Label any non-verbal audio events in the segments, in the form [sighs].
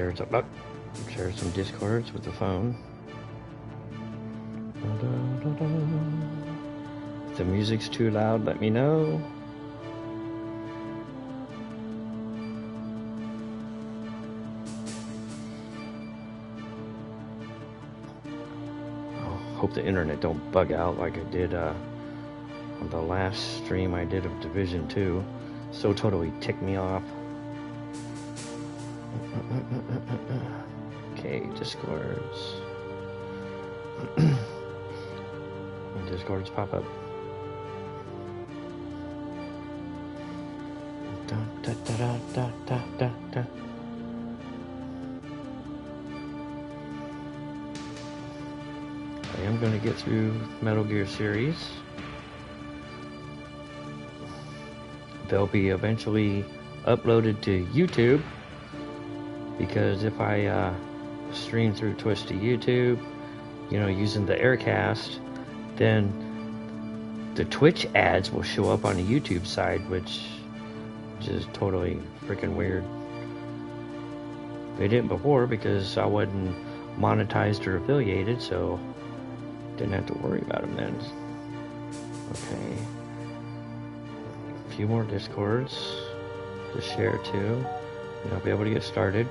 Share some, oh, share some discords with the phone. If the music's too loud, let me know. Oh, hope the internet don't bug out like I did uh, on the last stream I did of Division 2. So totally ticked me off. Okay, discords. [clears throat] discords pop up. Da, da, da, da, da, da. I am going to get through Metal Gear series. They'll be eventually uploaded to YouTube because if I uh, stream through Twitch to YouTube, you know, using the Aircast, then the Twitch ads will show up on the YouTube side, which, is totally freaking weird. They didn't before because I wasn't monetized or affiliated, so didn't have to worry about them then. Okay. A few more discords to share too, and I'll be able to get started.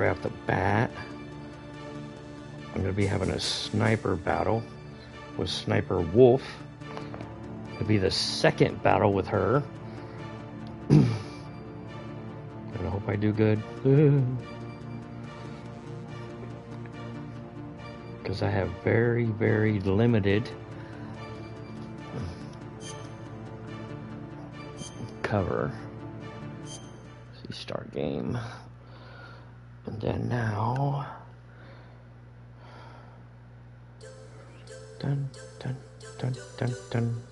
Right off the bat, I'm going to be having a sniper battle with Sniper Wolf. It'll be the second battle with her. [clears throat] and I hope I do good. [laughs] Because I have very, very limited cover. See, start game. Now. Dun, dun, dun, dun, dun.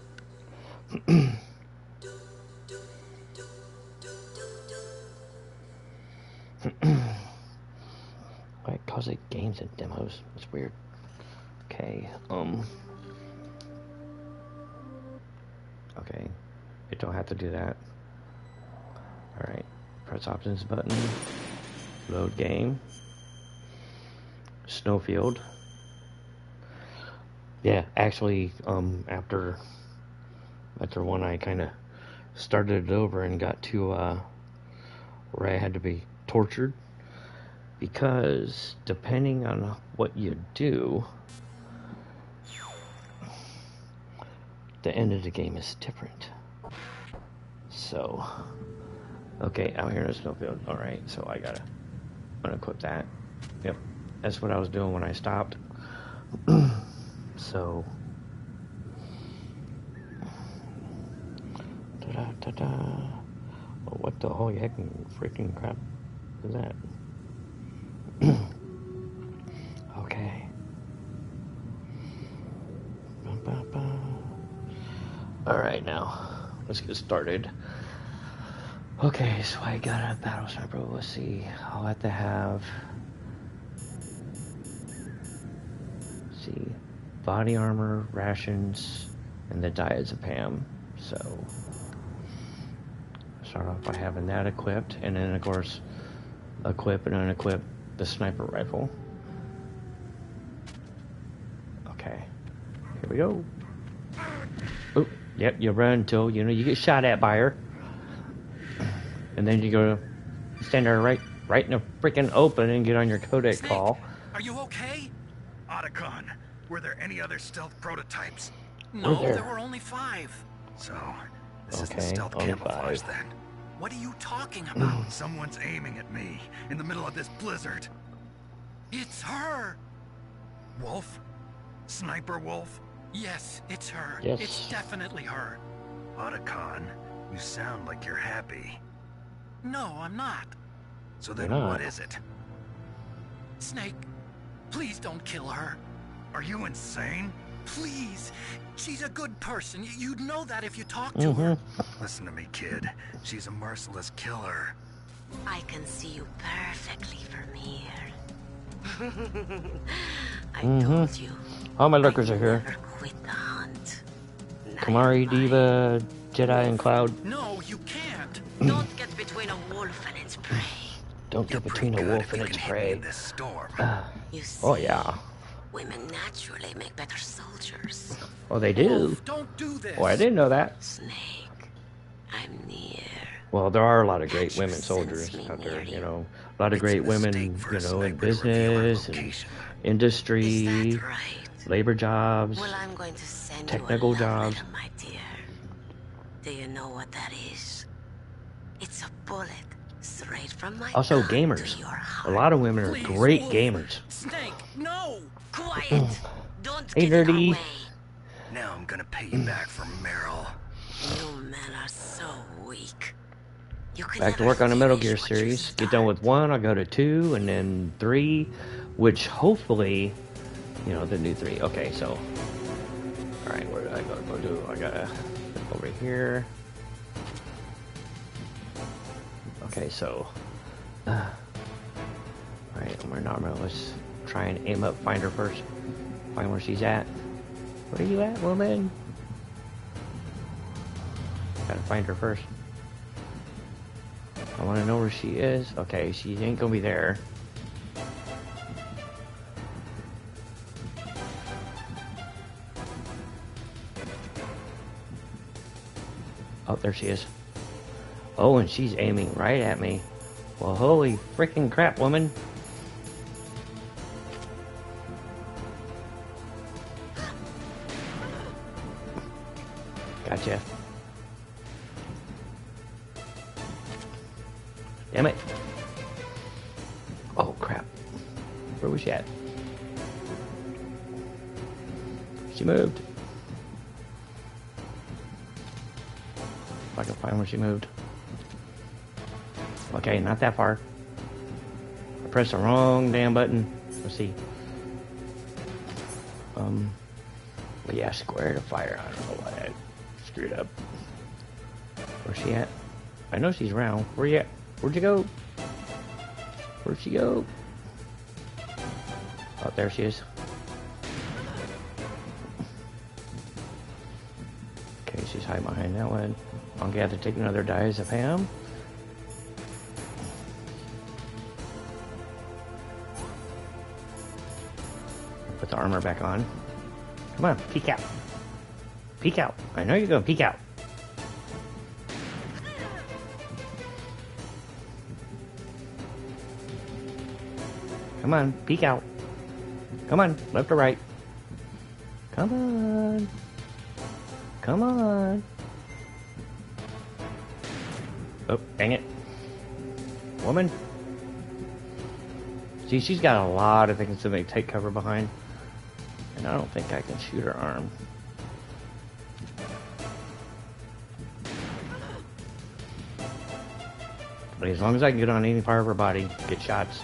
Why it calls it games and demos? It's weird. Okay, um. Okay, it don't have to do that. Alright, press options button, load game, Snowfield. Yeah, actually, um, after after one, I kind of started it over and got to uh, where I had to be tortured because depending on what you do, the end of the game is different. So, okay, out here in the snowfield. All right, so I gotta unequip that. Yep, that's what I was doing when I stopped. [clears throat] so, da da da oh, da. Well, what the oh, holy heck freaking crap is that? [clears throat] okay. All right, now let's get started. Okay, so I got a battle sniper. Let's see. I'll have to have. see, body armor, rations, and the diazepam. So start off by having that equipped, and then of course equip and unequip the sniper rifle. Okay, here we go. Oh, yep, you run until you know you get shot at by her, and then you go stand there right, right in the freaking open and get on your codec Snake, call. Are you okay? Otacon, were there any other stealth prototypes? No, there? there were only five. So, this is the stealth camouflage five. then. What are you talking about? Mm. Someone's aiming at me in the middle of this blizzard. it's her. Wolf? Sniper Wolf? Yes, it's her. Yes. It's definitely her. Otacon, you sound like you're happy. No, I'm not. So then not. what is it? Snake, please don't kill her. Are you insane? Please. She's a good person. Y- You'd know that if you talked to her. Mm-hmm. Listen to me, kid. She's a merciless killer. I can see you perfectly from here. [laughs] I Mhm. told you. All my I'd lurkers are here. quit the hunt. Kamari. Diva, Jedi, and Cloud. No, you can't. Don't get between a wolf and its prey. Don't You're get between a wolf and its can hit me prey. in this storm. Ah. You see, Oh yeah. women naturally make better soldiers. Oh, they do. Wolf, don't do this. Oh, I didn't know that. Snake, I'm near. Well, there are a lot of great That women soldiers sends out there. You you. know, a lot of It's great women. You know, in sniper to reveal our business and industry, that right? labor jobs. Well, I'm going to send technical you a jobs. letter, my dear. Do you know what that is? It's a bullet straight from my Also, gamers. To your A lot of women are Please, great Wolf. gamers. Snake, no. Quiet! Don't Hey, get in nerdy. our way. Now I'm gonna pay you back for Meryl. You men are so weak. You can Back to work on the Metal Gear finish what you series. Get done with one, I'll go to two, and then three, which hopefully, you know, the new three. Okay, so. Alright, where did I go, to go do? I gotta over here. Okay, so. Uh, Alright, I'm normal. Let's try and aim up, find her first. Find where she's at. Where are you at, woman? Gotta find her first. I want to know where she is. Okay, she ain't gonna be there. Oh, there she is. Oh, and she's aiming right at me. Well, holy freaking crap, woman. Gotcha. Damn it. Oh, crap. Where was she at? She moved. If I can find where she moved. Okay, not that far. I pressed the wrong damn button. Let's see. Um, yeah, square to fire. I don't know why I screwed up. Where's she at? I know she's around. Where you at? Where'd you go? Where'd she go? Oh, there she is. Okay, she's hiding behind that one. I'm gonna have to take another diazepam. Put the armor back on. Come on, peek out. Peek out. I know you're gonna peek out. Come on, peek out. Come on, left or right. Come on. Come on. Oh, dang it. Woman. See, she's got a lot of things to make take cover behind. And I don't think I can shoot her arm. But as long as I can get on any part of her body, get shots.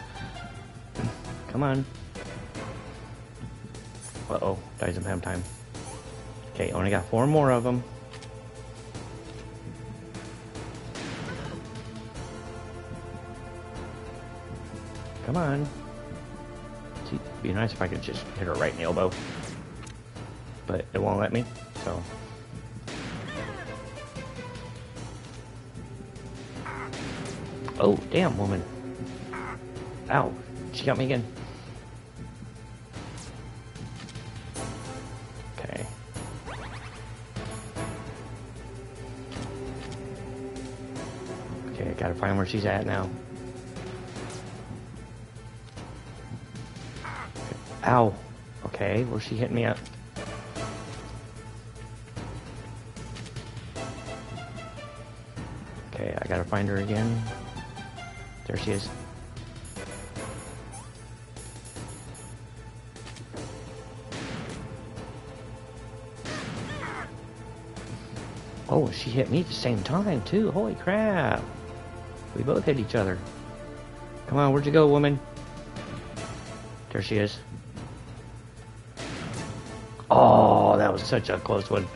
Come on. Uh oh, diazepam. Okay, only got four more of them. Come on. Be nice if I could just hit her right in the elbow. But it won't let me, so. Oh, damn, woman. Ow, she got me again. Okay. Okay, I gotta find where she's at now. Ow. Okay, where's she hitting me up? Okay, I gotta find her again. There she is. Oh, she hit me at the same time, too. Holy crap. We both hit each other. Come on, where'd you go, woman? There she is. such a close one.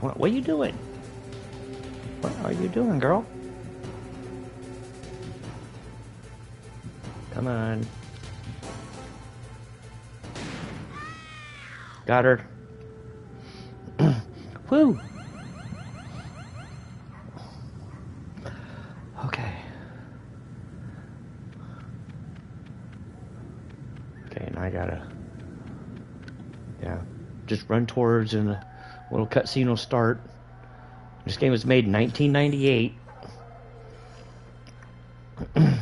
What, what are you doing? What are you doing, girl? Come on. Got her. Woo! Run towards and a little cutscene will start. This game was made in 1998. I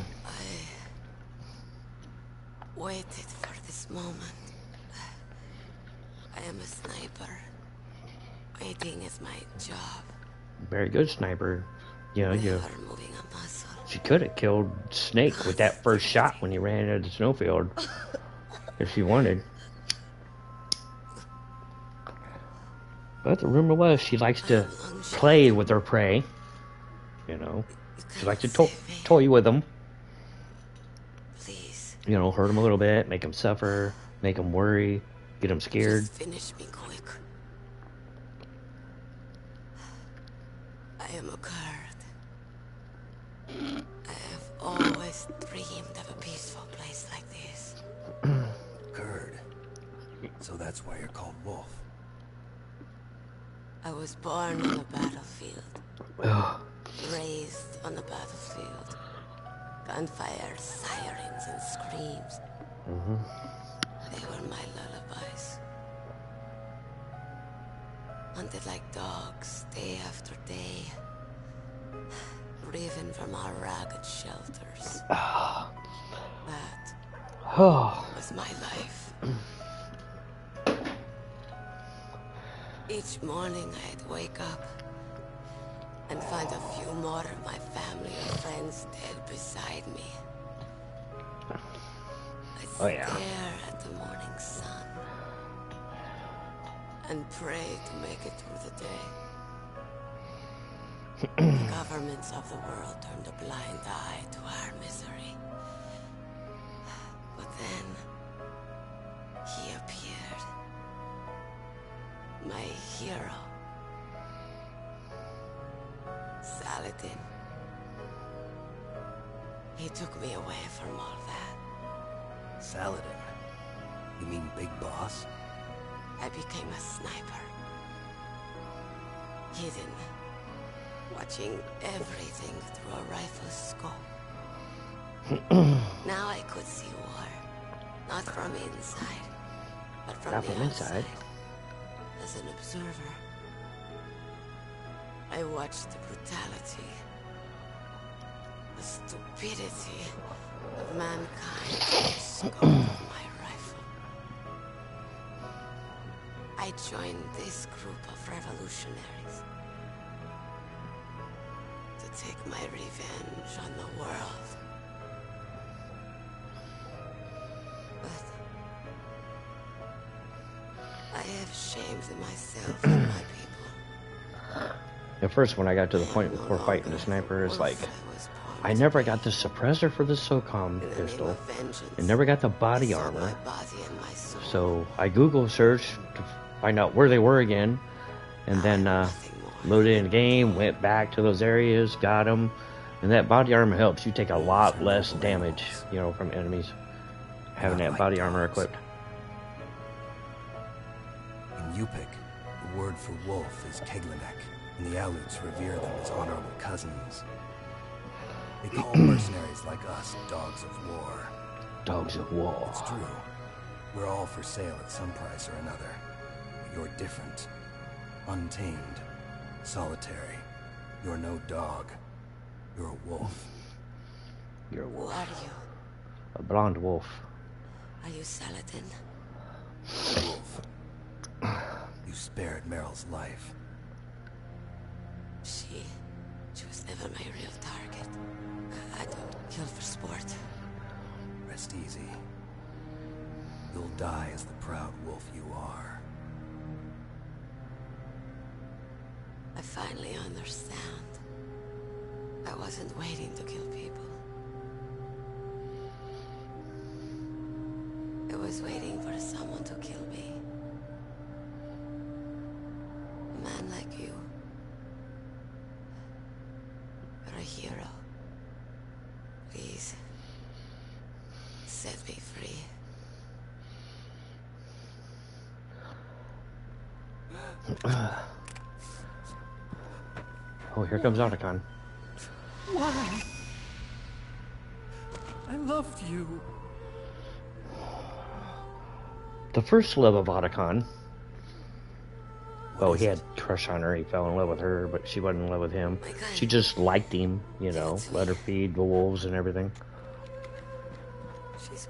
Waited for this moment. I am a sniper. Waiting is my job. Very good sniper. You know, you. Never moving a muscle. She could have killed Snake with that first shot when he ran into the snowfield. if she wanted. But the rumor was she likes to play with her prey. You know, she likes to to- toy with them. Please, You know, hurt them a little bit, make them suffer, make them worry, get them scared. just finish me quick. I am a Kurd. I have always dreamed of a peaceful place like this. [clears throat] Kurd. So that's why you're called Wolf. I was born on the battlefield, raised on the battlefield. Gunfire, sirens, and screams. Mm-hmm. They were my lullabies. Hunted like dogs, day after day. Driven from our ragged shelters. Ah. That Each morning I'd wake up and find a few more of my family and friends dead beside me. I'd Oh, yeah. stare at the morning sun and pray to make it through the day. [clears throat] the governments of the world turned a blind eye to our misery. Group of revolutionaries to take my revenge on the world. But I have shamed myself and my people. at first when I got to the point No before fighting the sniper, it's like I was I promised. never got the suppressor for the SOCOM pistol. and never got the body armor. body and my soul. So I Google searched to find out where they were again, and then uh, loaded in the game, went back to those areas, got them, and that body armor helps you take a lot less damage, you know, from enemies having that body armor equipped. In Yupik, the word for wolf is Keglanek, and the Aleuts revere them as honorable cousins. They call [clears throat] mercenaries like us dogs of war. Dogs of war. It's true. We're all for sale at some price or another. But you're different. Untamed. Solitary. You're no dog. You're a wolf. You're a Who wolf. are you? A blonde wolf. Are you Saladin? Wolf. You spared Meryl's life. She... She was never my real target. I don't kill for sport. Rest easy. You'll die as the proud wolf you are. I finally understand. I wasn't waiting to kill people. I was waiting for someone to kill me. A man like you. You're a hero. Please. Set me free. Oh, here comes Otacon. Why? I loved you. The first love of Otacon. Well, he had crush on her. He fell in love with her, but she wasn't in love with him. She just liked him, you know, let her feed the wolves and everything. She's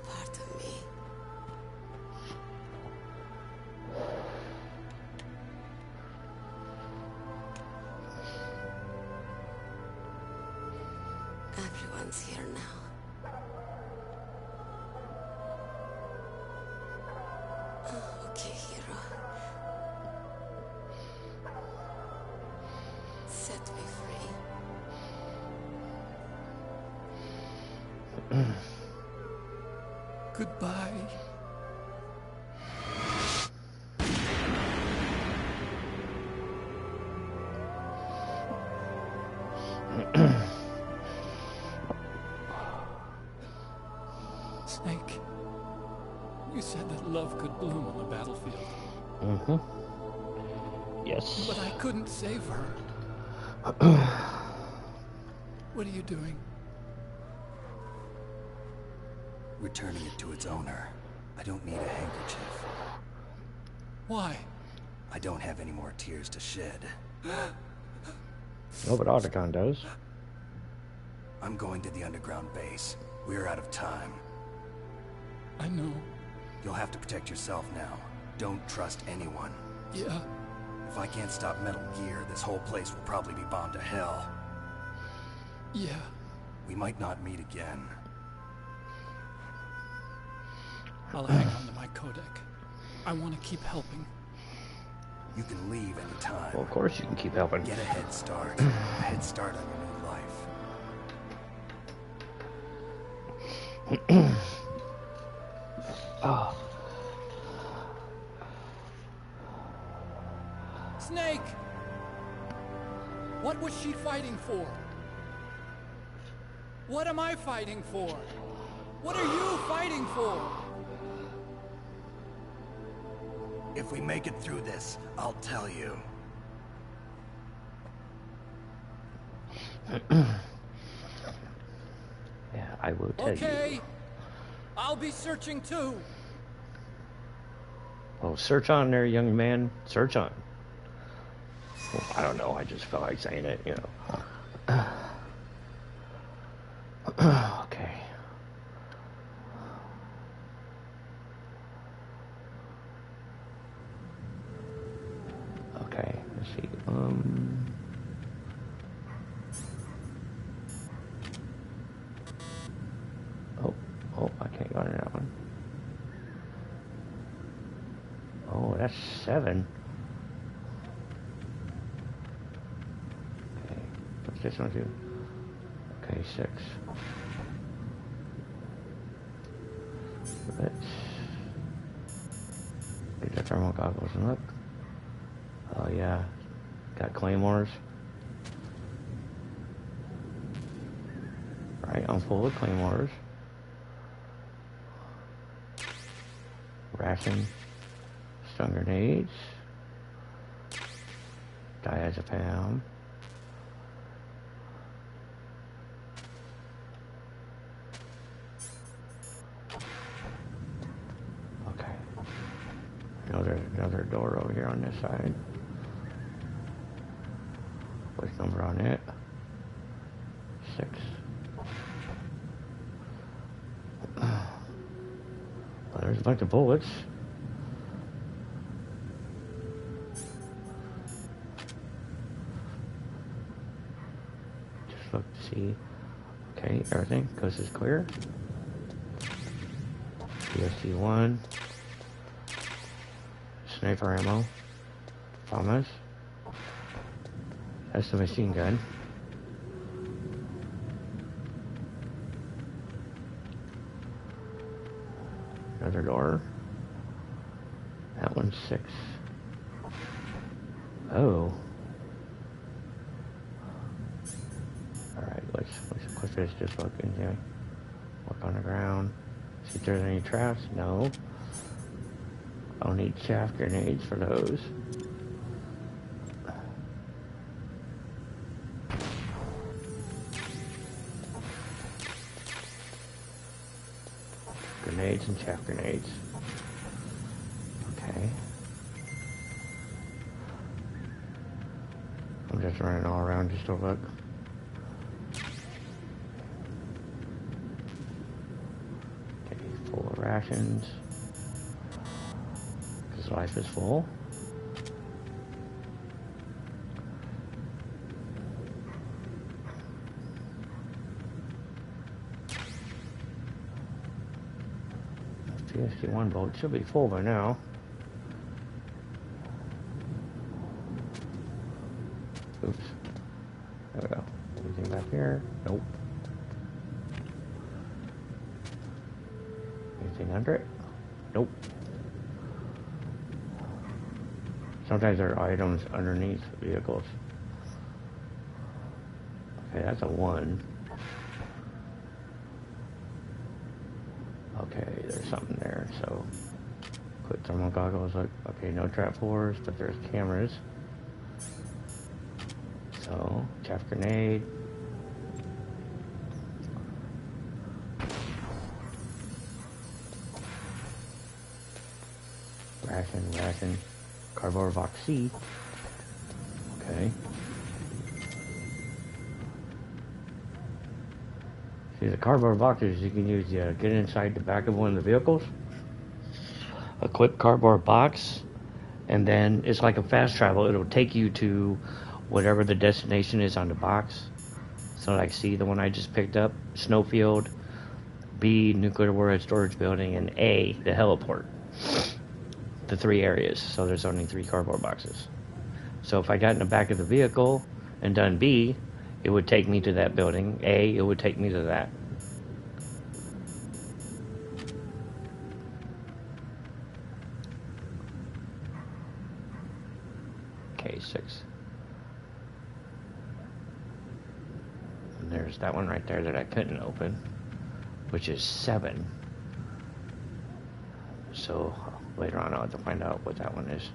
But Otacon does. I'm going to the underground base. We're out of time. I know. You'll have to protect yourself now. Don't trust anyone. Yeah. If I can't stop Metal Gear, this whole place will probably be bombed to hell. Yeah. We might not meet again. I'll hang on to my codec. I want to keep helping. You can leave anytime. Well, of course you can keep helping. Get a head start. [clears throat] a head start on your new life. Oh, [clears throat] Snake! What was she fighting for? What am I fighting for? What are you fighting for? If we make it through this, I'll tell you. [clears throat] yeah, I will tell you. Okay. I'll be searching too. Oh, search on there, young man. Search on. Well, I don't know. I just felt like saying it, you know. okay. Okay, let's see. Um. Oh, oh, I can't go into that one. Oh, that's seven. Okay, what's this one do? Okay, six. Let's get the thermal goggles and look. Oh yeah, got claymores. Right, I'm full of claymores. Ration, stun grenades, diazepam. Okay. Another door over here on this side. What's number on it? Six. [sighs] Well, there's a bunch of bullets. Just look to see. Okay, everything goes is clear. PSG-1. Sniper ammo. FAMAS. That's the machine gun. Another door. That one's six. Oh. Alright, let's, let's, finish this look in here. Work on the ground. See if there's any traps. No. I'll need chaff grenades for those. Grenades and chaff grenades. Okay. I'm just running all around just to look. Okay, full of rations. Life is full. PSG-1 boat should be full by now. Oops. There we go. Anything back here? Nope. Anything under it? Nope. Sometimes there are items underneath vehicles. Okay, that's a one. Okay, there's something there, so put thermal goggles. Like, okay, no trap floors, but there's cameras. So, chaff grenade. C. Okay. See, the cardboard boxes you can use to uh, get inside the back of one of the vehicles. Equip cardboard box, and then it's like a fast travel. It'll take you to whatever the destination is on the box. So, like, see the one I just picked up, Snowfield, B, nuclear warhead storage building, and A, the heliport. The three areas. So there's only three cardboard boxes. So if I got in the back of the vehicle and done B, it would take me to that building. A, it would take me to that. Okay, six. And there's that one right there that I couldn't open, which is seven. So later on, I'll have to find out what that one is.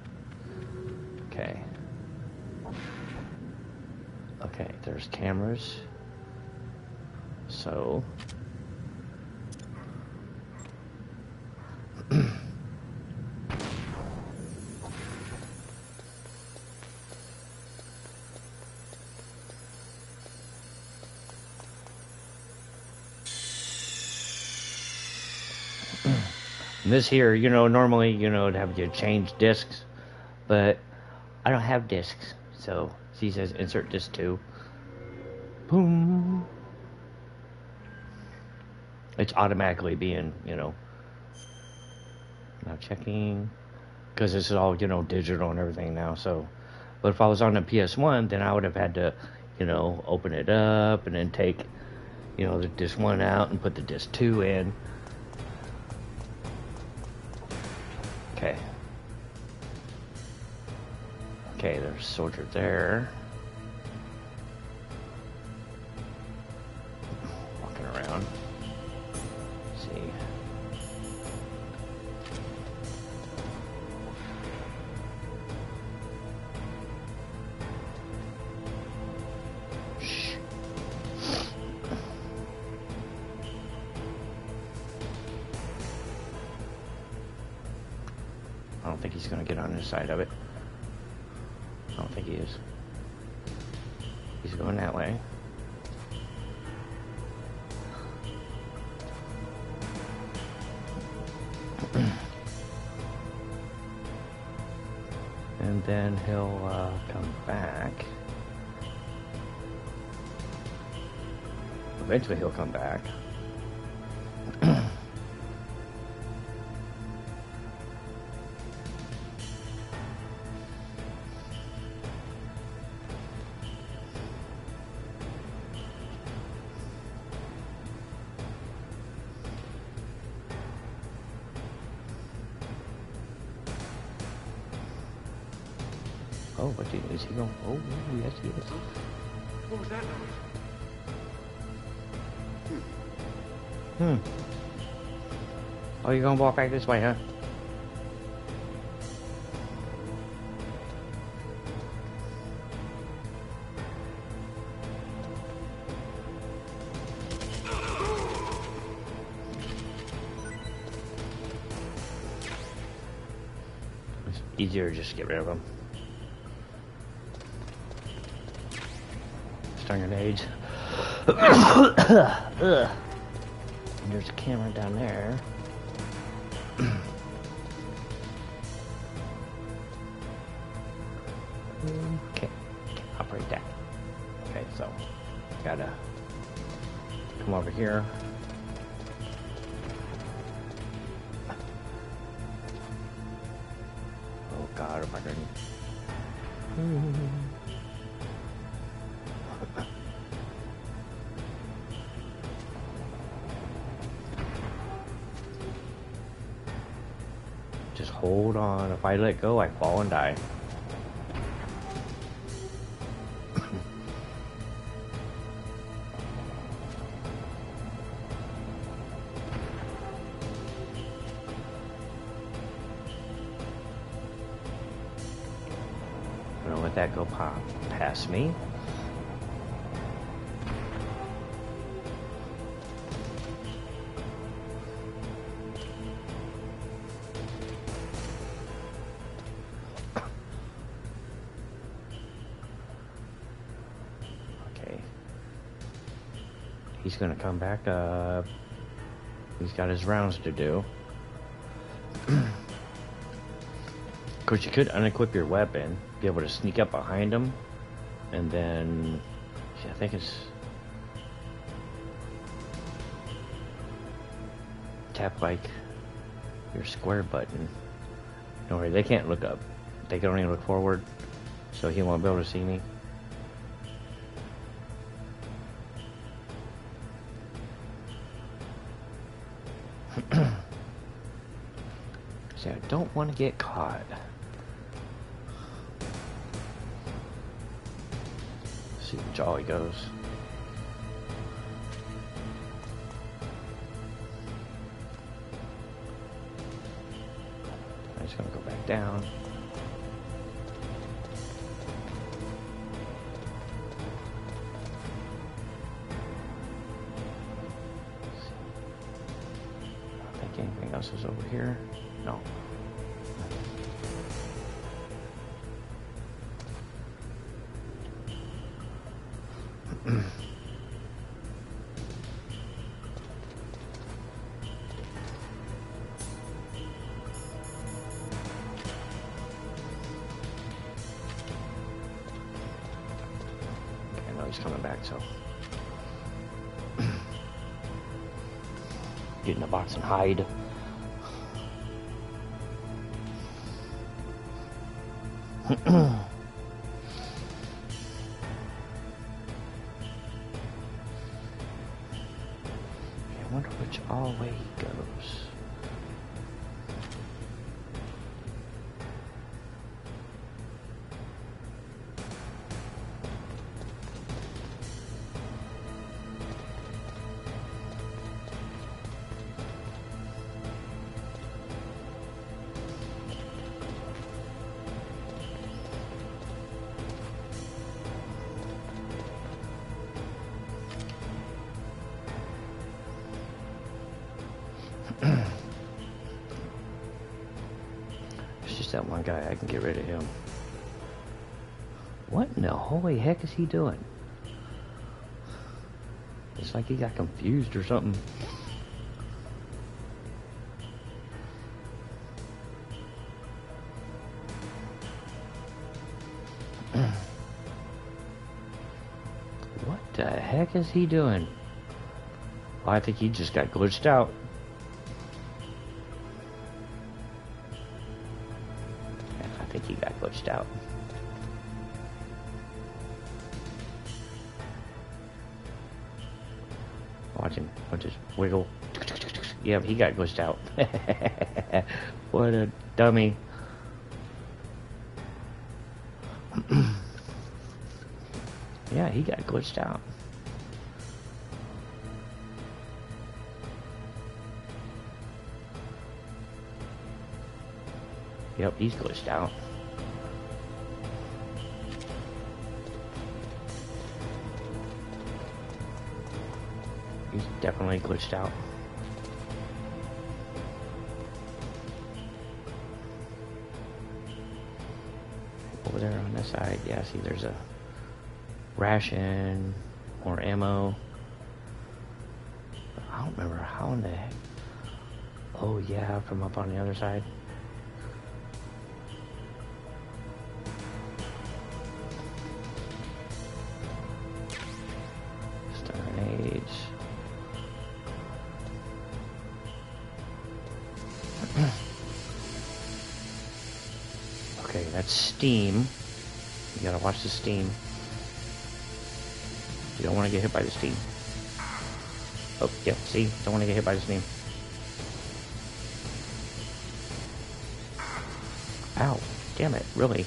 Okay. Okay, there's cameras. So. This here, you know, normally, you know, it'd have you change discs, but I don't have discs, so she says insert disc two. Boom. It's automatically being, you know, now checking, because this is all, you know, digital and everything now, so. But if I was on the PS1, then I would have had to, you know, open it up and then take, you know, the disc one out and put the disc two in. Okay, there's a soldier there. You're gonna walk back this way, huh? It's easier just to get rid of them. Stun grenades. [coughs] There's a camera down there. I let go, I fall and die. [coughs] Gonna let that go pop past me. He's gonna come back up. He's got his rounds to do. [clears throat] Of course, you could unequip your weapon, be able to sneak up behind him, and then see, I think it's tap like your square button. Don't worry, they can't look up. They can only look forward, so he won't be able to see me. Want to get caught. see where Jolly goes. I'm just gonna go back down. I think anything else is over here. No. Box and hide. [clears throat] I wonder which all way he goes. The heck is he doing? It's like he got confused or something. [clears throat] what the heck is he doing? Well, I think he just got glitched out. Yeah, he got glitched out. [laughs] what a dummy. [clears throat] yeah, he got glitched out. Yep, he's glitched out. He's definitely glitched out. Side, yeah, see there's a ration or ammo. I don't remember how in the heck. Oh yeah, from up on the other side. [clears throat] Okay, that's steam. Watch the steam. You don't want to get hit by the steam. Oh, yep, see? Don't want to get hit by the steam. Ow, damn it, really?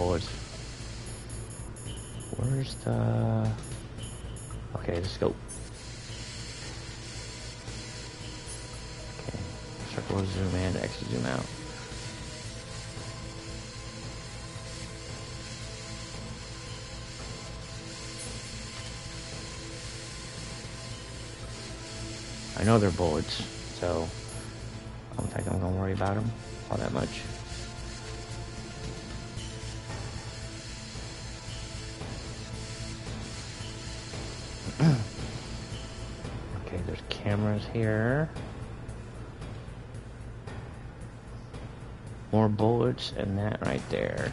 Bullets. Where's the... Okay, let's go. Okay, circle zoom in, X zoom out. I know they're bullets, so I don't think I'm gonna worry about them all that much. Here. More bullets and that right there.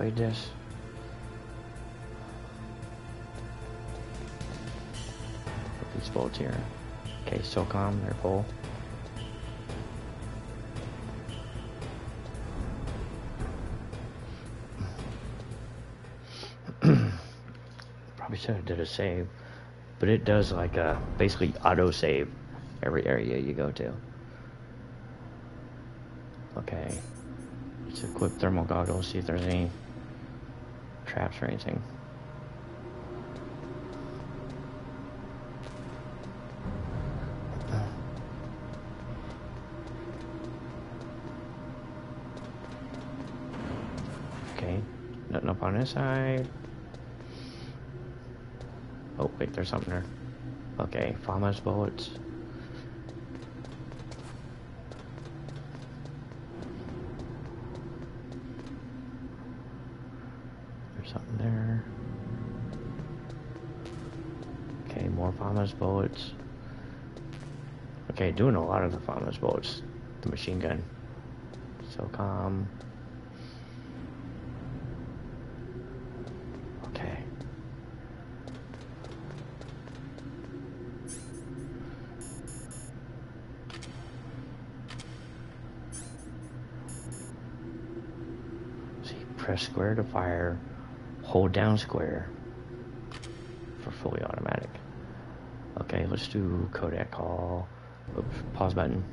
Since this. Put these bolts here. Okay, SOCOM, they're full. [clears throat] Probably should have did a save, but it does like a basically auto save every area you go to. Okay, let's equip thermal goggles. See if there's any Okay, nothing up on this side. Oh, wait, there's something there. Okay, FAMAS bullets. Bullets. Okay, doing a lot of the FAMAS bullets. The machine gun. SOCOM. Okay. See, press square to fire, hold down square for fully automatic let's do Codec call. Oops, pause button.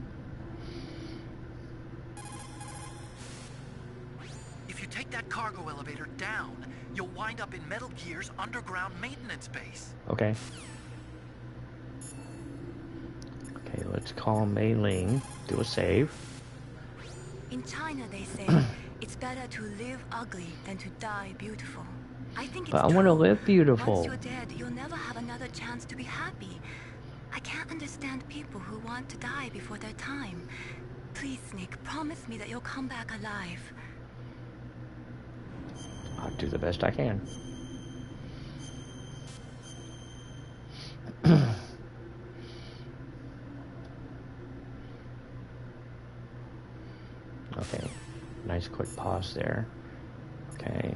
If you take that cargo elevator down, you'll wind up in Metal Gear's underground maintenance base. Okay. Okay, let's call Mei Ling. Do a save. In China, they say [clears throat] it's better to live ugly than to die beautiful. I think but I want to live beautiful. Once you're dead, you'll never have another chance to be happy. I can't understand people who want to die before their time. Please, Nick, promise me that you'll come back alive. I'll do the best I can. [clears throat] okay, nice quick pause there. Okay,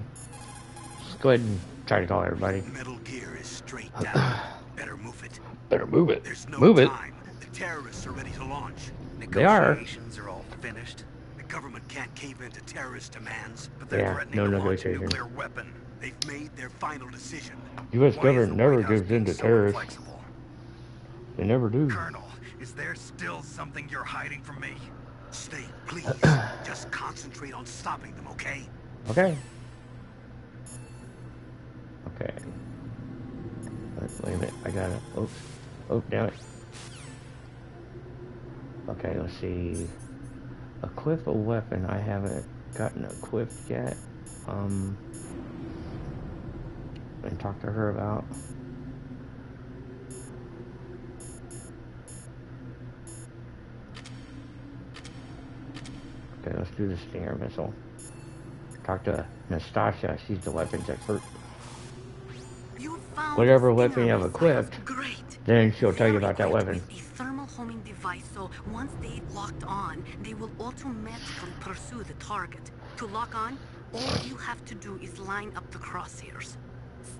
let's go ahead and try to call everybody. Metal Gear is straight [clears throat] down. Better move it. Move it. There's no move it. The terrorists are ready to launch. They are. Are all finished. The government can't cave into terrorist demands, but they're Yeah, threatening no to launch a nuclear weapon. They've made their final decision. U.S. Why government never gives in to so terrorists. inflexible? They never do. Colonel, is there still something you're hiding from me? Stay, please. [clears throat] Just concentrate on stopping them, okay? Okay. Okay. Wait, wait a minute. I got it. Oh, oh, damn it. Okay, let's see. Equip a weapon. I haven't gotten equipped yet. Um, and talk to her about. Okay, let's do the Stinger missile. Talk to Nastasha. She's the weapons expert. Whatever weapon you have equipped. Great. Then she'll tell you about that weapon. A thermal homing device, so once they locked on, they will automatically pursue the target. To lock on, all you have to do is line up the crosshairs.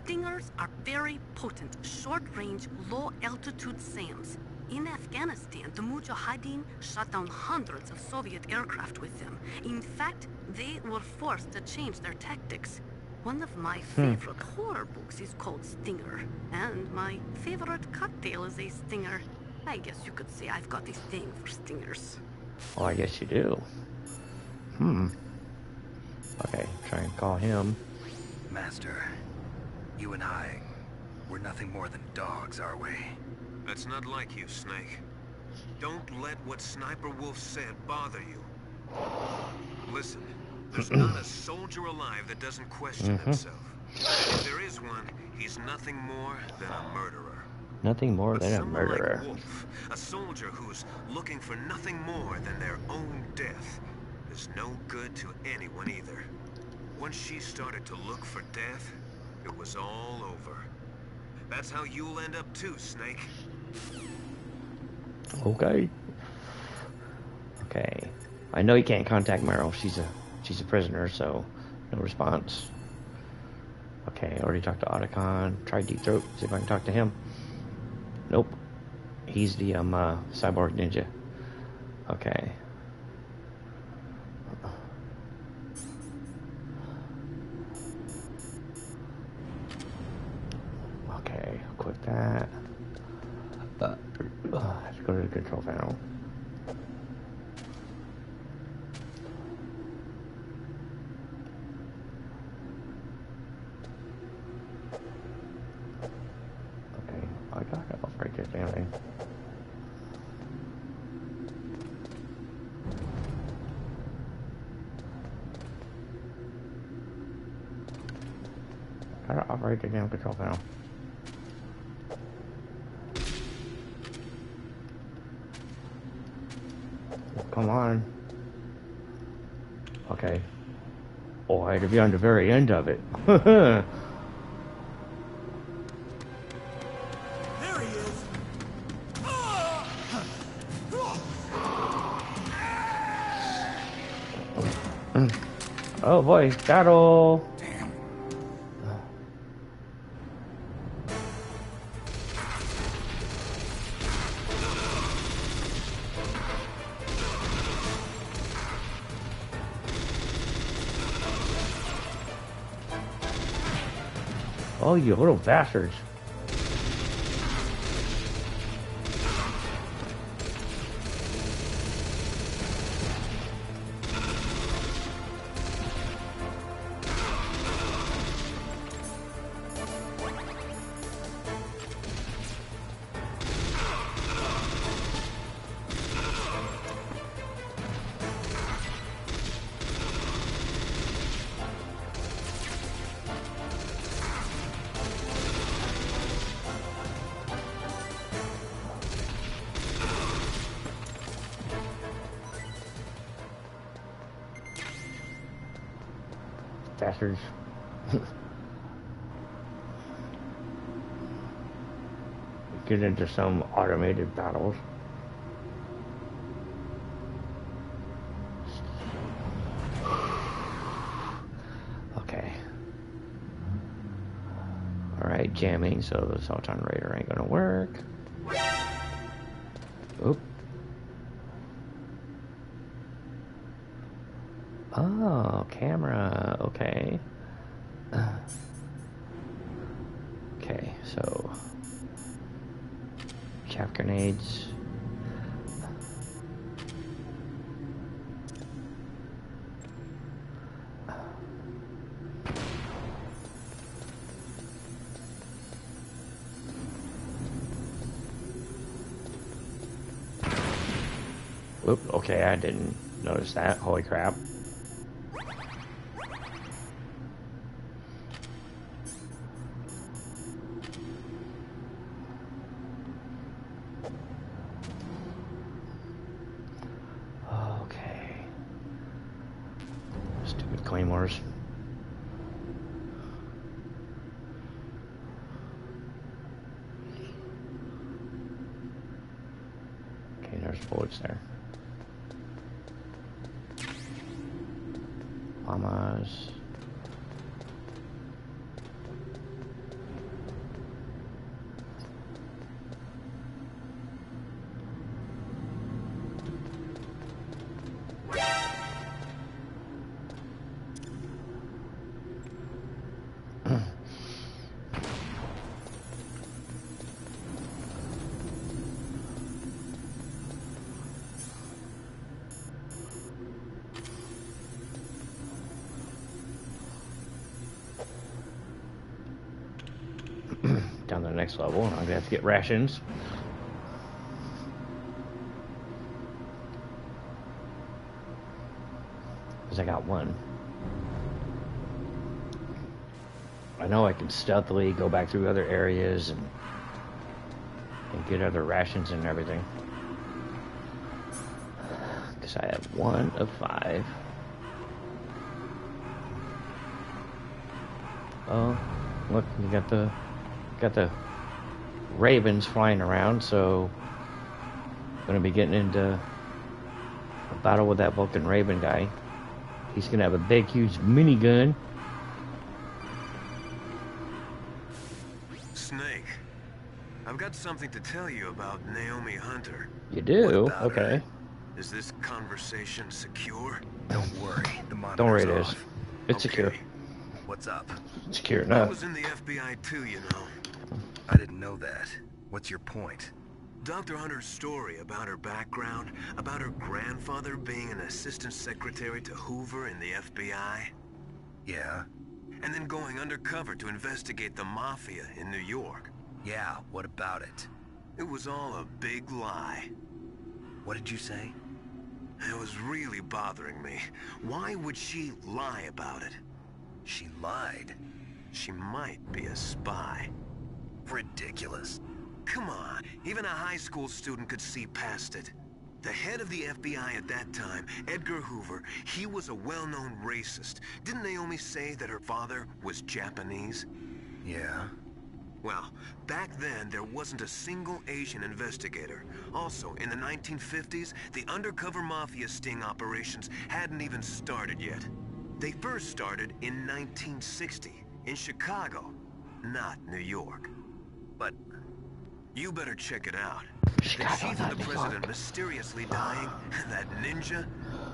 Stingers are very potent, short-range, low-altitude SAMs. In Afghanistan, the Mujahideen shot down hundreds of Soviet aircraft with them. In fact, they were forced to change their tactics. One of my favorite horror books is called Stinger, and my favorite cocktail is a Stinger. I guess you could say I've got a thing for Stingers. Oh, I guess you do. Hmm. Okay, try and call him. Master, you and I, we're nothing more than dogs, are we? That's not like you, Snake. Don't let what Sniper Wolf said bother you. Listen, there's not a soldier alive that doesn't question mm-hmm. himself. If there is one, he's nothing more than a murderer. Nothing more But than a murderer. Like Wolf, a soldier who's looking for nothing more than their own death, is no good to anyone either. Once she started to look for death, it was all over. That's how you'll end up too, Snake. Okay. Okay. I know you can't contact Meryl. She's a she's a prisoner, so no response. Okay, I already talked to Otacon. Tried Deep Throat. See if I can talk to him. Nope. He's the um uh, cyborg ninja. Okay. Okay, quit that. Uh, uh, let's go to the control panel. Okay, I got it. I'll write this down. Gotta operate the damn control panel. Come on. Okay. Oh, I had to be on the very end of it. [laughs] oh boy, battle! Damn. Oh, you little bastards. Bastards. [laughs] Get into some automated battles. [sighs] Okay. Alright, jamming, so the Soliton Radar ain't gonna work. Okay, I didn't notice that. Holy crap. Level, and I'm gonna have to get rations. Because I got one. I know I can stealthily go back through other areas and, and get other rations and everything. Because I have one of five. Oh, look, you got the got the ravens flying around, so I'm gonna be getting into a battle with that Vulcan Raven guy. He's gonna have a big, huge minigun. Snake, I've got something to tell you about Naomi Hunter. You do? Okay. her? Is this conversation secure? Don't worry, the Don't worry, it is. off. It's secure. What's up? Secure I was in the FBI too, you know. Know that. What's your point? Dr. Hunter's story about her background, about her grandfather being an assistant secretary to Hoover in the FBI, Yeah? and then going undercover to investigate the mafia in New York. Yeah, what about it? It was all a big lie. What did you say? It was really bothering me. Why would she lie about it? She lied. She might be a spy. Ridiculous. Come on, even a high school student could see past it. The head of the FBI at that time, Edgar Hoover, he was a well-known racist. Didn't Naomi say that her father was Japanese? Yeah? Well, back then, there wasn't a single Asian investigator. Also, in the 1950s, the undercover mafia sting operations hadn't even started yet. They first started in 1960, in Chicago, not New York. But You better check it out. The chief not of the president mysteriously dying, and [laughs] that ninja.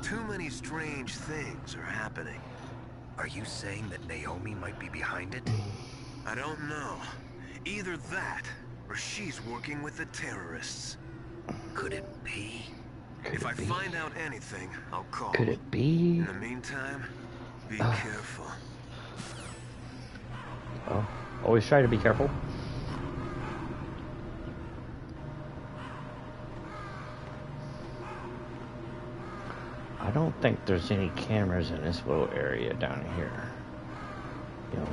Too many strange things are happening. are you saying that Naomi might be behind it? I don't know. Either that, or she's working with the terrorists. Could it be? Could if it I be? find out anything, I'll call. Could it be? In the meantime, be Ah. careful. Well, always try to be careful. I don't think there's any cameras in this little area down here. You know,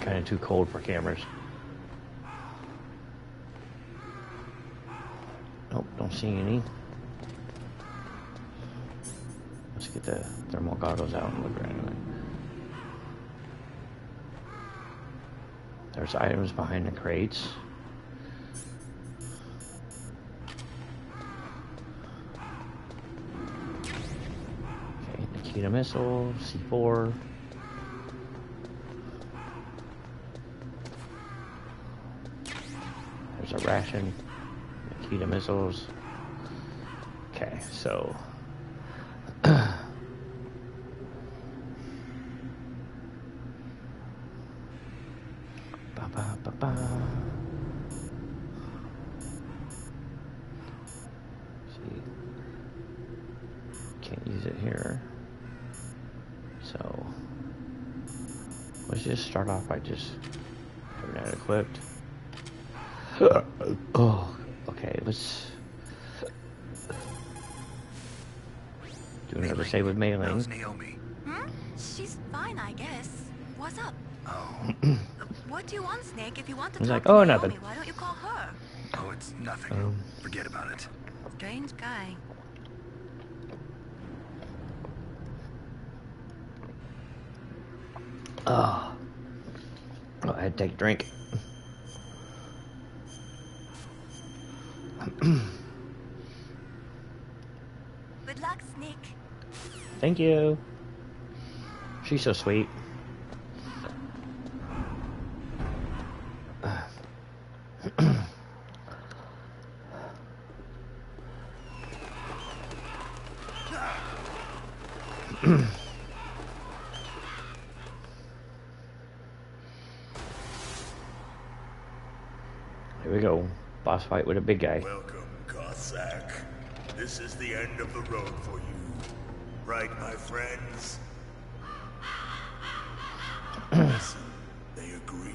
kind of too cold for cameras. Nope, don't see any. Let's get the thermal goggles out and look around. There's items behind the crates. Nikita missile, C4. There's a ration. Nikita missiles. Okay, so ba ba ba ba. See, can't use it here. So let's just start off by just having that equipped. [sighs] oh, okay. Let's do another save with Mei Ling. How's Naomi? Hmm? She's fine, I guess. What's up? [clears throat] Oh, What do you want, Snake? If you want to He's talk like, to "Oh, Naomi, nothing." why don't you call her? oh, it's nothing. Um. Forget about it. Strange guy. Oh. oh, I had to take a drink. [clears throat] Good luck, Snake. Thank you. She's so sweet. [clears throat] Here we go. Boss fight with a big guy. Welcome, Cossack. This is the end of the road for you. Right, my friends? [clears throat] Listen, they agree.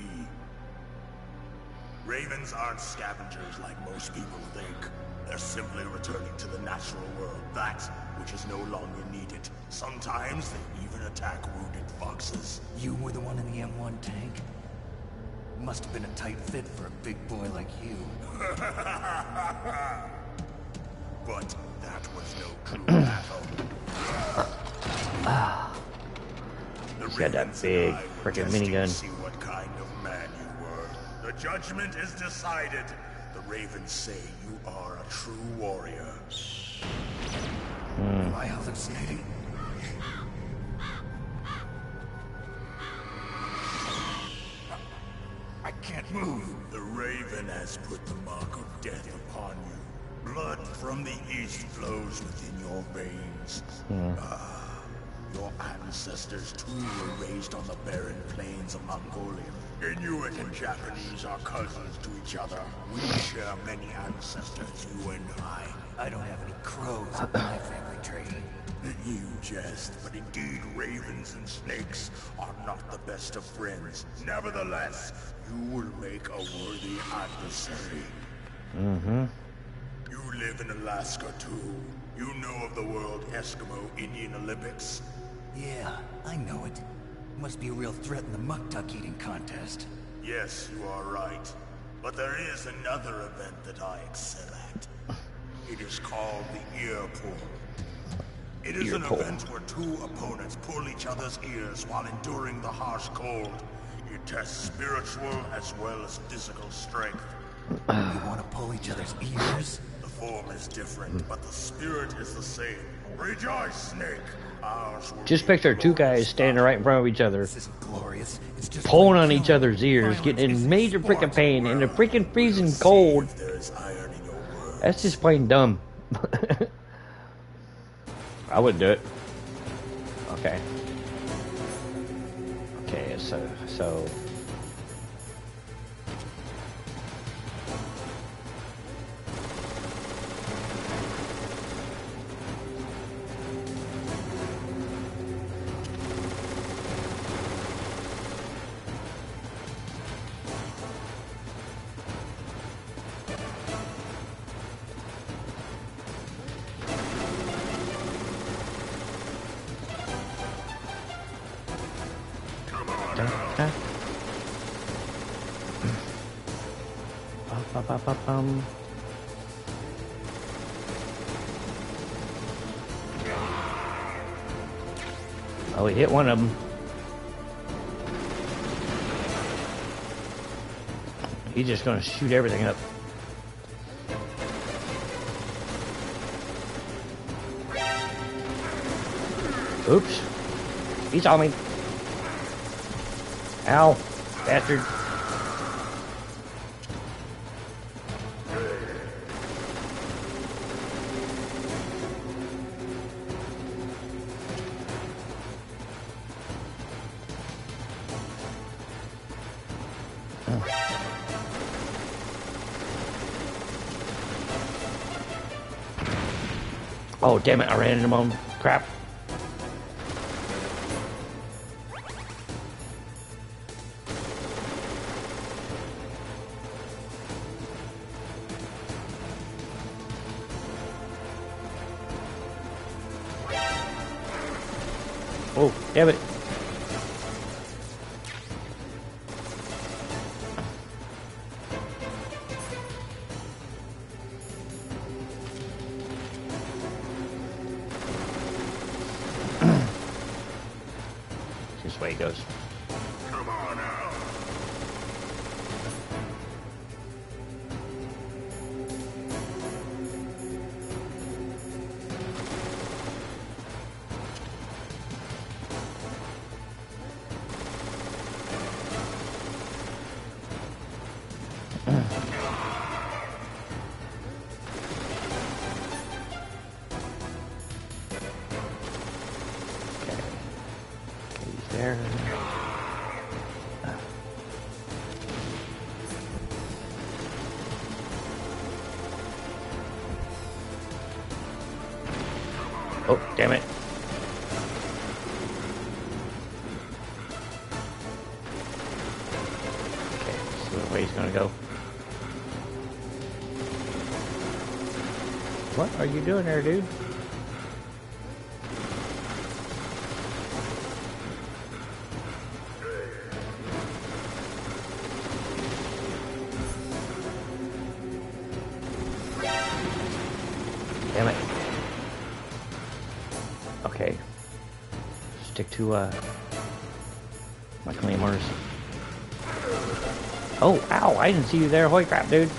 Ravens aren't scavengers like most people think. They're simply returning to the natural world, that which is no longer needed. Sometimes they even attack wounded foxes. You were the one in the M1 tank? Must have been a tight fit for a big boy like you. [laughs] But that was no true [clears throat] battle. The He's that big and I were frickin' testing to minigun. See what kind of man you were. The judgment is decided. The Ravens say you are a true warrior. Am I hallucinating? I can't move. The Raven has put the mark of death upon you. Blood from the east flows within your veins. Ah, your ancestors too were raised on the barren plains of Mongolia. Inuit and Japanese are cousins to each other. We share many ancestors, you and I. I don't have any crows in my [coughs] family tree. You jest, but indeed ravens and snakes are not the best of friends. Nevertheless, you will make a worthy adversary. Mm-hmm. You live in Alaska too. You know of the World Eskimo Indian Olympics? Yeah, I know it. Must be a real threat in the muktuk eating contest. Yes, you are right. But there is another event that I excel at. It is called the ear pull. It is Ear an pull. event where two opponents pull each other's ears while enduring the harsh cold. It tests spiritual as well as physical strength. [sighs] You want to pull each other's ears? The form is different, but the spirit is the same. Rejoice, Snake! Ours will Just picture two guys standing right in front of each other, This isn't glorious. It's just pulling on each other's ears, getting in major freaking pain in the freaking freezing We'll cold. if there is iron in your. That's just plain dumb. [laughs] I wouldn't do it. Okay. Okay, so one of them. He's just gonna shoot everything up. Oops. He saw me. Ow. Bastard. Oh, damn it, I ran into my own crap. Oh, damn it. Doing there, dude? Damn it. Okay. Stick to, uh, my claymores. Oh, ow, I didn't see you there. Holy crap, dude.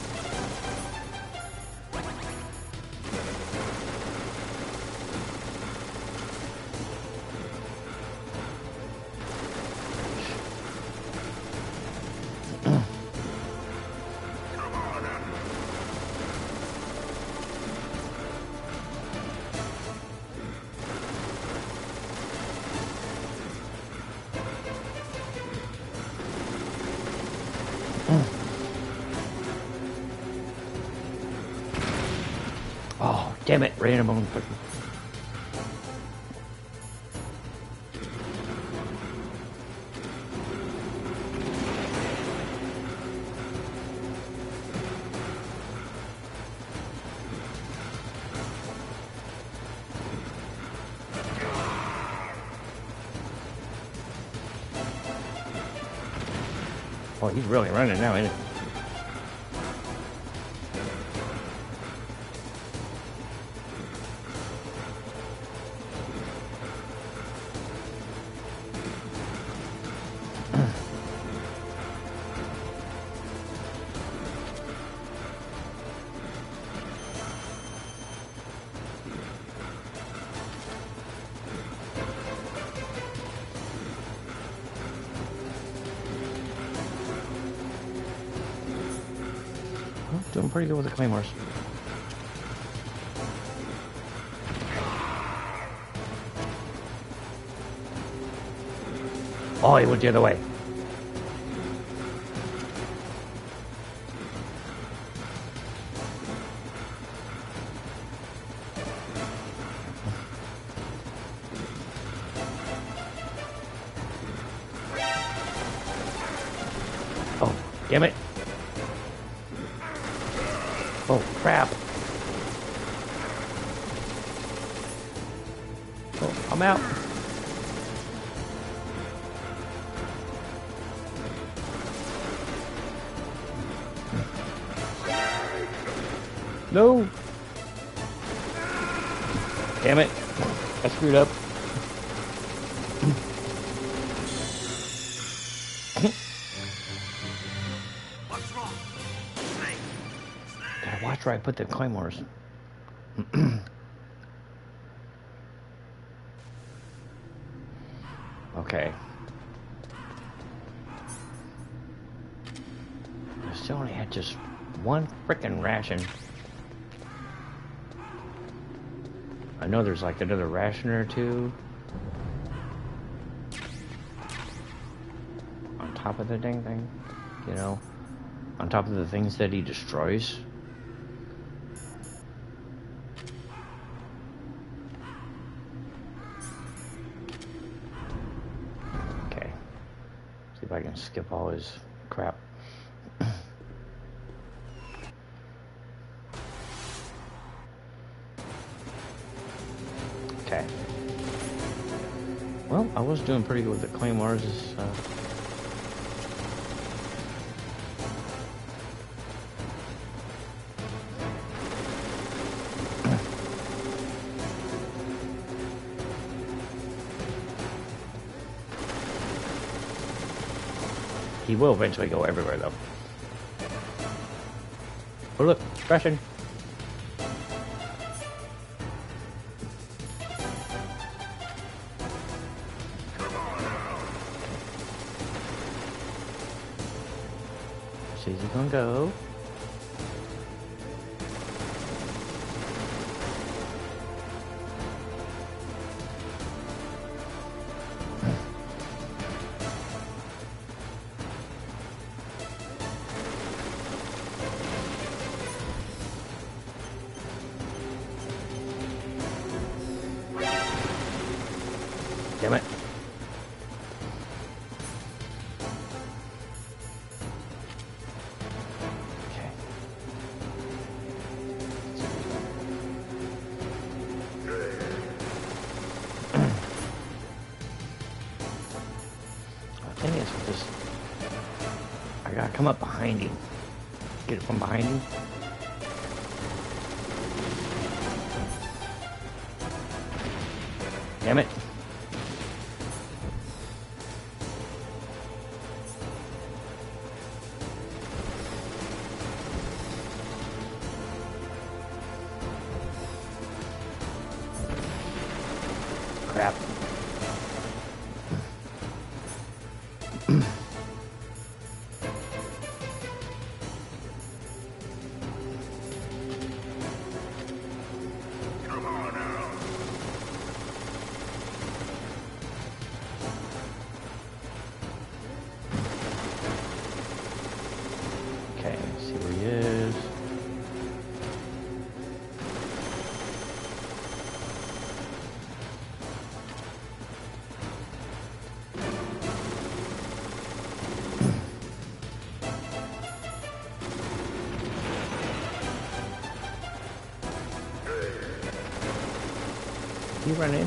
Really running now, isn't he? Pretty good with the claymores. Oh, he went the other way. Claymores. [clears throat] okay. I still only had just one freaking ration. I know there's like another ration or two. On top of the dang thing, you know? On top of the things that he destroys. Doing pretty good with the claymores. Uh, he will eventually go everywhere, though. Oh, look, crashing. Go.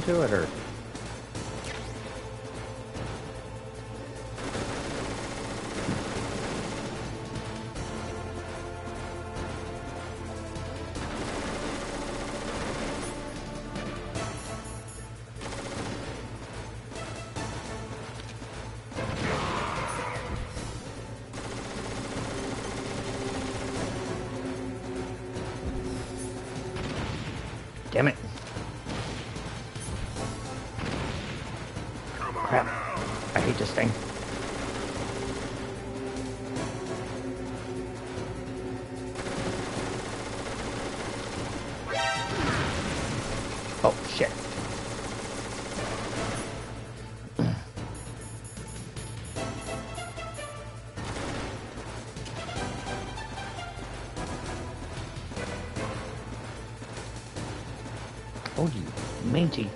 Into it or? 2019.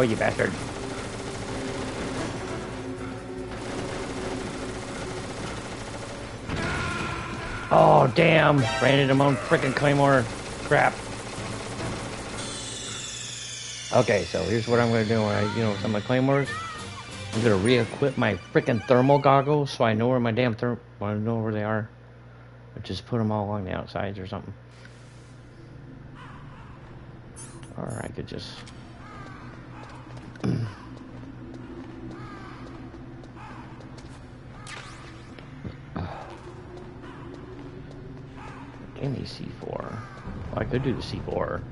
Oh, you bastard. Oh, damn. Ran into my own freaking Claymore. Crap. Okay, so here's what I'm going to do when I, you know, some of my Claymores. I'm going to re-equip my freaking thermal goggles so I know where my damn thermal, I know where they are. Or just put them all along the outsides or something. The C4.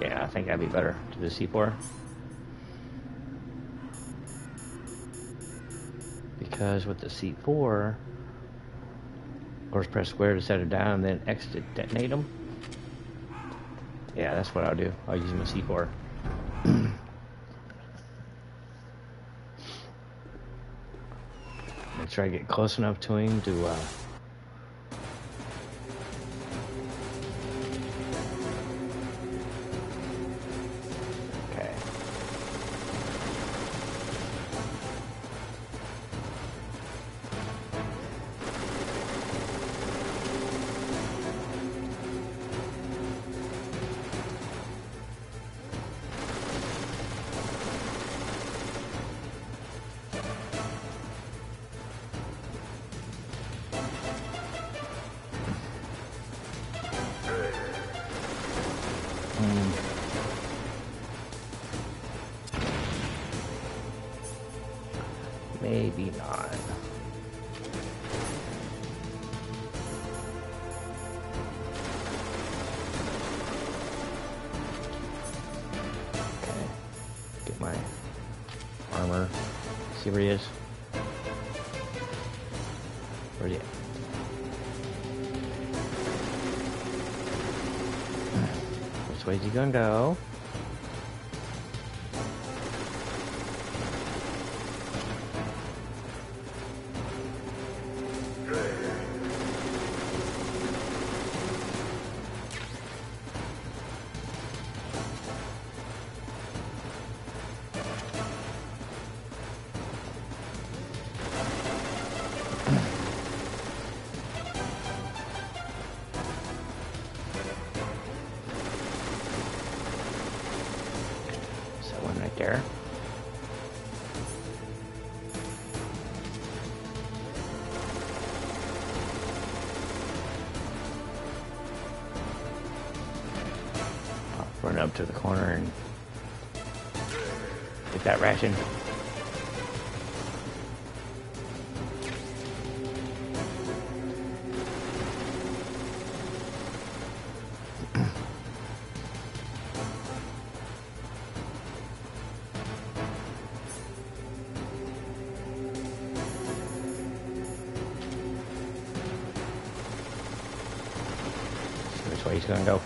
Yeah, I think that'd be better to the C4. Because with the C4, of course, press square to set it down and then X to detonate them. Yeah, that's what I'll do. I'll use my C4. [clears throat] Make sure I get close enough to him to uh, gonna go.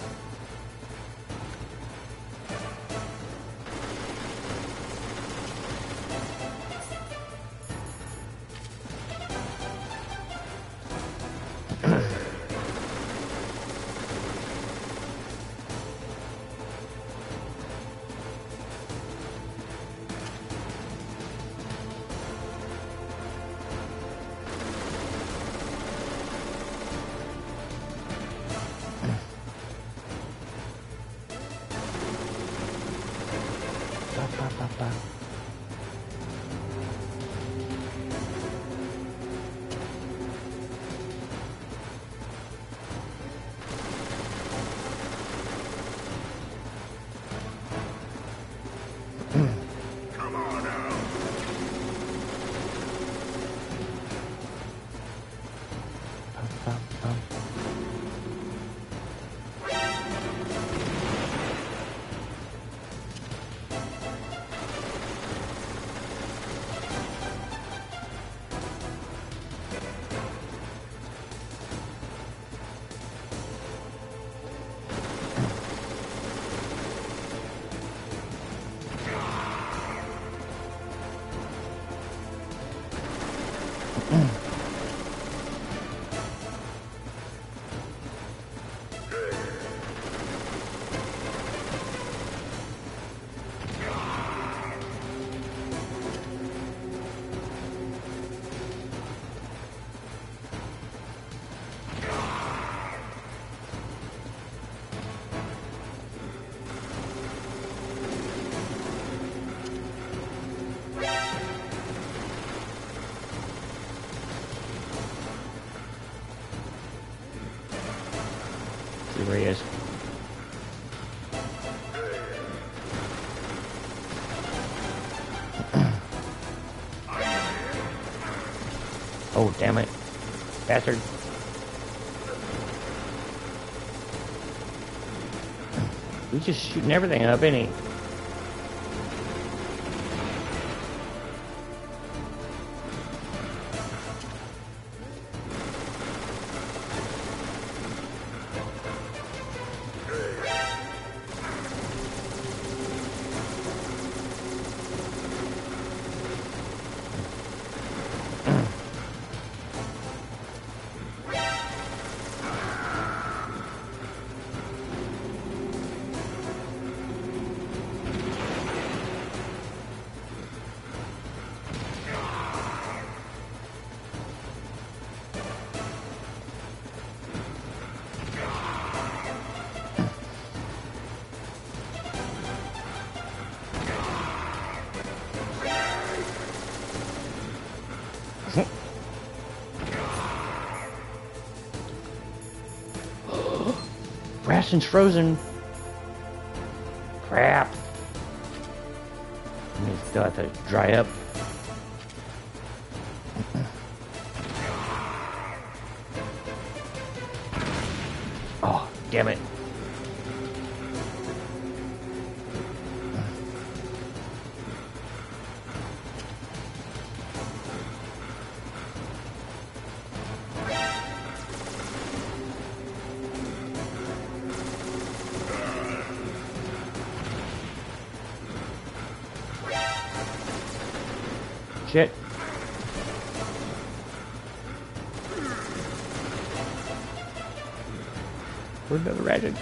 Oh, damn it. Bastard. He's just shooting everything up, isn't he? Ration's frozen. Crap. I still have to dry up. [clears throat] Oh, damn it. Where's ration?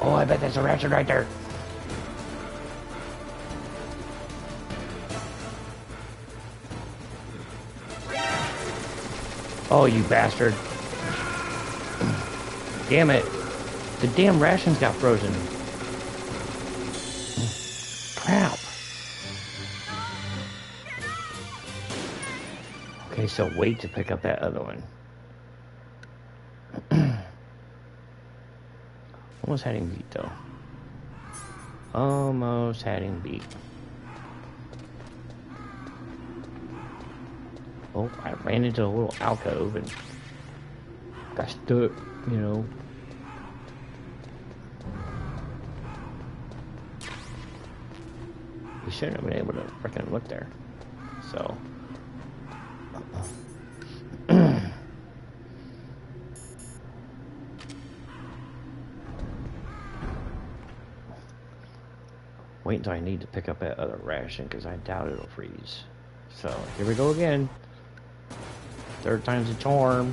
Oh, I bet there's a ratchet right there. Oh, you bastard. Damn it. The damn rations got frozen. Crap. Okay, so wait to pick up that other one. [clears throat] Almost had him beat, though. Almost had him beat. Oh, I ran into a little alcove and got stuck, you know. Shouldn't have been able to freaking look there. So. [clears throat] Wait until I need to pick up that other ration because I doubt it'll freeze. So, here we go again. Third time's a charm.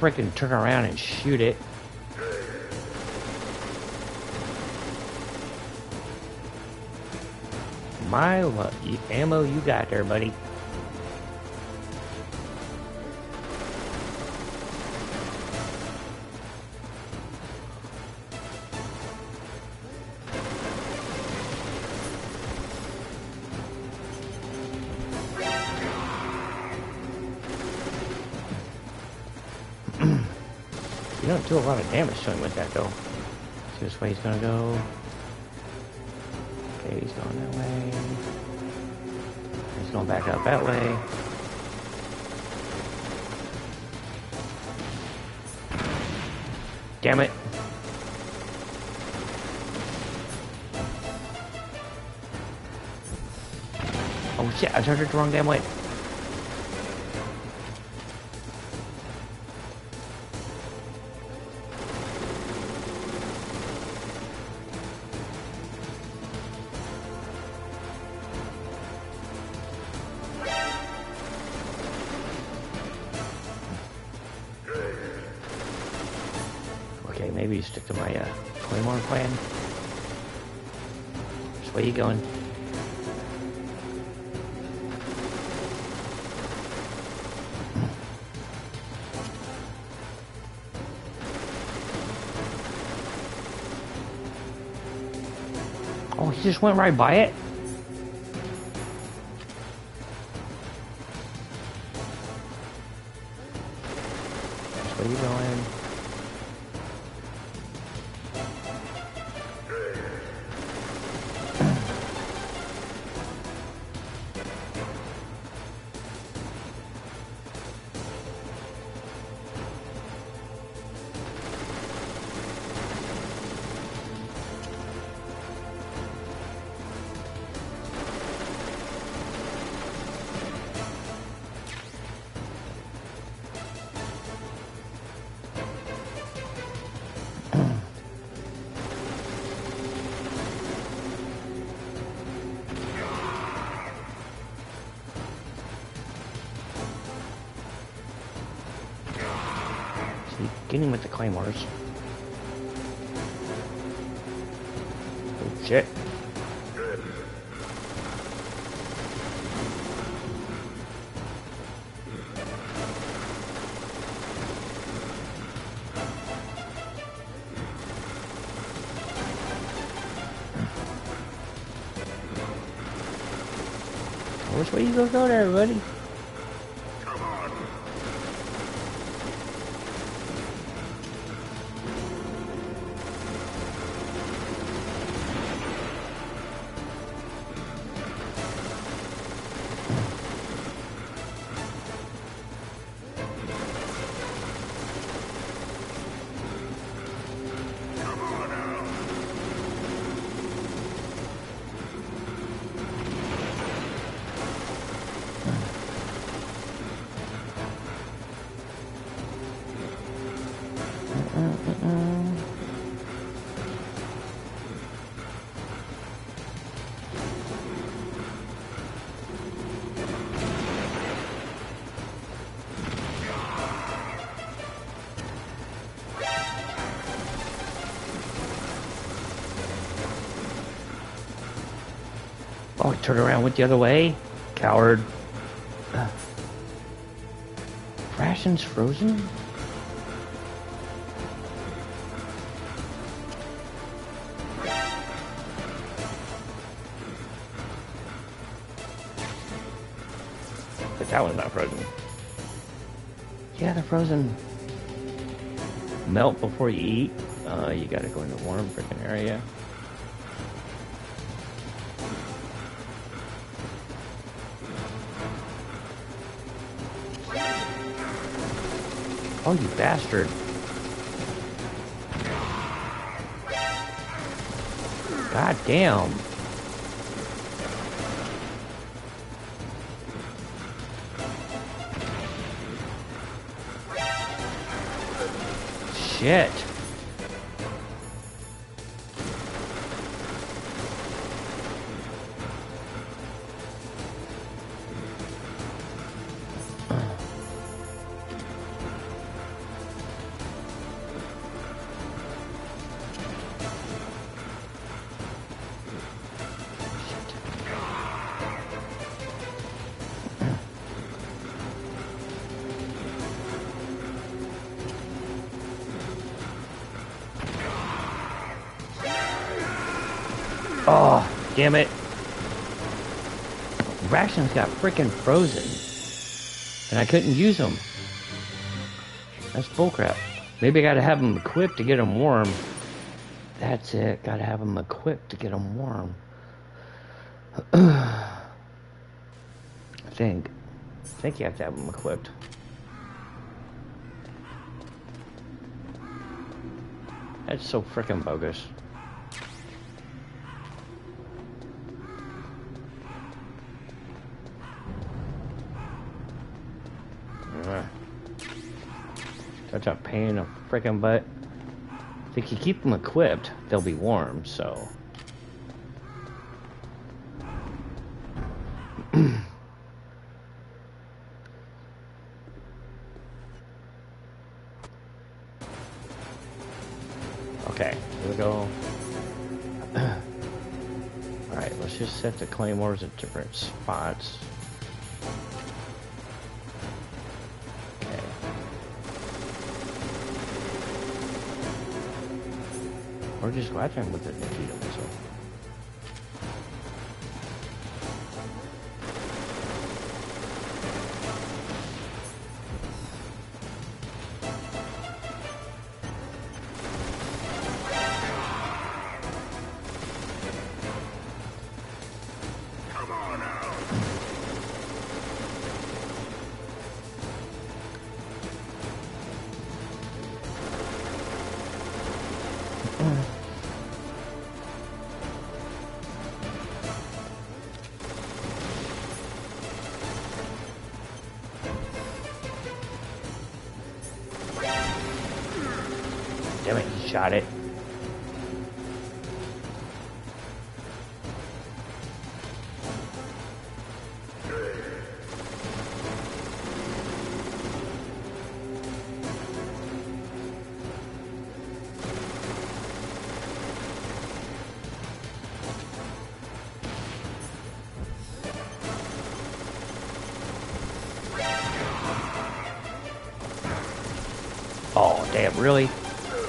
Freaking turn around and shoot it. My ammo you got there, buddy? Lot of damage to him with that, though. See which way he's gonna go. Okay, he's going that way. He's going back out that way. Damn it. Oh shit, I turned it the wrong damn way. Just went right by it? Turned around, went the other way? Coward. Uh, rations frozen? But that one's not frozen. Yeah, they're frozen. Melt before you eat. Uh, you gotta go in a warm freaking area. Oh, you bastard. God damn. Shit. Got freaking frozen. And I couldn't use them. That's bullcrap. Maybe I gotta have them equipped to get them warm. That's it. Gotta have them equipped to get them warm. [clears throat] I think. I think you have to have them equipped. That's so freaking bogus. Such a pain in the freaking butt. If you keep them equipped, they'll be warm, so. [clears throat] Okay, here we go. [clears throat] Alright, let's just set the claymores at different spots. After him with the Nikita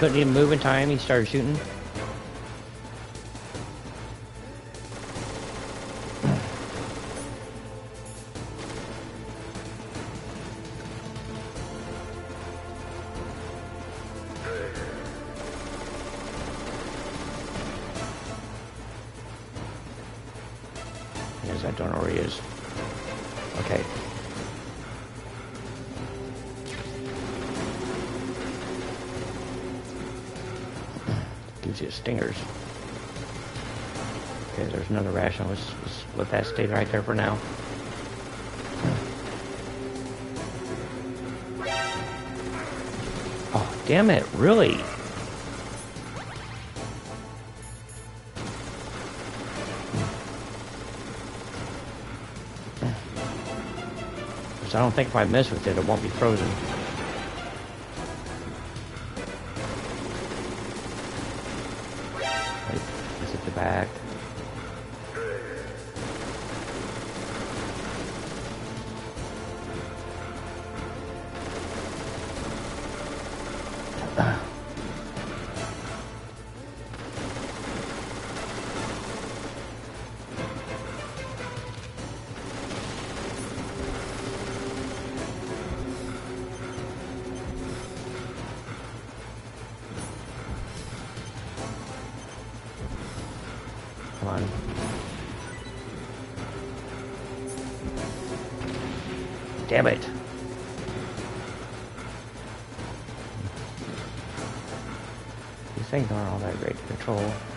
Couldn't even move in time, he started shooting? Right there for now. Oh, damn it, really? I don't think if I mess with it, it won't be frozen. Is it the back? Things aren't all that great to control.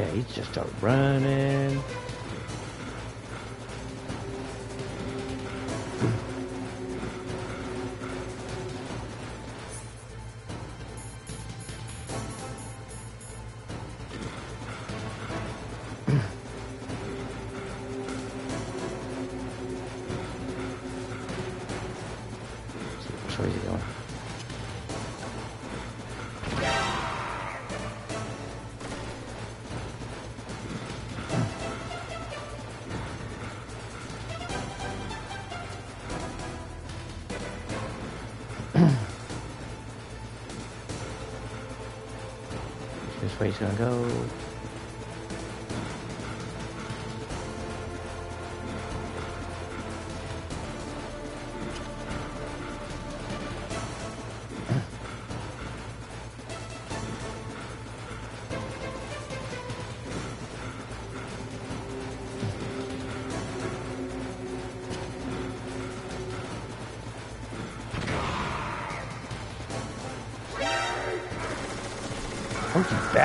Shit, he's just a running. Way he's gonna go.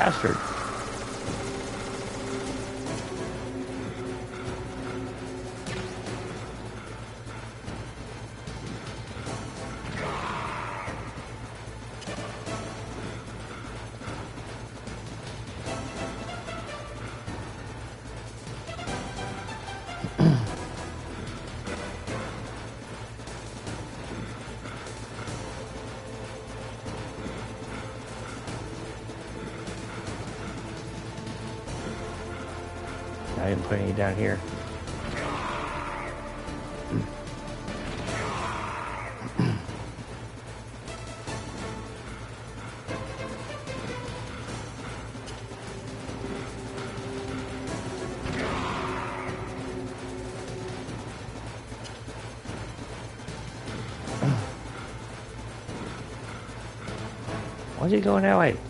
Bastard. Down here. Why's he going that way?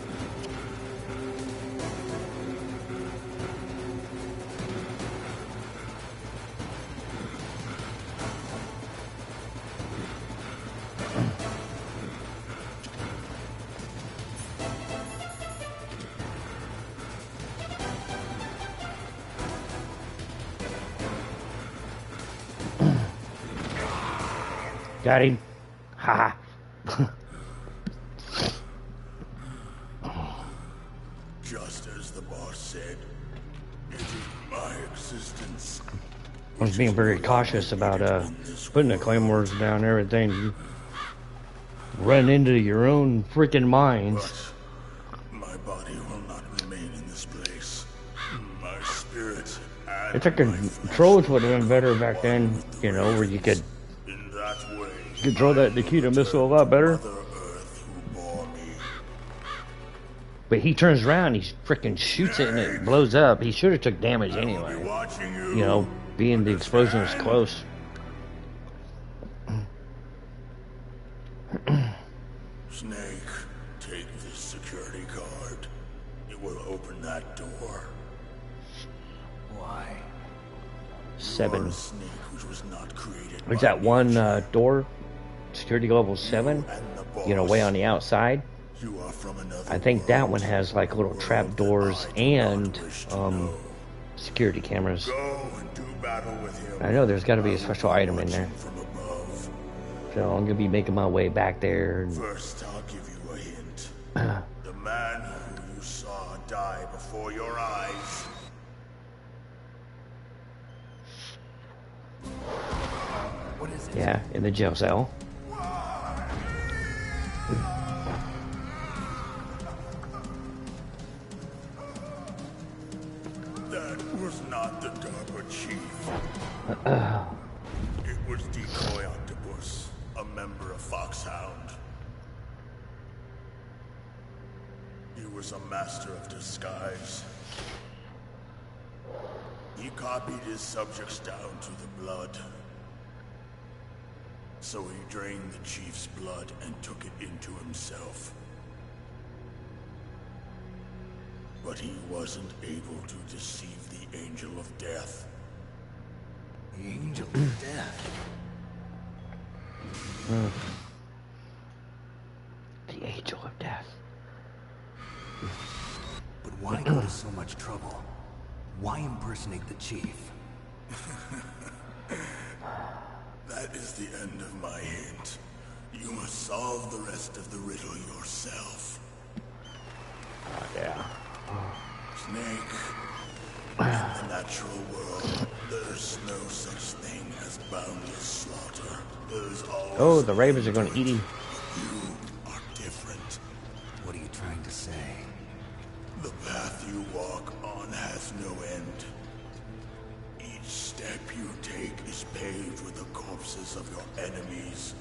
Got him. Ha ha. Just as the boss said, it is my existence. I was being very cautious about uh, putting the claymores down and everything. You run into your own freaking mines. My body will not remain in this place. My spirit If the my flesh controls would have been better back then, you know, where you could in that way. Control that Nikita missile a lot better. Mother Earth who bore me. But he turns around, he freaking shoots it, and it blows up. He should have took damage anyway. you. You know, being the explosion was close. [clears throat] Snake, take this security card. It will open that door. Why? Seven. You're snake which was not created There's that one uh, door, security level seven. And You know, way on the outside. You are from another I think that one has like little A trap doors that I do not and um, security cameras. Go and do battle with him. I know there's got to be a special item in there. From above. So I'm gonna be making my way back there. And, First, I'll give you a hint. [clears throat] the man who you saw die before your eyes. What is it? yeah, in the jail cell. It was Decoy Octopus, a member of Foxhound. He was a master of disguise. He copied his subjects down to the blood. So he drained the chief's blood and took it into himself. But he wasn't able to deceive the Angel of Death. The Angel of Death. The Angel of Death. But why go to so much trouble? Why impersonate the chief? [laughs] That is the end of my hint. You must solve the rest of the riddle yourself. Oh, yeah. Snake, in the natural world, there's no such thing as boundless slaughter. There's always Oh, the ravens are going to eat him. you are different. What are you trying to say? The path you walk on has no end. Each step you take is paved with the corpses of your enemies.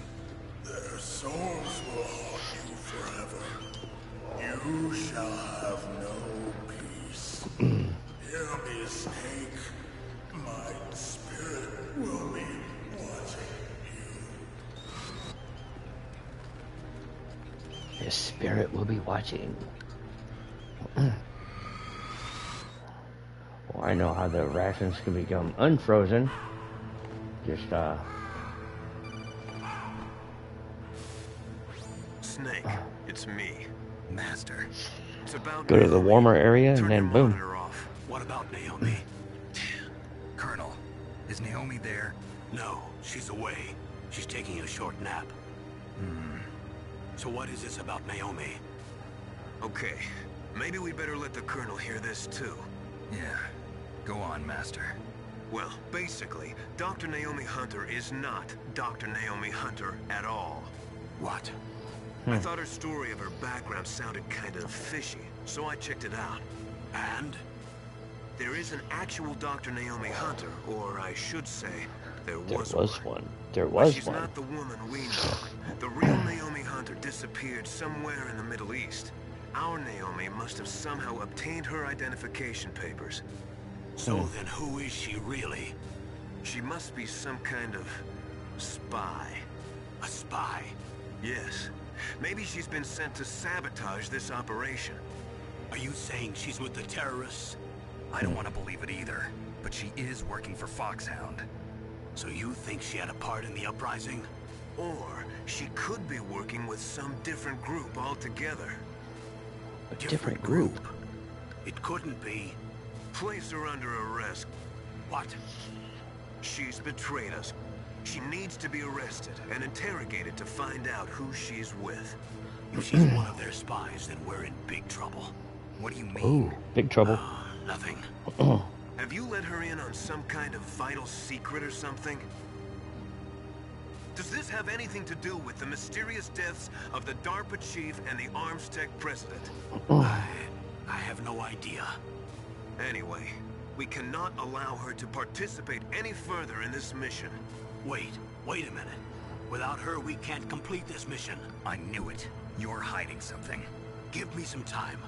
Their souls will haunt you forever. You shall have no peace. [clears throat] Hear me, Snake. My spirit will be watching you. His spirit will be watching. well, I know how the rations can become unfrozen. Just, uh, Snake, it's me. Master. It's about go to the warmer area and then your boom. Monitor off. What about Naomi? [sighs] Colonel, is Naomi there? No, she's away. She's taking a short nap. Hmm. So what is this about Naomi? Okay, maybe we better let the Colonel hear this too. Yeah. Go on, Master. Well, basically, Dr. Naomi Hunter is not Dr. Naomi Hunter at all. What? I thought her story of her background sounded kind of fishy, so I checked it out. And? There is an actual Dr. Naomi Hunter, or I should say, there There was, was one. one. There But was she's one. not the woman we know. The real Naomi Hunter disappeared somewhere in the Middle East. Our Naomi must have somehow obtained her identification papers. So Hmm. then who is she really? She must be some kind of spy. A spy? Yes. Maybe she's been sent to sabotage this operation. Are you saying she's with the terrorists? I don't want to believe it either, but she is working for Foxhound. So you think she had a part in the uprising? Or she could be working with some different group altogether. A different group. It couldn't be. Place her under arrest. What? She's betrayed us. She needs to be arrested and interrogated to find out who she's with. If she's one of their spies, then we're in big trouble. What do you mean? Big trouble. Ah, Nothing. Oh. Have you let her in on some kind of vital secret or something? Does this have anything to do with the mysterious deaths of the DARPA chief and the Armstech president? Oh. I, I have no idea. Anyway, we cannot allow her to participate any further in this mission. Wait, wait a minute. Without her, we can't complete this mission. I knew it. You're hiding something. Give me some time.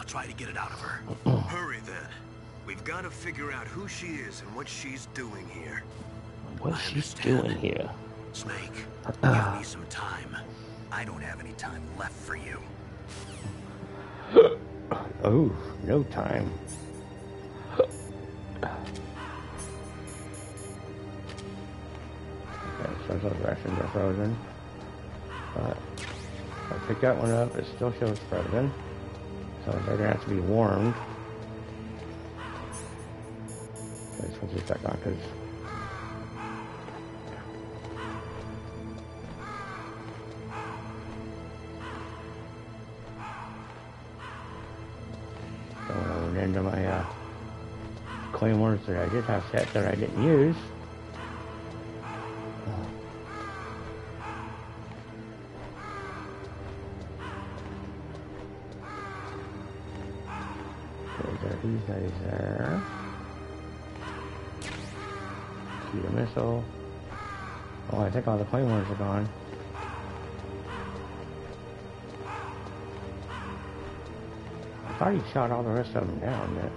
I'll try to get it out of her. Hurry then. We've got to figure out who she is and what she's doing here. What's I she understand. doing here? Snake, uh-uh. give me some time. I don't have any time left for you. [gasps] Oh, no time. Okay, so those rations are frozen. But if I pick that one up, it still shows frozen. So they're gonna have to be warmed. Let's put this back on because don't want to run into my uh, claymores that I did have set that I didn't use. There's there, he's there, there. A missile. Oh, I think all the claymores are uh, gone. I thought he shot all the rest of them down, but...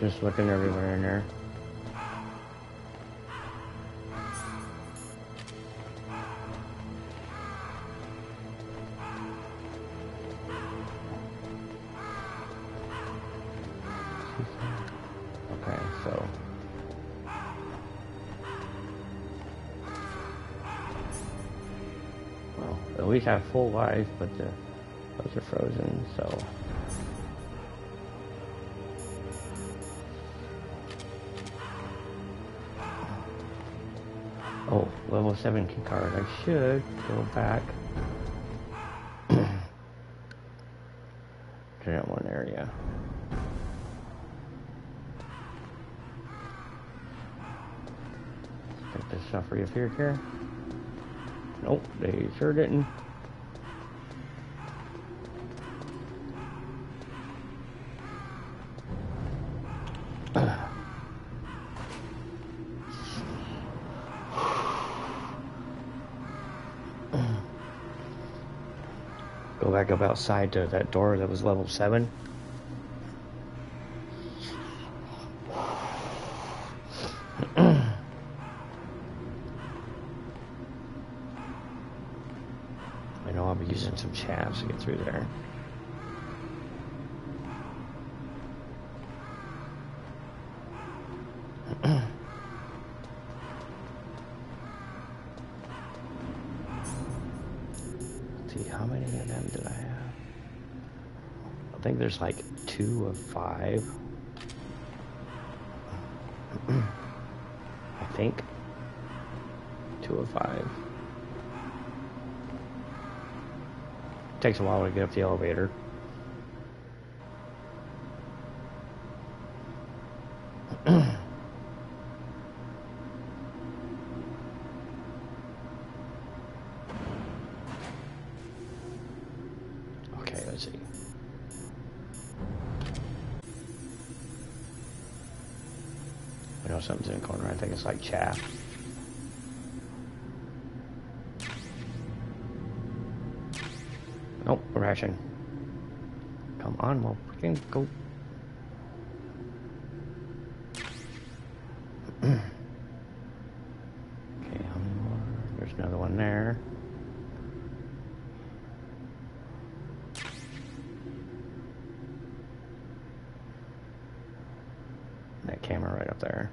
Just looking everywhere in there. have full life, but the, those are frozen, so. Oh, level 7 key card. I should go back to that one area. Did this stuff reappeared here. Nope, they sure didn't. Outside to that door that was level 7. [clears throat] I know I'll be using some chaffs to get through there. [clears throat] see, how many of them did I have? I think there's like two of five. I think. Two of five. Takes a while to get up the elevator. Chaff. Nope, ration. Come on, we'll freaking go. okay, how many more? There's another one there. That camera right up there.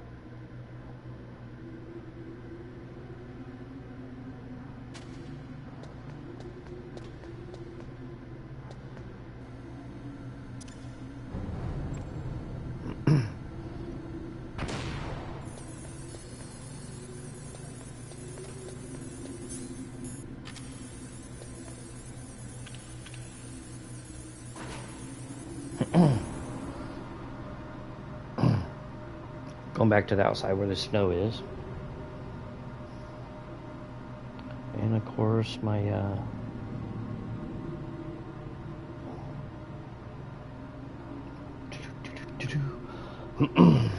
Going back to the outside where the snow is. And of course, my uh, [clears throat] [clears throat]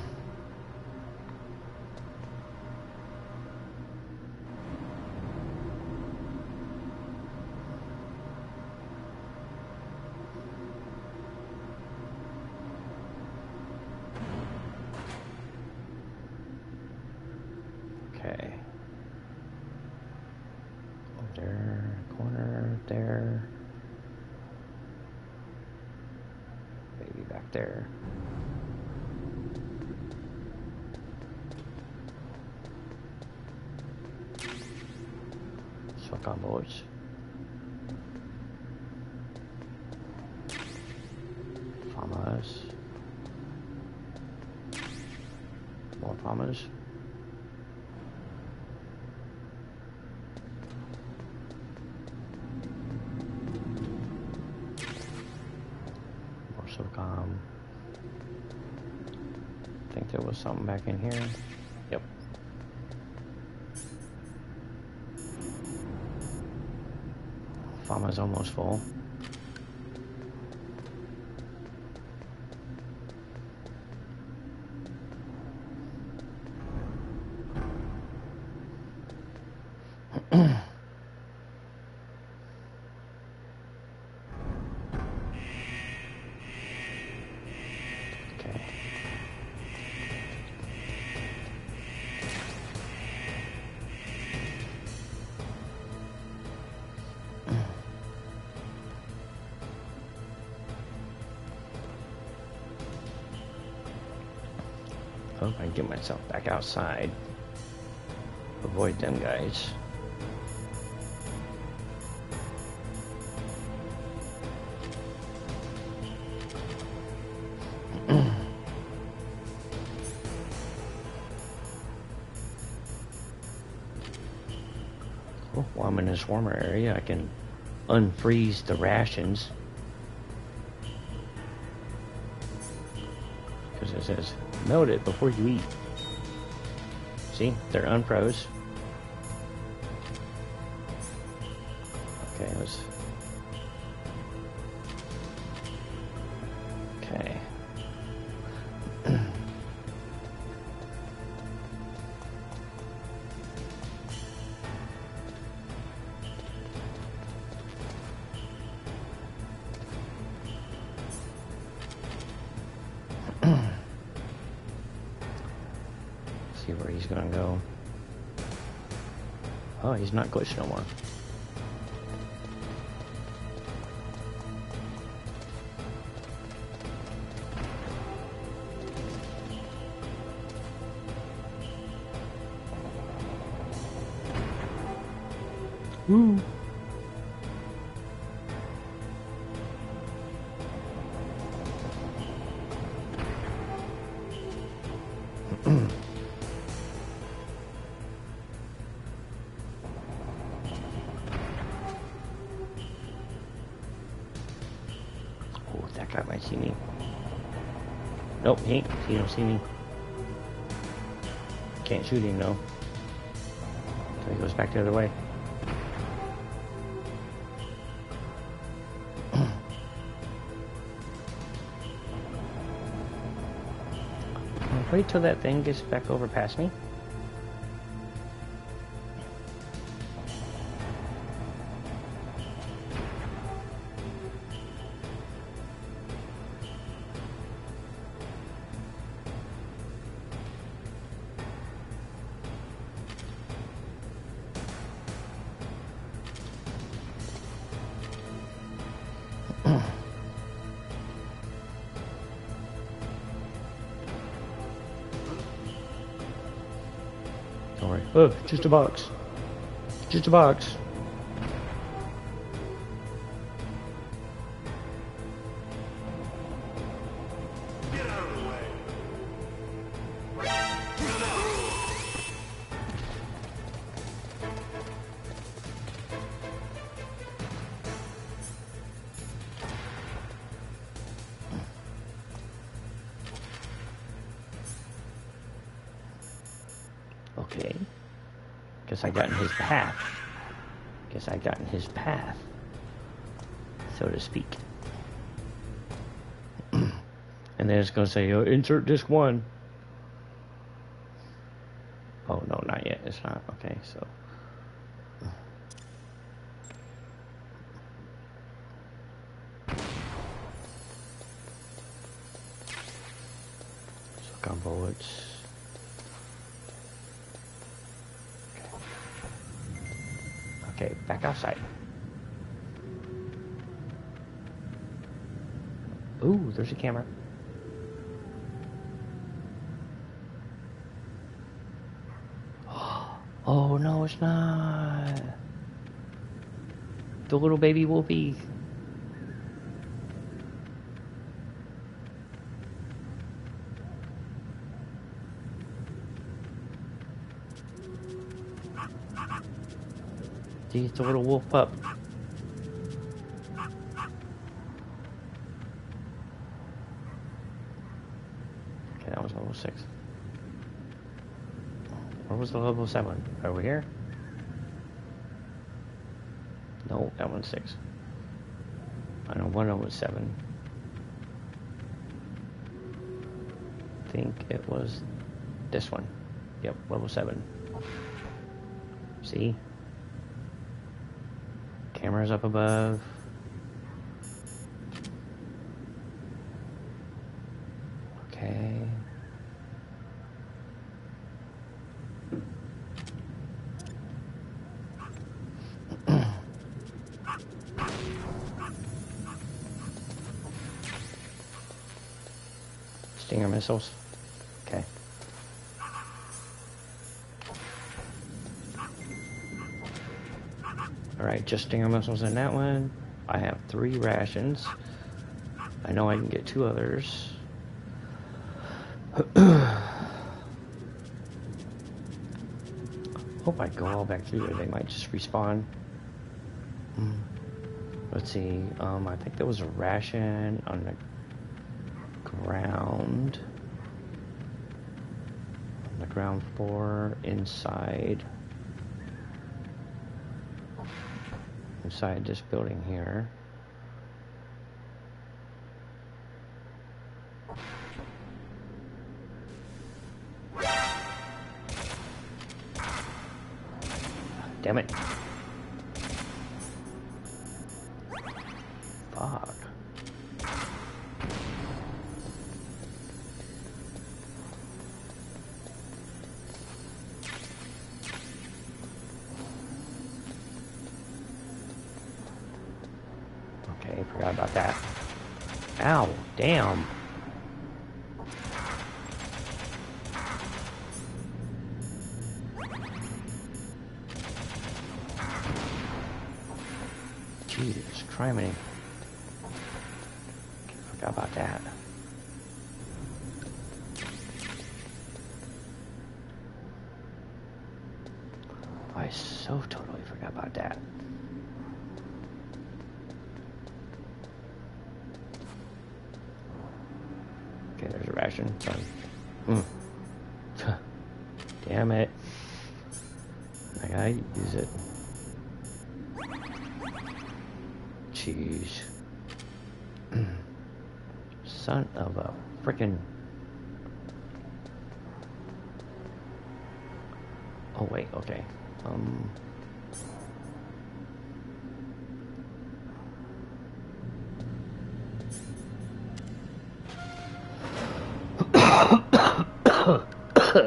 almost full. Hope I can get myself back outside. Avoid them guys. [clears throat] Oh, while I'm in this warmer area, I can unfreeze the rations. Because it says melt it before you eat. See, they're unfroze. Glitched no more. He, he see me. Can't shoot him though. So he goes back the other way. [clears throat] Wait till that thing gets back over past me. Oh, just a box. Just a box. It's going to say, insert disc one. Oh, no, not yet. It's not. Okay, so. Suck on bullets. Okay, back outside. Ooh, there's a camera. Oh no, it's not. The little baby wolfie. It's a little wolf pup. Okay, that was level six. Where was the level seven? Over here? No, that one's six. I know one of them was seven. I think it was this one. Yep, level seven. See? Cameras up above. Okay. Stinger missiles. Okay. Alright, just stinger missiles in that one. I have three rations. I know I can get two others. [clears throat] Hope I go all back through there. They might just respawn. Hmm. Let's see. Um, I think there was a ration on the ground. The inside inside this building here. Damn it.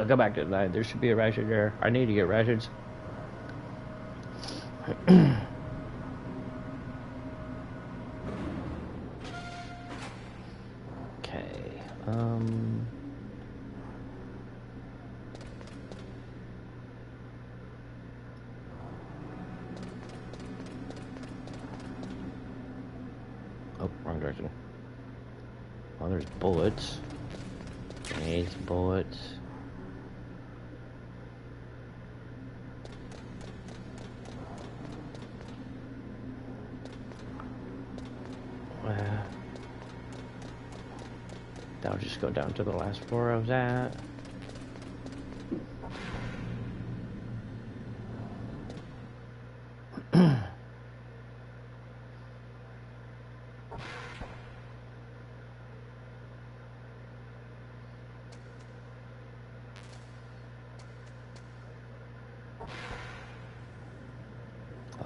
Go back to that. There should be a ration there. I need to get rations. okay. Um. Oh, wrong direction. Oh, there's bullets. Grenades, bullets. Uh, I'll just go down to the last floor I was at.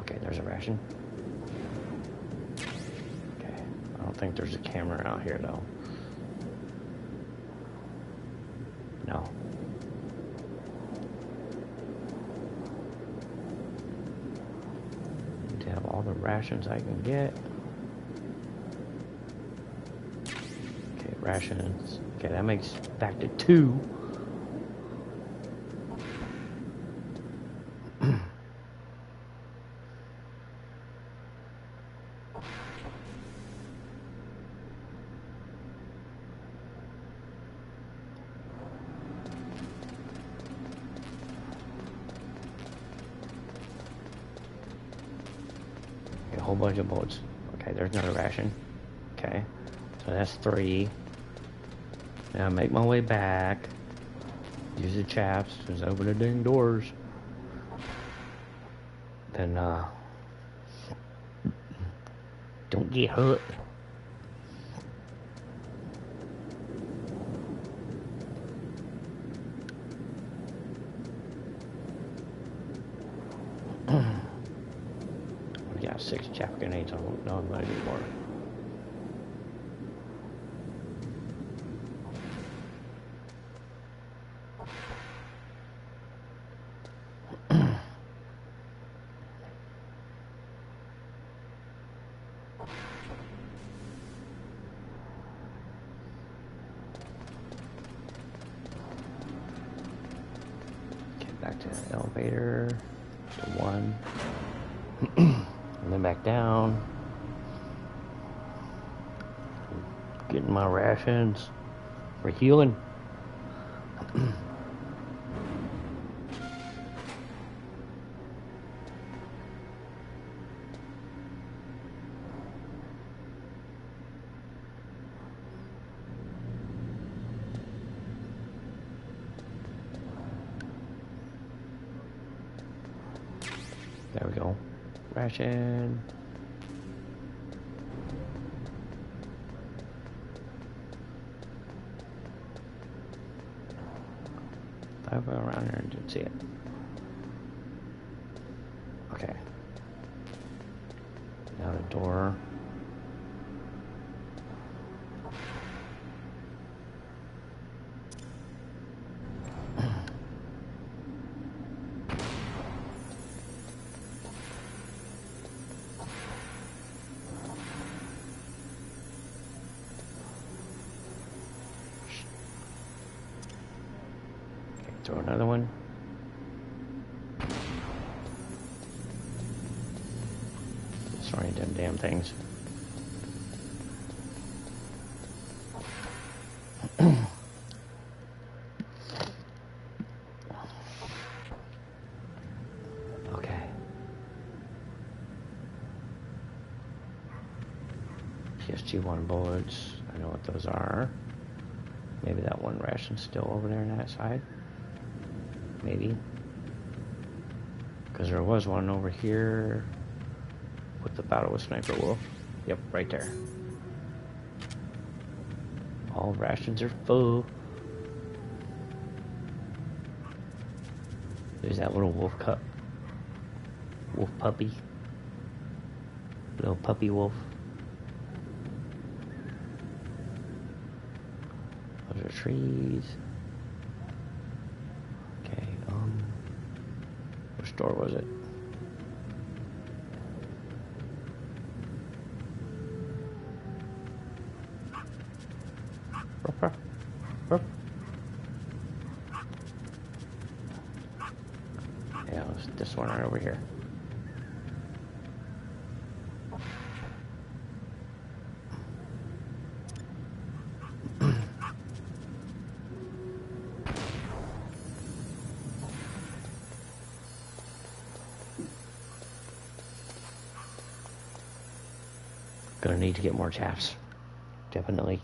Okay, there's a ration. Okay, I don't think there's a camera out here though. No. Need to have all the rations I can get. Okay, rations. Okay, that makes back to two. Three. Now make my way back. Use the chaffs. Just open the ding doors. Then, uh, don't get hurt. back down. Getting my rations. We're healing. There we go. Ratchet. Around here and didn't see it. Okay. Now the door. Okay, throw another one. Destroying them damn things. [clears throat] okay. PSG-1 bullets. I know what those are. Maybe that one ration's still over there on that side. Maybe. Because there was one over here with the battle with Sniper Wolf. Yep, right there. All rations are full. There's that little wolf cup. Wolf puppy. Little puppy wolf. Those are trees. Okay, um. Which door was it? Ruff, ruff, ruff. Yeah, it was this one right over here. Gonna need to get more chaffs. Definitely.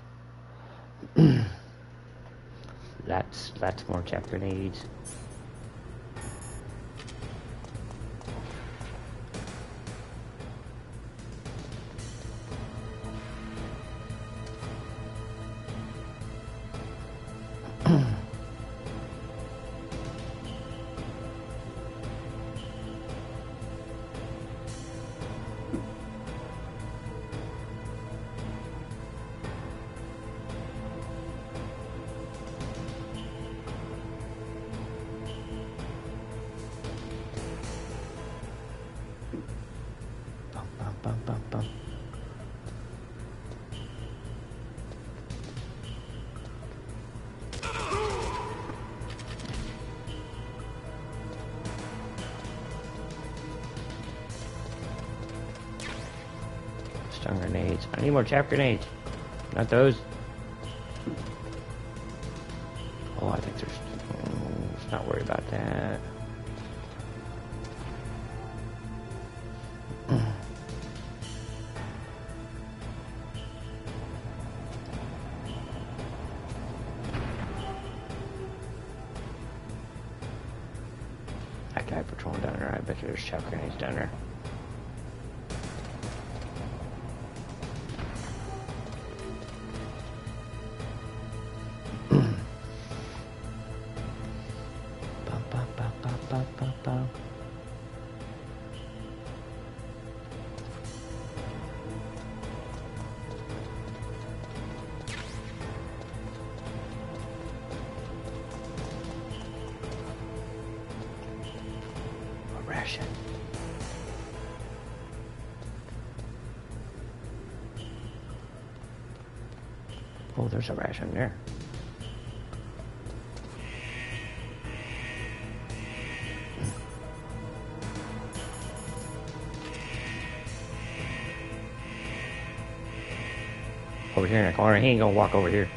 [clears throat] That's that's more chaff grenades. More chaff grenades. Not those. There. Over here in the corner. He ain't gonna walk over here.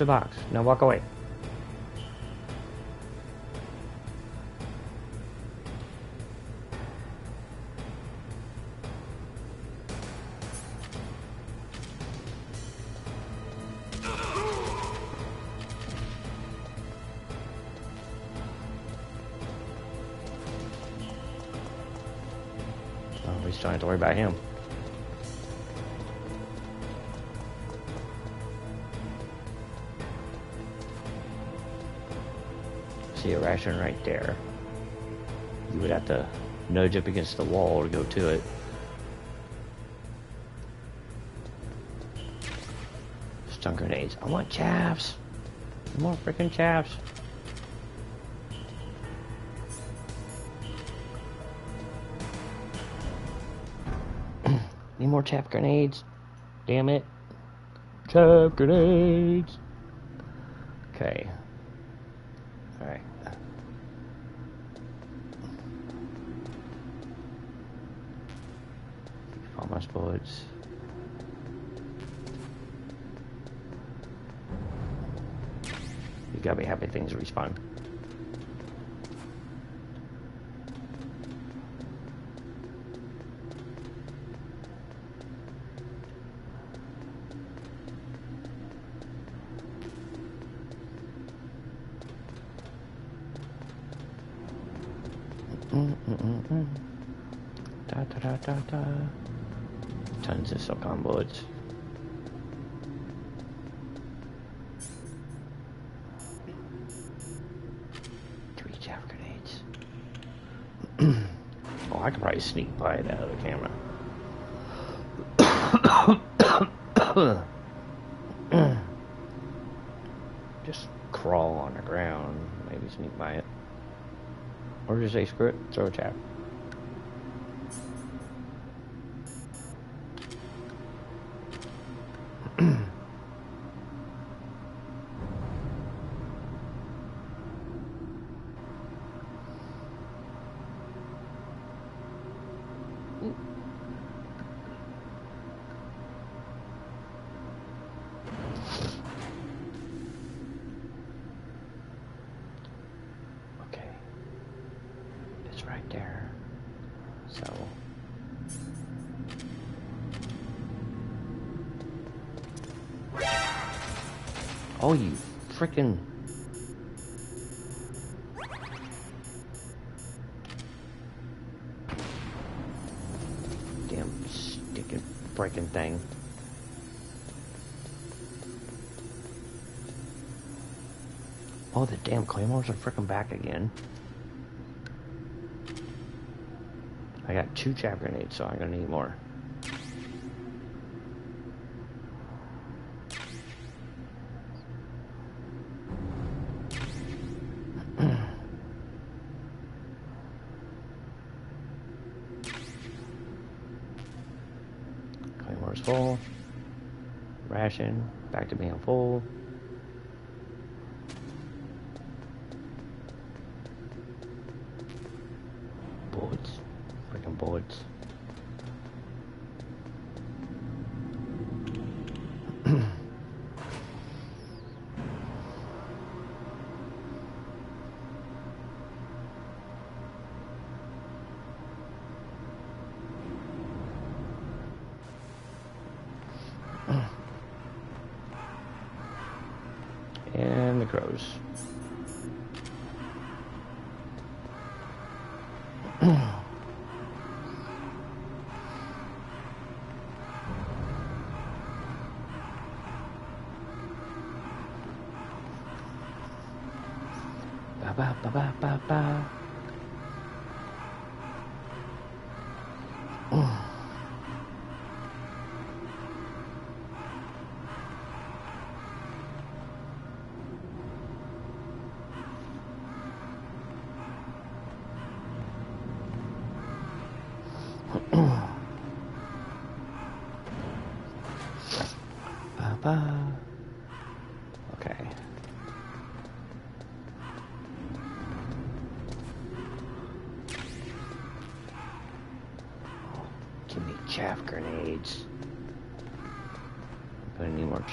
A box. Now walk away. Nudge up against the wall to go to it. Stun grenades. I want chaffs. More freaking chaffs. [clears throat] Need more chaff grenades. Damn it. Chaff grenades. Okay. Alright. Almost bullets. You gotta be things respawn. Da da da da da. Tons of bullets. Three chaff grenades. oh, I could probably sneak by that other camera. [coughs] Just crawl on the ground, maybe sneak by it. Or just say screw it, throw a chaff. Claymores are freaking back again. I got two chaff grenades, so I'm gonna need more. [clears throat] Claymore's full. Ration, back to being full.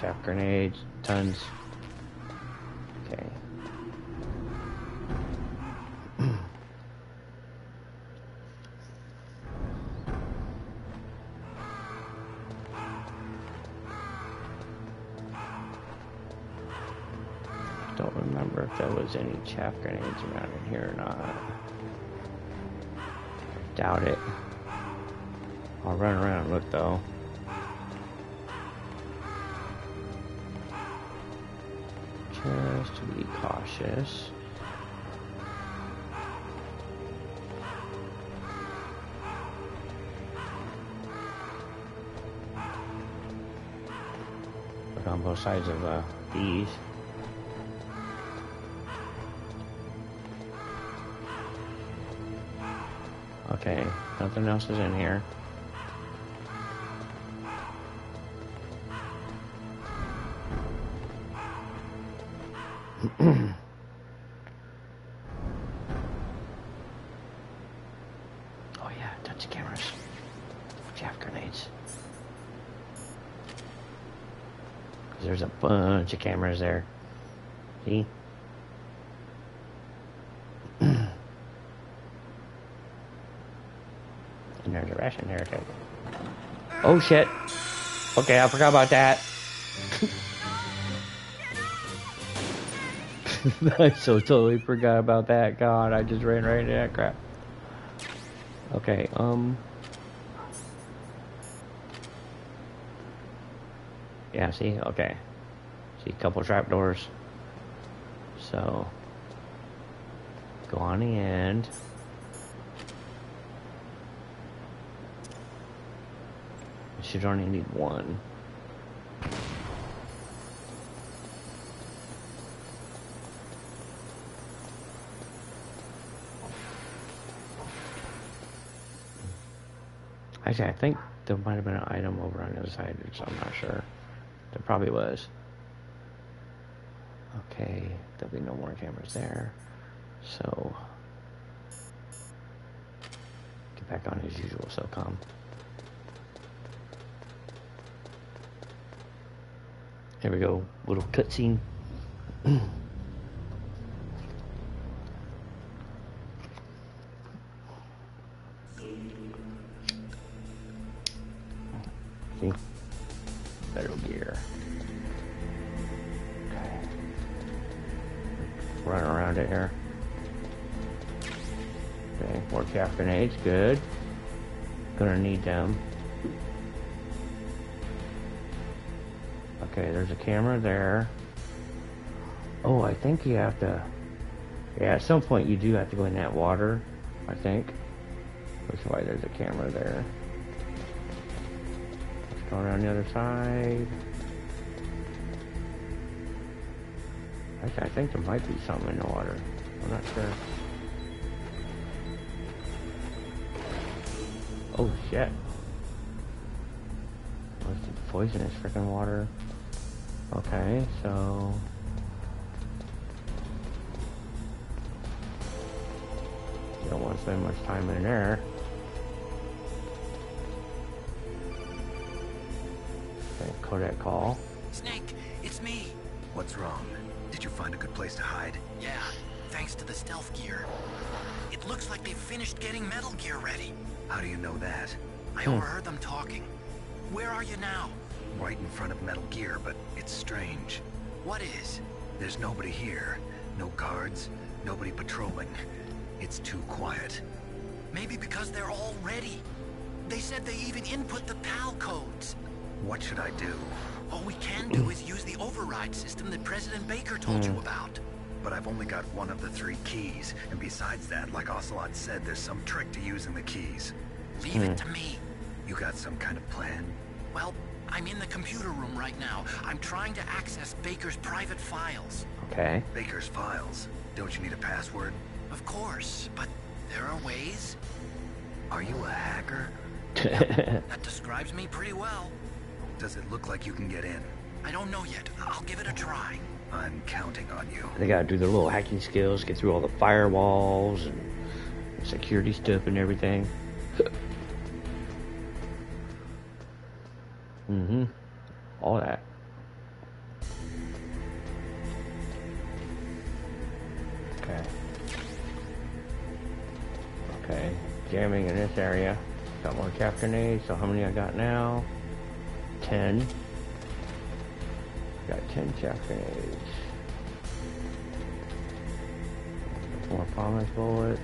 Chaff grenades. Tons. Okay. [clears throat] Don't remember if there was any chaff grenades around in here or not. Doubt it. I'll run around and look though. Look on both sides of uh, these. Okay, nothing else is in here. Cameras there. See? and there's a ration there too. Oh shit. Okay, I forgot about that. [laughs] I so totally forgot about that. God, I just ran right into that crap. Okay, um. Yeah, see? Okay. A couple trap doors. So. Go on the end. Should only need one. Actually, I think there might have been an item over on the other side, so I'm not sure. There probably was. Okay, there'll be no cameras there. So, get back on as usual, so come. Here we go, little cutscene. [clears throat] grenades, good. Gonna need them. Okay, there's a camera there. Oh, I think you have to. Yeah, at some point you do have to go in that water, I think. That's why there's a camera there. Let's go around the other side. Actually, I think there might be something in the water. I'm not sure. Oh shit. What's the poisonous freaking water? Okay, so you don't want to spend much time in there. Okay, Codec call. Snake, it's me. What's wrong? Did you find a good place to hide? Yeah, thanks to the stealth gear. It looks like they've finished getting Metal Gear ready. How do you know that? Hmm. I overheard them talking. Where are you now? Right in front of Metal Gear, but it's strange. What is? There's nobody here. No guards, nobody patrolling. It's too quiet. Maybe because they're all ready. They said they even input the PAL codes. What should I do? All we can do is use the override system that President Baker told you hmm. about. But I've only got one of the three keys, and besides that, like Ocelot said, there's some trick to using the keys. Leave it hmm. to me. You got some kind of plan? Well, I'm in the computer room right now. I'm trying to access Baker's private files. Okay. Baker's files. Don't you need a password? Of course, but there are ways. Are you a hacker? [laughs] That describes me pretty well. Does it look like you can get in? I don't know yet. I'll give it a try. I'm counting on you. they gotta do their little hacking skills, get through all the firewalls and security stuff and everything. mm-hmm. All that. Okay. Okay. Jamming in this area. Got more chaff grenades, so how many I got now? More promise bullets.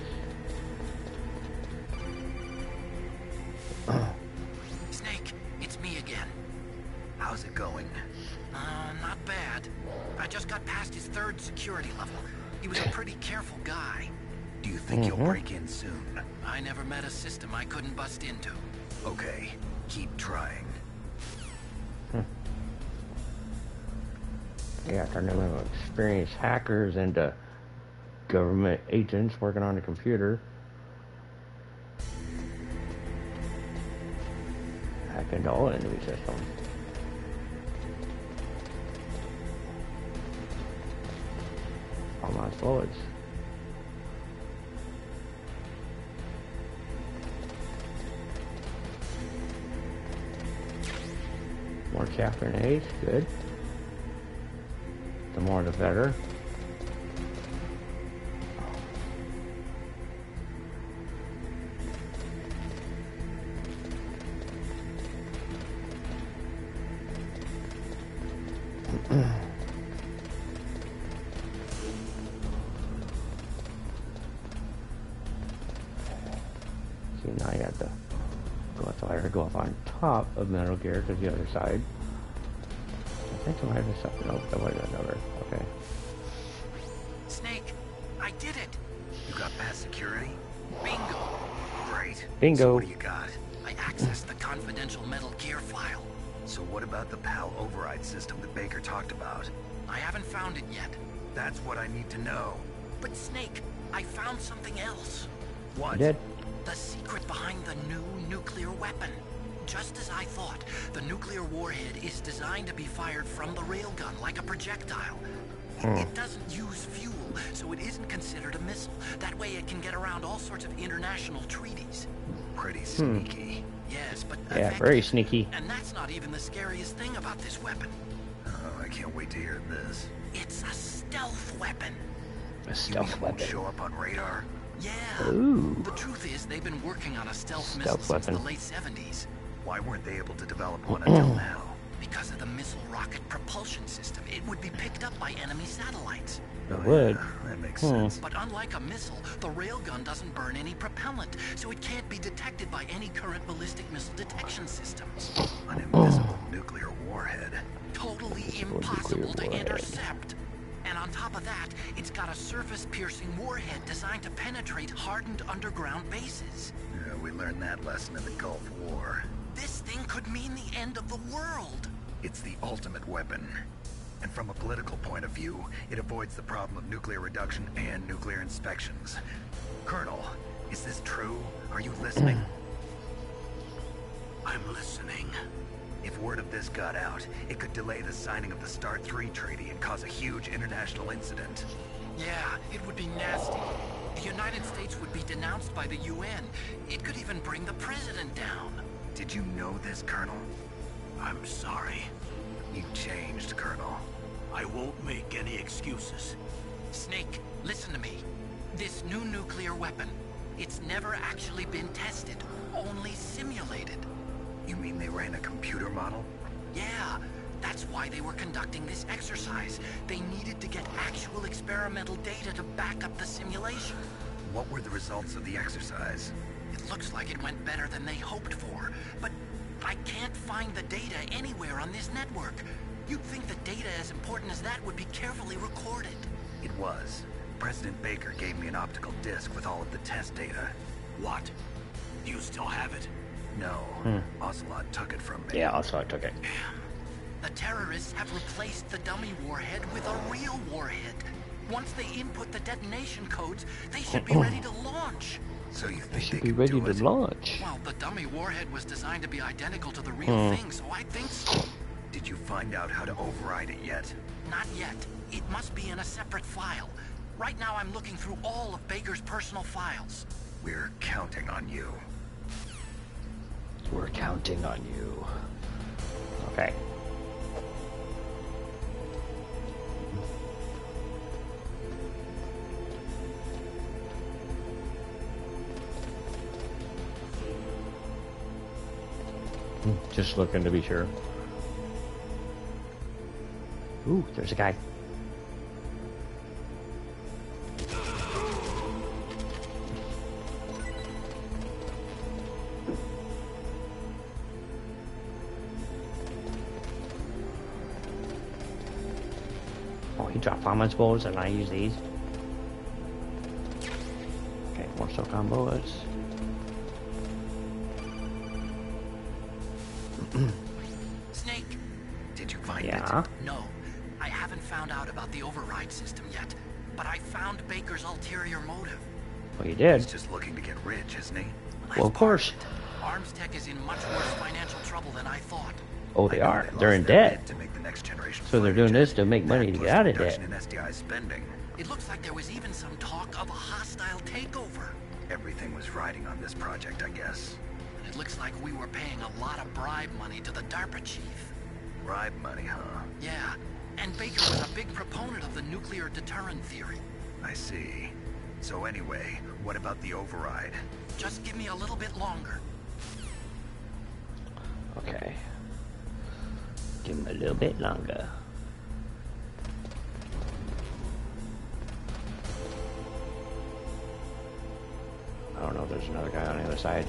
[clears throat] Snake, it's me again. How's it going? Uh, not bad. I just got past his third security level. He was a [clears throat] pretty careful guy. Do you think mm -hmm. you'll break in soon? I never met a system I couldn't bust into. Okay, keep trying. Yeah, turn them experienced hackers into government agents working on a computer. Hack into all enemy systems. All my fluids. More chapter eight, good. The more the better. [clears throat] See, now you have to go up, so I go up on top of Metal Gear to the other side. I think I have this up. No, that was another. Okay. Snake, I did it! You got past security? Bingo! Great. Bingo. So what do you got? I accessed the confidential Metal Gear file. So what about the PAL override system that Baker talked about? I haven't found it yet. That's what I need to know. But Snake, I found something else. What? Dead. The secret behind the new nuclear weapon. Just as I thought, the nuclear warhead is designed to be fired from the railgun like a projectile. It, it doesn't use fuel, so it isn't considered a missile. That way it can get around all sorts of international treaties. Pretty sneaky. Yes, but Hmm. Yeah, very sneaky. And that's not even the scariest thing about this weapon. Oh, I can't wait to hear this. It's a stealth weapon. A stealth mean it won't weapon. show up on radar? Yeah. Ooh. The truth is, they've been working on a stealth, Stealth missile since the late 70s. Why weren't they able to develop one until now? Because of the missile rocket propulsion system, it would be picked up by enemy satellites. It Oh, would. yeah, that makes Hmm. sense. But unlike a missile, the railgun doesn't burn any propellant, so it can't be detected by any current ballistic missile detection systems. An invisible nuclear warhead. Totally impossible to warhead. intercept. And on top of that, it's got a surface-piercing warhead designed to penetrate hardened underground bases. Yeah, we learned that lesson in the Gulf War. Thing could mean the end of the world. It's the ultimate weapon. And from a political point of view, it avoids the problem of nuclear reduction and nuclear inspections. Colonel, is this true? Are you listening? I'm listening. if word of this got out, it could delay the signing of the START 3 treaty and cause a huge international incident. Yeah, it would be nasty. The United States would be denounced by the UN. It could even bring the president down. Did you know this, Colonel? I'm sorry. You changed, Colonel. I won't make any excuses. Snake, listen to me. This new nuclear weapon, it's never actually been tested, only simulated. You mean they ran a computer model? Yeah, that's why they were conducting this exercise. They needed to get actual experimental data to back up the simulation. What were the results of the exercise? It looks like it went better than they hoped for, but I can't find the data anywhere on this network. You'd think the data as important as that would be carefully recorded. It was. President Baker gave me an optical disc with all of the test data. What? Do you still have it? No, hmm. Ocelot took it from me. Yeah, Ocelot took it. The terrorists have replaced the dummy warhead with a real warhead. Once they input the detonation codes, they should be [clears throat] ready to launch. So you They think should they be ready do to it? launch. Well, the dummy warhead was designed to be identical to the real hmm. thing, so I think so. Did you find out how to override it yet? Not yet. It must be in a separate file. Right now I'm looking through all of Baker's personal files. We're counting on you. We're counting on you. Okay. Hmm, just looking to be sure. Ooh, there's a guy. Oh, he dropped FAMAS bows and I use these. Okay, more so combos. Snake, did you find Yeah. it? No, I haven't found out about the override system yet, but I found Baker's ulterior motive. Well, you did. He's just looking to get rich, isn't he? Well, of course. Arms Tech is in much worse financial trouble than I thought. Oh, they are. lost They're in debt. To make the next generation So they're doing this to make money to get out of debt. in SDI spending. It looks like there was even some talk of a hostile takeover. Everything was riding on this project, I guess. It looks like we were paying a lot of bribe money to the DARPA chief. Bribe money, huh? Yeah, and Baker was a big proponent of the nuclear deterrent theory. I see. So anyway, what about the override? Just give me a little bit longer. Okay. Give him a little bit longer. I don't know if there's another guy on the other side.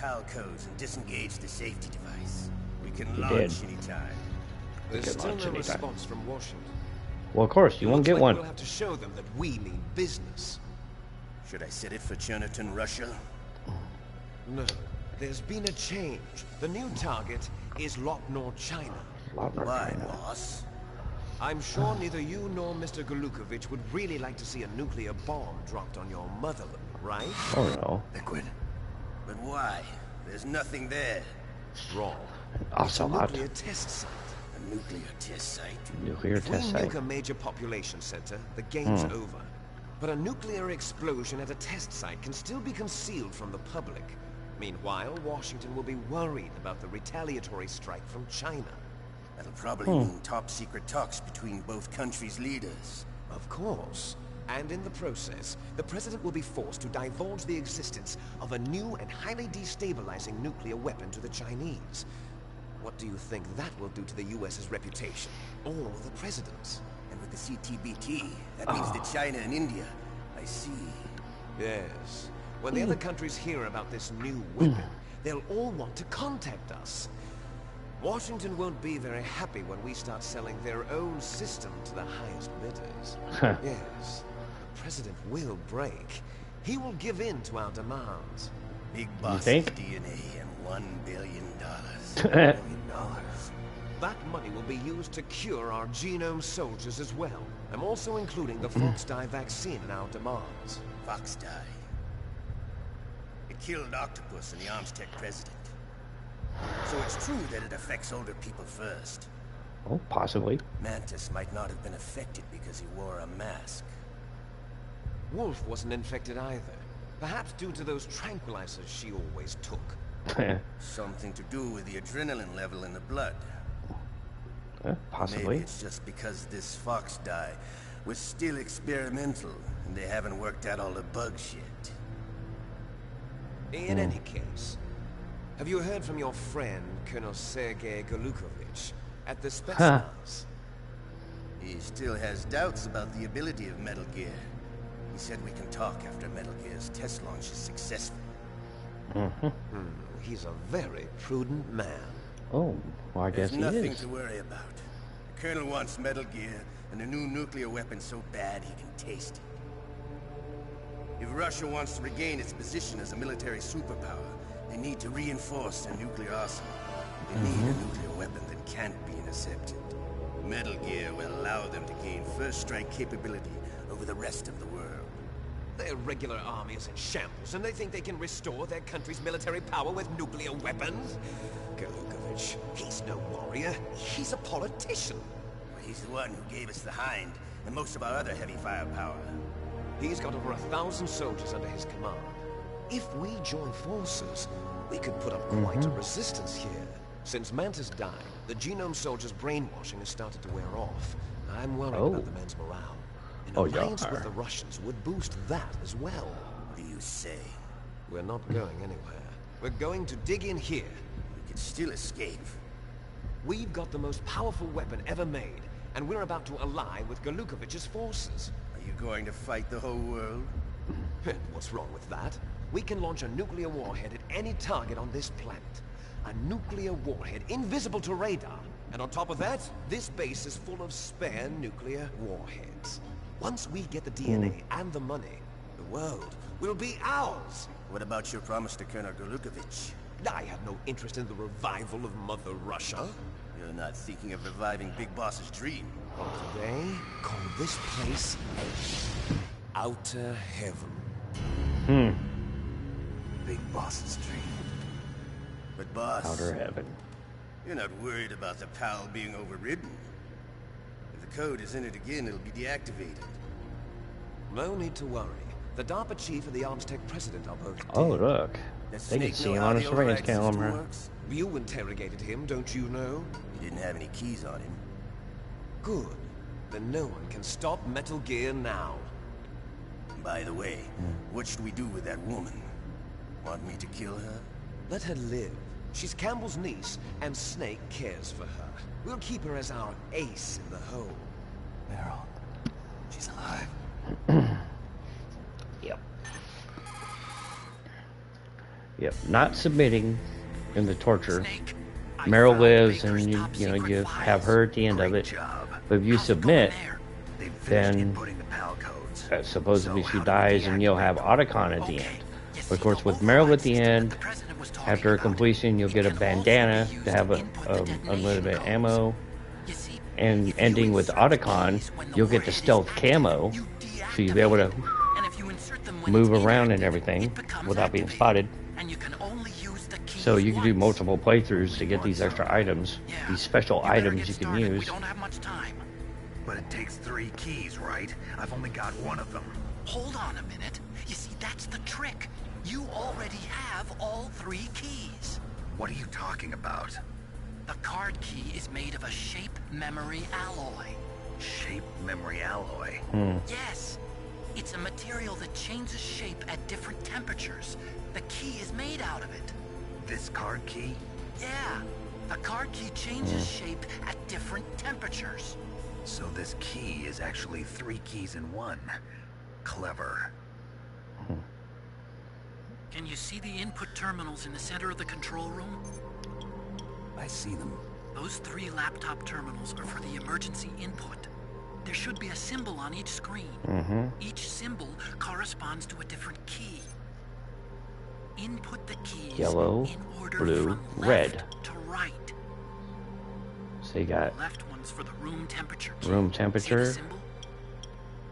PAL codes and disengaged the safety device. We can You launch did. anytime. There's could still launch no anytime. response from Washington. well, of course, you won't get like one. We'll have to show them that we mean business. Should I set it for Cherniton, Russia? No, there's been a change. The new target is Lop Nur, China. Lot more Why, China. boss? I'm sure neither you nor Mr. Gurlukovich would really like to see a nuclear bomb dropped on your motherland, right? Oh no. Liquid. But why? There's nothing there. Wrong. It's a Ocelot. nuclear test site. A nuclear test site. Nuclear If we site. nuke a major population center, the game's Hmm. over. But a nuclear explosion at a test site can still be concealed from the public. Meanwhile, Washington will be worried about the retaliatory strike from China. That'll probably Hmm. mean top secret talks between both countries' leaders. Of course. And in the process, the president will be forced to divulge the existence of a new and highly destabilizing nuclear weapon to the Chinese. What do you think that will do to the US's reputation? Or the president's? And with the CTBT, that means that China and India. I see. Yes. When the other countries hear about this new weapon, they'll all want to contact us. Washington won't be very happy when we start selling their own system to the highest bidders. yes. The president will break. He will give in to our demands. Big boss? DNA and one billion dollars. Dollars. [laughs] That money will be used to cure our genome soldiers as well. I'm also including the hmm. FOXDIE vaccine in our demands. Fox die. It killed Octopus and the Armstech president. So it's true that it affects older people first. Oh, possibly. Mantis might not have been affected because he wore a mask. Wolf wasn't infected either. Perhaps due to those tranquilizers she always took. Something to do with the adrenaline level in the blood. Uh, possibly. Maybe it's just because this FOXDIE was still experimental and they haven't worked out all the bugs yet. In any case, have you heard from your friend, Colonel Sergei Gurlukovich, at the Spetsnaz? He still has doubts about the ability of Metal Gear. Said we can talk after Metal Gear's test launch is successful. Mm-hmm. Hmm, he's a very prudent man. Oh, well, I guess There's he nothing to worry about. The Colonel wants Metal Gear and a new nuclear weapon so bad he can taste it. If Russia wants to regain its position as a military superpower, they need to reinforce their nuclear arsenal. They need a nuclear weapon that can't be intercepted. Metal Gear will allow them to gain first strike capability over the rest of the world. Their regular army is in shambles, and they think they can restore their country's military power with nuclear weapons? Gurlukovich, he's no warrior. He's a politician. He's the one who gave us the Hind and most of our other heavy firepower. He's got over a thousand soldiers under his command. If we join forces, we could put up quite a mm-hmm. resistance here. Since Mantis died, the Genome Soldier's brainwashing has started to wear off. I'm worried Oh. about the men's morale. An Oh, you alliance with the Russians would boost that as well. What do you say? We're not going anywhere. We're going to dig in here. We could still escape. We've got the most powerful weapon ever made, and we're about to ally with Gurlukovich's forces. Are you going to fight the whole world? And [laughs] what's wrong with that? We can launch a nuclear warhead at any target on this planet. A nuclear warhead invisible to radar. And on top of that, this base is full of spare nuclear warheads. Once we get the DNA and the money, the world will be ours. What about your promise to Colonel Gurlukovich? I have no interest in the revival of Mother Russia. You're not thinking of reviving Big Boss's dream. Today, call this place Outer Heaven. Hmm. Big Boss's dream. But boss, Outer heaven. you're not worried about the PAL being overridden. If the code is entered again, it'll be deactivated. No need to worry. The DARPA chief and the arms tech president are both oh, dead. Oh, look. Does They can Snake see know him on the a surveillance override system camera. works? You interrogated him, don't you know? He didn't have any keys on him. Good. Then no one can stop Metal Gear now. By the way, hmm. what should we do with that woman? Want me to kill her? Let her live. She's Campbell's niece, and Snake cares for her. We'll keep her as our ace in the hole. Meryl. She's alive. [clears throat] Yep. Yep. Not submitting in the torture. Snake, Meryl lives, and you you know you files. have her at the end of Great it. job. But if you How's submit. They've finished Then- the PAL codes. uh, supposedly So she how do we dies, and you'll have them? Otacon at the end. You Of course, with Meryl at the end, the president was talking after completion, you'll get a can also be bandana to have a, input the um, unlimited ammo, and ending with insert Otacon, keys when the you'll get the stealth camo, so you'll be able to deactivate it. And if you insert them when move around and everything without being spotted. And you can only use the keys So you can do multiple playthroughs to get these extra items, these special items you can started. We use. don't have much time. But it takes three keys, right? I've only got one of them. Hold on a minute. You see, that's the trick. You already have all three keys. What are you talking about? The card key is made of a shape memory alloy. Shape memory alloy. Hmm. Yes. It's a material that changes shape at different temperatures. The key is made out of it. This card key? Yeah. The card key changes shape at different temperatures. So this key is actually three keys in one. Clever. Can you see the input terminals in the center of the control room? I see them. Those three laptop terminals are for the emergency input. There should be a symbol on each screen. Mm-hmm. Each symbol corresponds to a different key. Input the keys Yellow, in order blue, from red. to right. So you got Left one's for the room temperature key. Room See temperature. the symbol?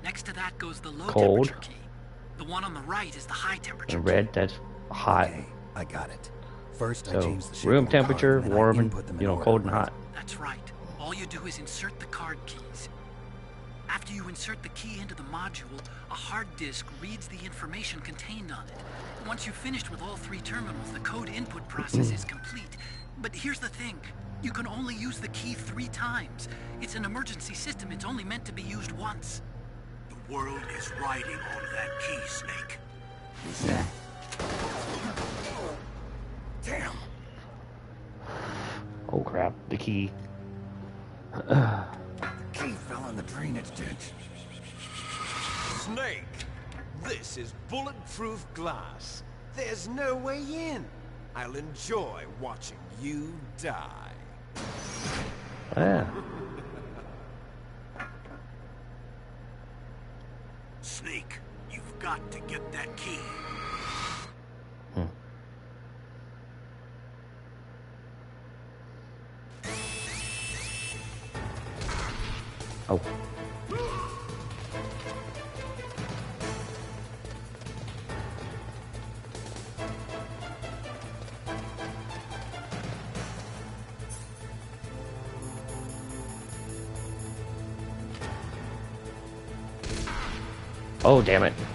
Next to that goes the low Cold. temperature key. The one on the right is the high temperature and red, that's hot. Okay, I got it. First, I So changed the shape room of the card, temperature, warm, and input them you know, order, cold and hot. That's right. All you do is insert the card keys. After you insert the key into the module, a hard disk reads the information contained on it. Once you've finished with all three terminals, the code input process is complete. But here's the thing. You can only use the key three times. It's an emergency system. It's only meant to be used once. The world is riding on that key, Snake. Damn. Oh crap, the key. the Key fell in the drainage ditch. Snake! This is bulletproof glass. There's no way in. I'll enjoy watching you die. Ah, Oh, damn it.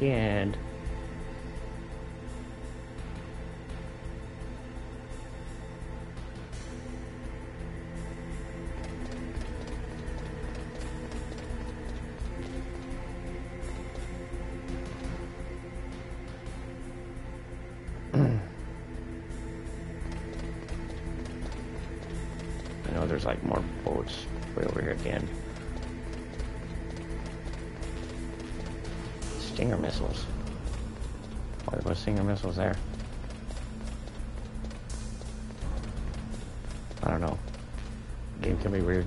Down Can be weird.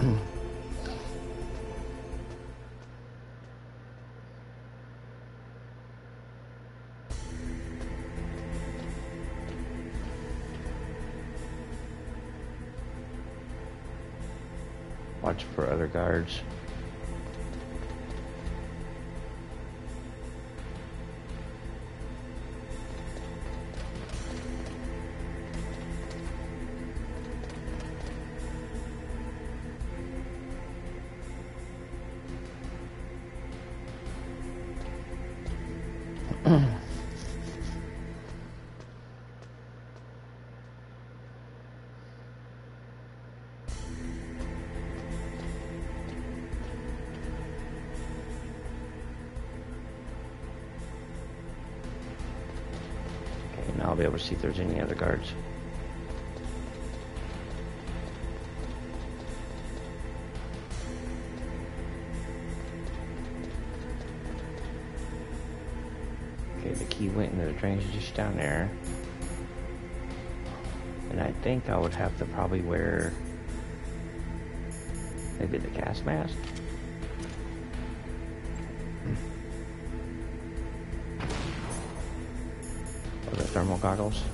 [clears throat] Watch for other guards. To see if there's any other guards. Okay, the key went into the drainage ditch down there. And I think I would have to probably wear maybe the gas mask. Goggles.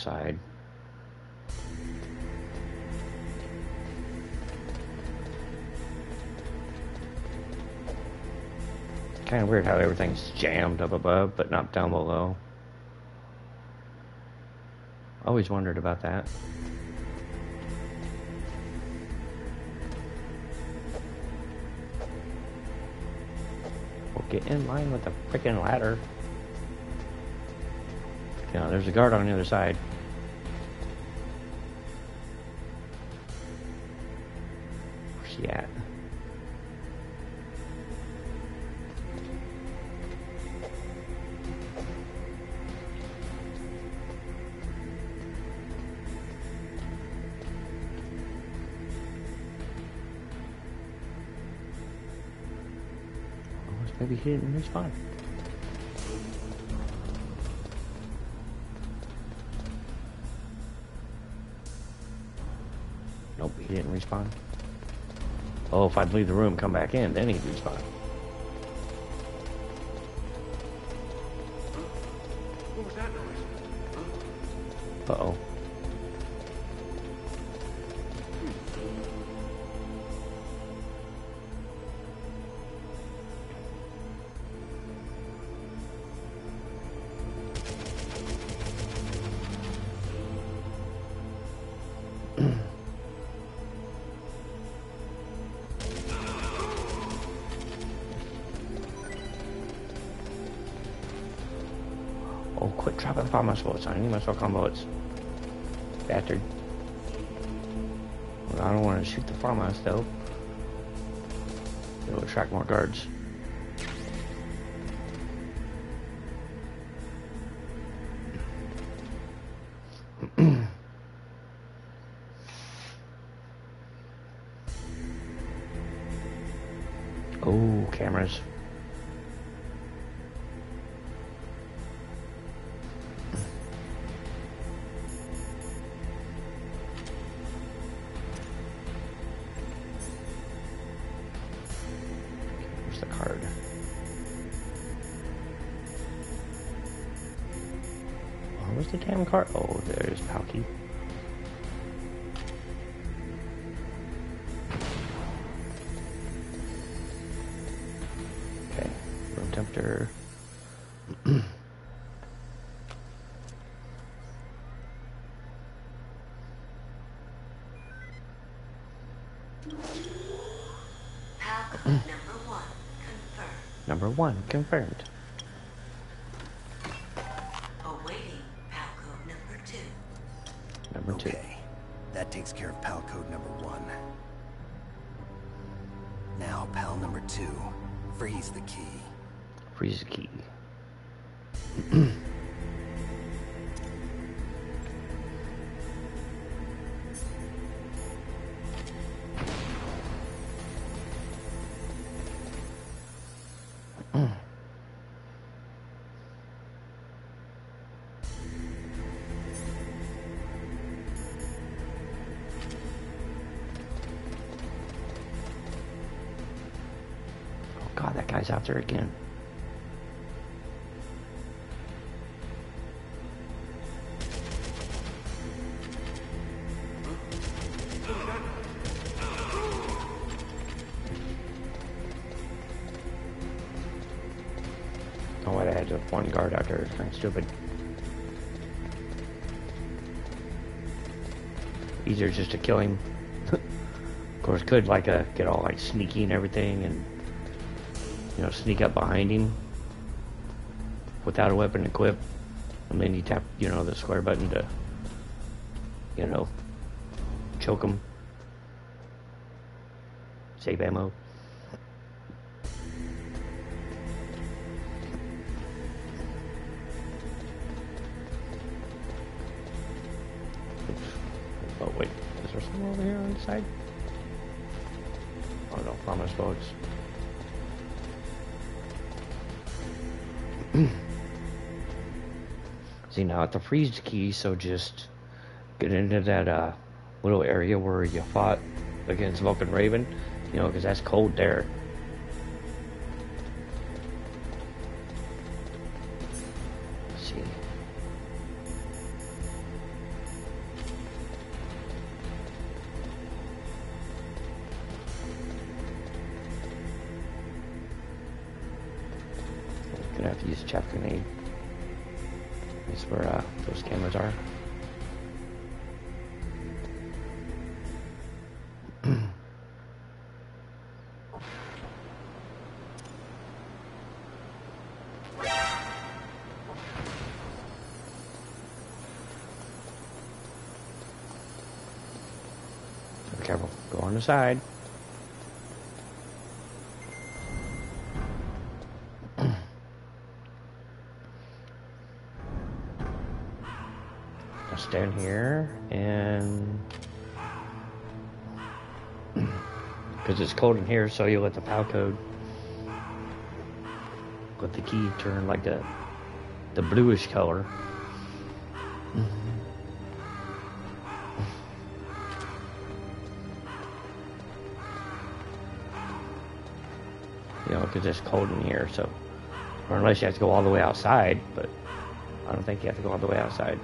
Side. Kind of weird how everything's jammed up above, but not down below. Always wondered about that. Well, get in line with the freaking ladder. Yeah, there's a guard on the other side. Where's he at? Oh, maybe he in this spot. Respawn. Oh, if I'd leave the room, come back in, then he'd respawn. Farmer's bullets. I need my SOCOM bullets. Bastard. Well, I don't want to shoot the FAMAS though. It'll attract more guards. Was the damn card? Oh, there's PAL key. Okay, room temperature. Number one confirmed. There again. Oh, I had just one guard out there. Kind of stupid. Easier just to kill him. [laughs] of course, could like uh, get all like sneaky and everything, and know, sneak up behind him without a weapon equipped, and then you tap, you know, the square button to, you know, choke him. Save ammo. Now at the freeze key, so just get into that uh, little area where you fought against Vulcan Raven, you know, because that's cold there. The side. [clears throat] I'll stand here and [clears throat] because it's cold in here, so you let the PAL code. with the key turn like the the bluish color. You know, because it's cold in here, so. Or unless you have to go all the way outside, but I don't think you have to go all the way outside.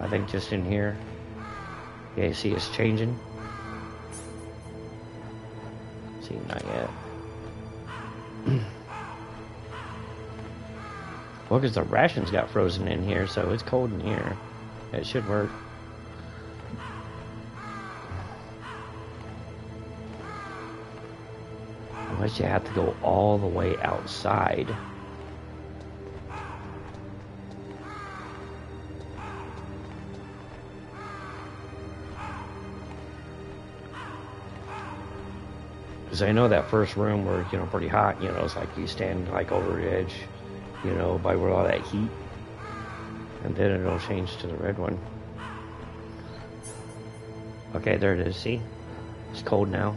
I think just in here. Yeah, you see it's changing. See, not yet. [clears throat] well, because the rations got frozen in here, so it's cold in here. It should work. You have to go all the way outside. Because I know that first room where, you know, pretty hot, you know, it's like you stand like over the edge, you know, by where all that heat. And then it'll change to the red one. Okay, there it is, see? It's cold now.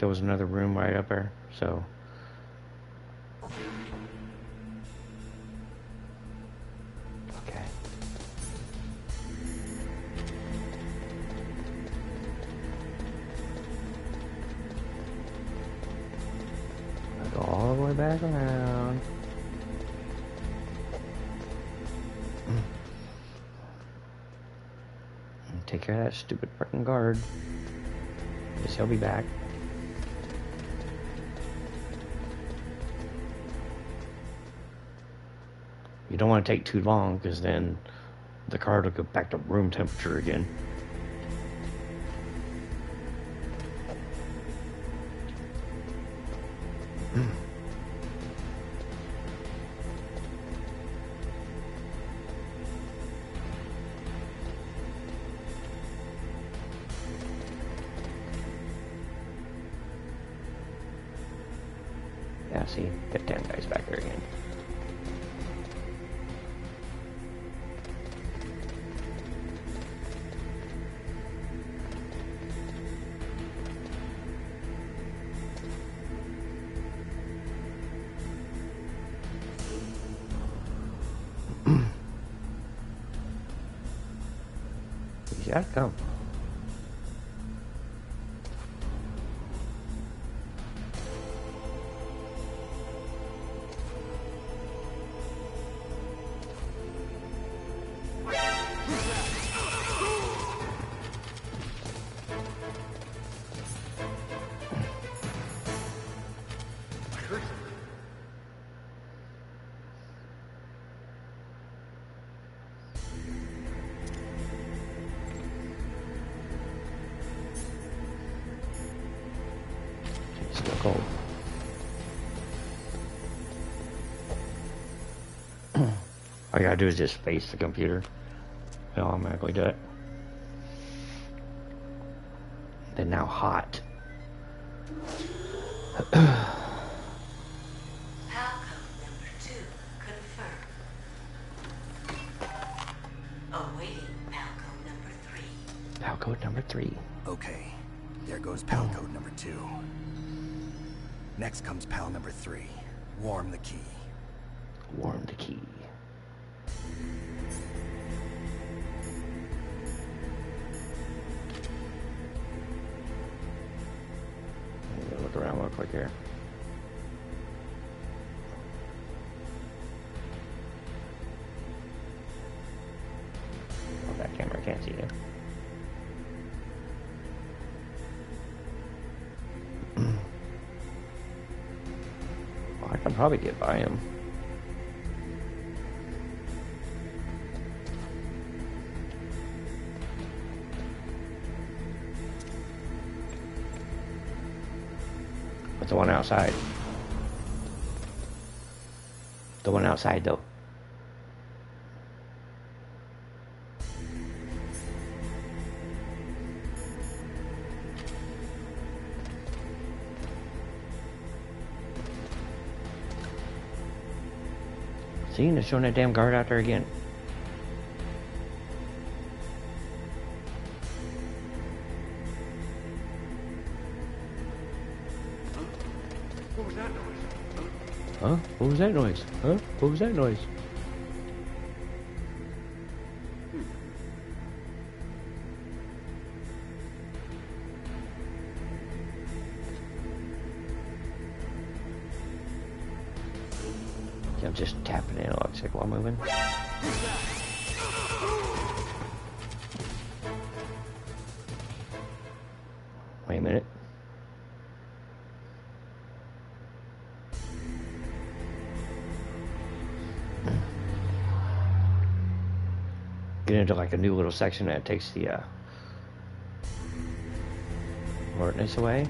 There was another room right up there, so. Okay. Go all the way back around. Take care of that stupid freaking guard. Guess he'll be back. You don't want to take too long because then the card will go back to room temperature again. All you gotta do is just face the computer. It'll automatically do it. They're now hot. PAL code number two confirmed. Awaiting PAL code number three. Pal code number three. Okay, there goes pal code number two. Next comes pal number three. Warm the key. Warm the key. probably get by him. But the one outside. The one outside though. See, they're showing that damn guard out there again. What was that noise? Huh? What was that noise? Huh? What was that noise? I'm just tapping analog stick while moving. Wait a minute. Get into like a new little section that takes the uh, alertness away.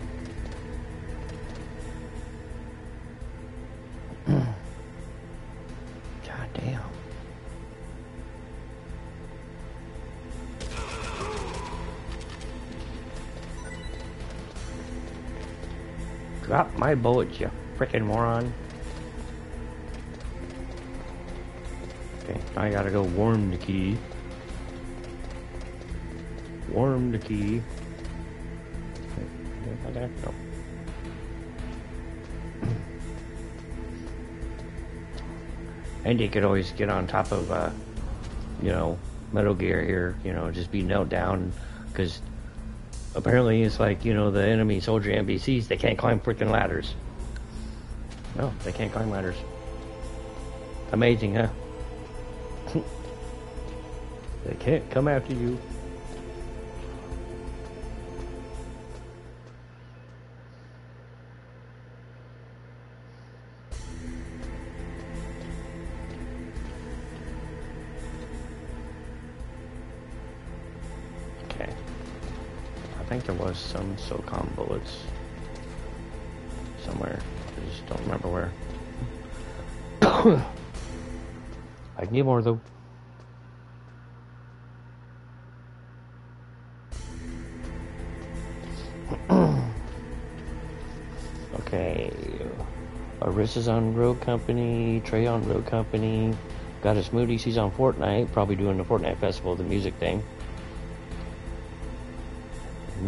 My bullets, you frickin' moron. Okay, I gotta go warm the key. Warm the key. No. And you could always get on top of, uh, you know, Metal Gear here, you know, just be knelt down, because apparently it's like, you know, the enemy soldier NPCs, they can't climb freaking ladders. No, they can't climb ladders. Amazing, huh? [laughs] they can't come after you. Some SOCOM bullets somewhere. I just don't remember where. [coughs] I can get more though. [coughs] okay. Arissa's on Road Company, Trey on Road Company. Got his Smoothies, he's on Fortnite, probably doing the Fortnite Festival, the music thing.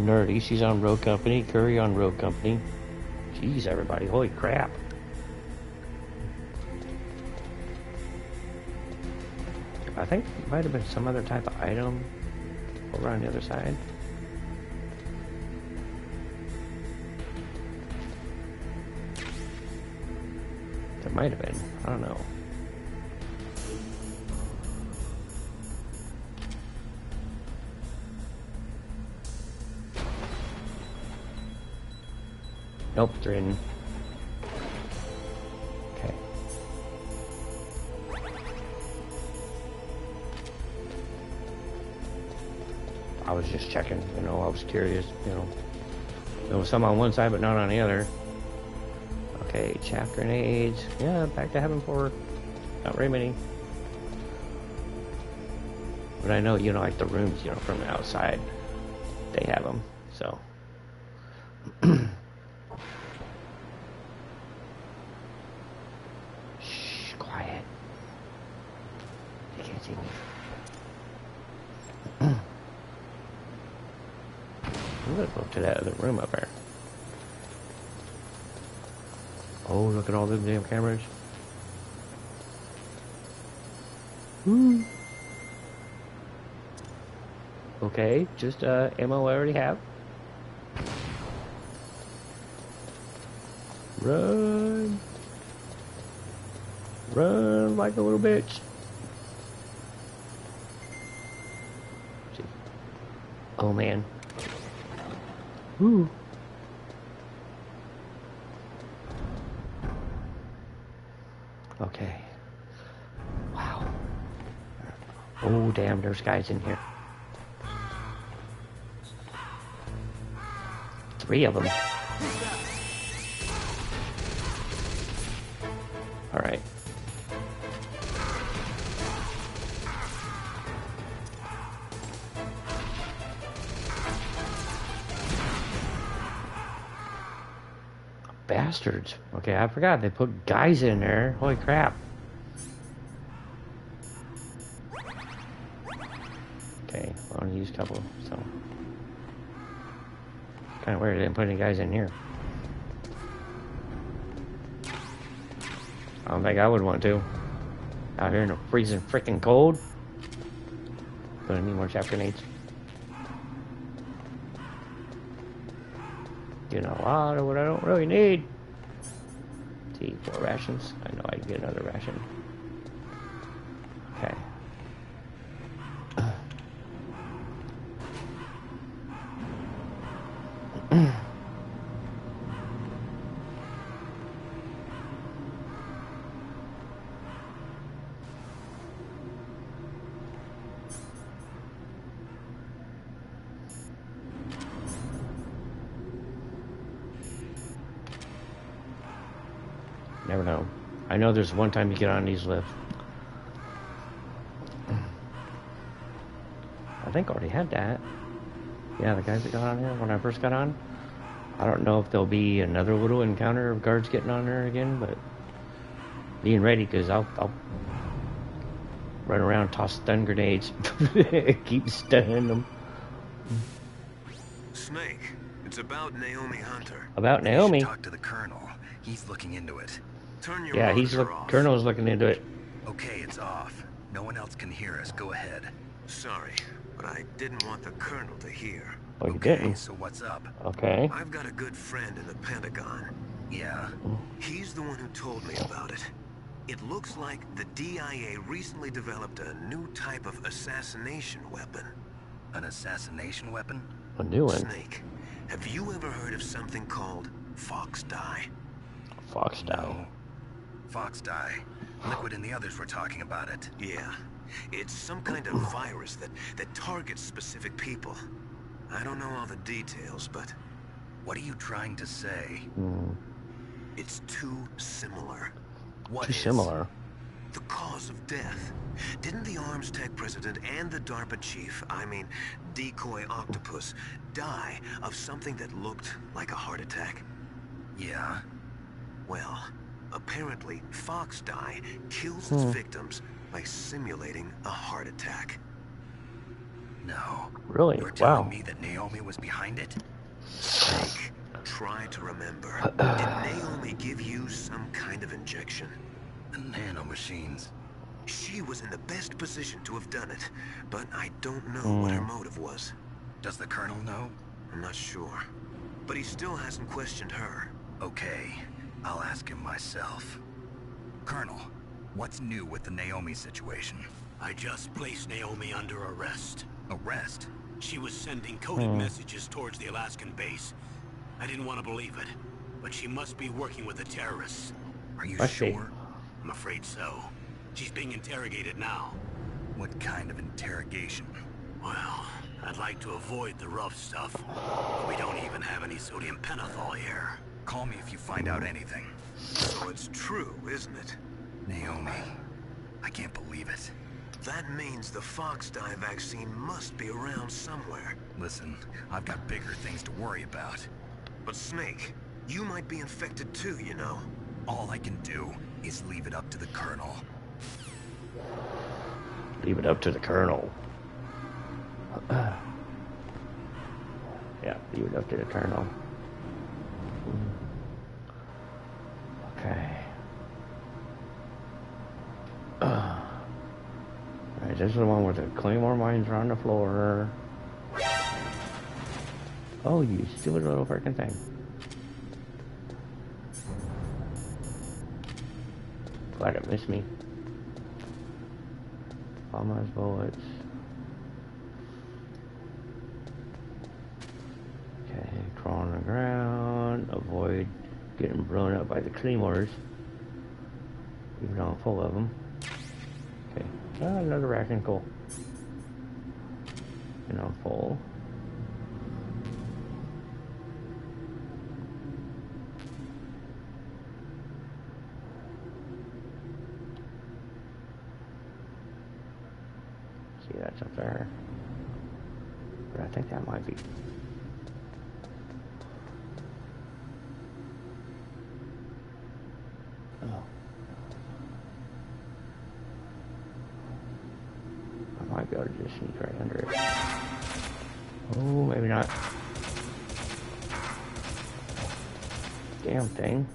Nerdy, she's on Road Company. Curry on Road Company. Jeez, everybody, holy crap. I think it might have been some other type of item over on the other side. There might have been. I don't know. Nope, they're in. Okay. I was just checking, you know, I was curious, you know. There was some on one side, but not on the other. Okay, chaff grenades. Yeah, back to heaven for Not very many. But I know, you know, like the rooms, you know, from the outside, they have them, so. Shh, quiet. They can't see me. I'm gonna go to that other room up there. Oh, look at all them damn cameras. Woo. Okay, just uh, ammo I already have. Run. Run like a little bitch. Oh man. Woo. Okay. Wow. Oh damn, there's guys in here. Three of them. All right. Bastards. Okay, I forgot they put guys in there. Holy crap. Okay, I use a couple, so. Kind of weird they didn't put any guys in here. I don't think I would want to. Out here in the freezing freaking cold. Gonna need more chaff grenades. Getting a lot of what I don't really need. T4 rations. I know I can get another ration. Know there's one time you get on these lifts. I think I already had that. Yeah, the guys that got on here when I first got on. I don't know if there'll be another little encounter of guards getting on there again, but being ready because I'll, I'll run around, toss stun grenades, [laughs] keep stunning them. Snake, it's about Naomi Hunter. About Naomi. Talk to the colonel. He's looking into it. Turn your Yeah, he's look. off. Colonel's looking into it. Okay, it's off. No one else can hear us. Go ahead. Sorry, but I didn't want the colonel to hear. Oh, you Okay, didn't. so what's up? Okay. I've got a good friend in the Pentagon. Yeah. He's the one who told me about it. It looks like the DIA recently developed a new type of assassination weapon. An assassination weapon? A new one. Snake, have you ever heard of something called FOXDIE? Fox style. No. FOXDIE. Liquid and the others were talking about it. Yeah. It's some kind of virus that, that targets specific people. I don't know all the details, but What are you trying to say? Hmm. it's too similar. What Too is- similar. The cause of death. Didn't the ArmsTech president and the DARPA chief, I mean, Decoy Octopus, die of something that looked like a heart attack? Yeah. Well, apparently FOXDIE kills its hmm. victims by simulating a heart attack. No. Really? You're telling Wow. me that Naomi was behind it? Snake, try to remember. Did [sighs] Naomi give you some kind of injection? The nanomachines. She was in the best position to have done it, but I don't know what her hmm. motive was. Does the colonel know? I'm not sure. But he still hasn't questioned her. Okay. I'll ask him myself. Colonel, what's new with the Naomi situation? I just placed Naomi under arrest. Arrest? She was sending coded hmm. messages towards the Alaskan base. I didn't want to believe it, but she must be working with the terrorists. Are you I see. sure? I'm afraid so. She's being interrogated now. What kind of interrogation? Well, I'd like to avoid the rough stuff. We don't even have any sodium pentothal here. Call me if you find out anything. So it's true, isn't it? Naomi. I can't believe it. That means the FOXDIE vaccine must be around somewhere. Listen, I've got bigger things to worry about. But Snake, you might be infected too, you know. All I can do is leave it up to the colonel. Leave it up to the colonel. [clears throat] yeah, leave it up to the colonel. Okay. [clears throat] Alright, this is the one where the claymore mines are on the floor. Oh, you stupid little freaking thing. Glad it missed me. All my bullets. Okay, crawl on the ground. Avoid getting blown up by the claymores. Even though I'm full of them. Okay, ah, another and coal. And I'm full. See, that's up there. But I think that might be Oh. I might be able to just sneak right under it. Oh, maybe not. Damn thing.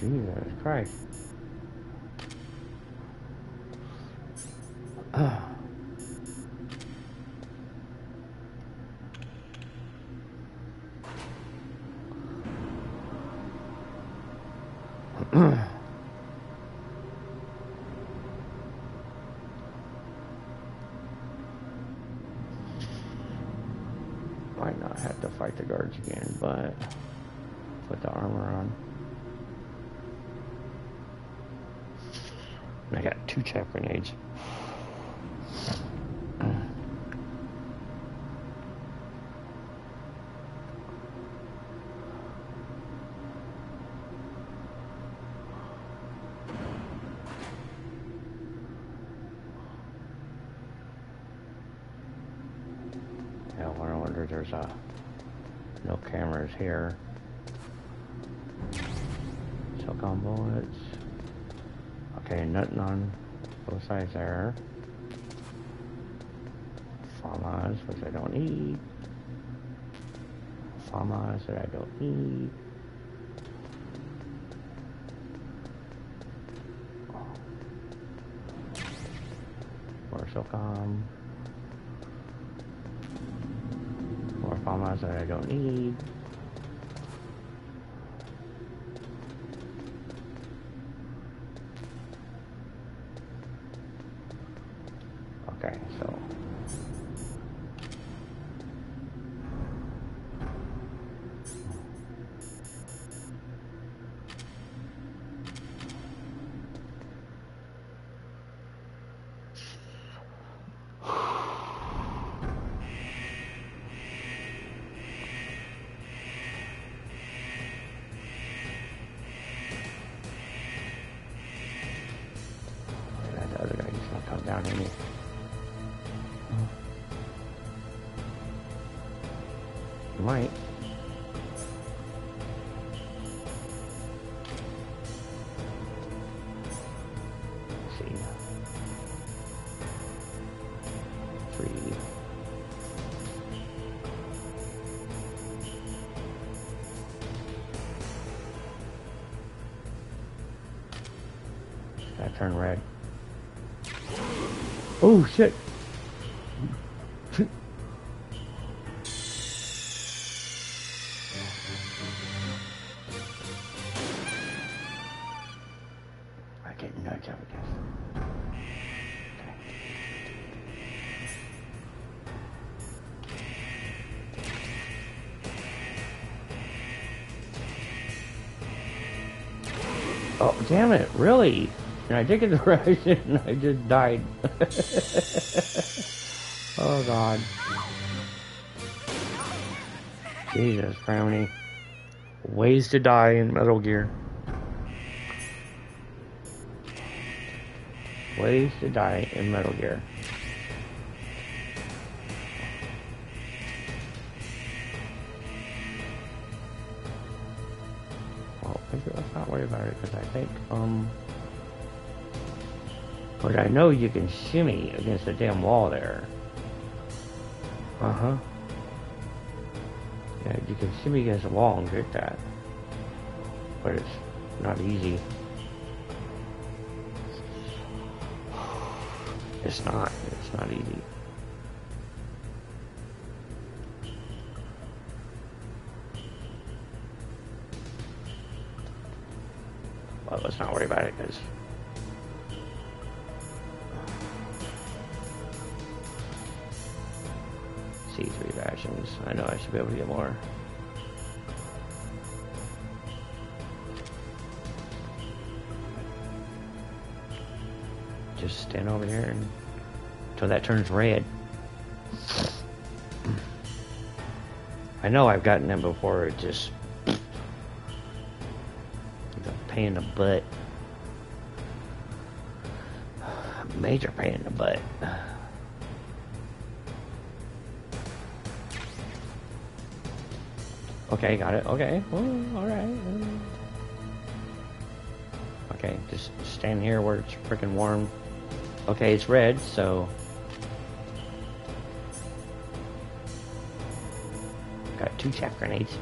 Jesus Christ. Ah. [clears throat] Might not have to fight the guards again, but put the armor on. I got two chaff grenades. There. FAMAS, which I don't need. FAMAS that I don't need. Turned red. Oh shit! [laughs] I get nuts out of this. Oh, damn it, really? And I took the [laughs] ration and I just died. [laughs] oh, God. Jesus, Cramony. Ways to die in Metal Gear. Ways to die in Metal Gear. But I know you can shimmy against the damn wall there. Uh huh. Yeah, you can shimmy against the wall and get that. But it's not easy. It's not. It's not easy. Be able to get more. Just stand over here and until that turns red. I know I've gotten them before. It just pain in the butt. major pain in the butt. Okay, got it. Okay. all right. Okay, just stand here where it's freaking warm. Okay, it's red, so... Got two chaff grenades.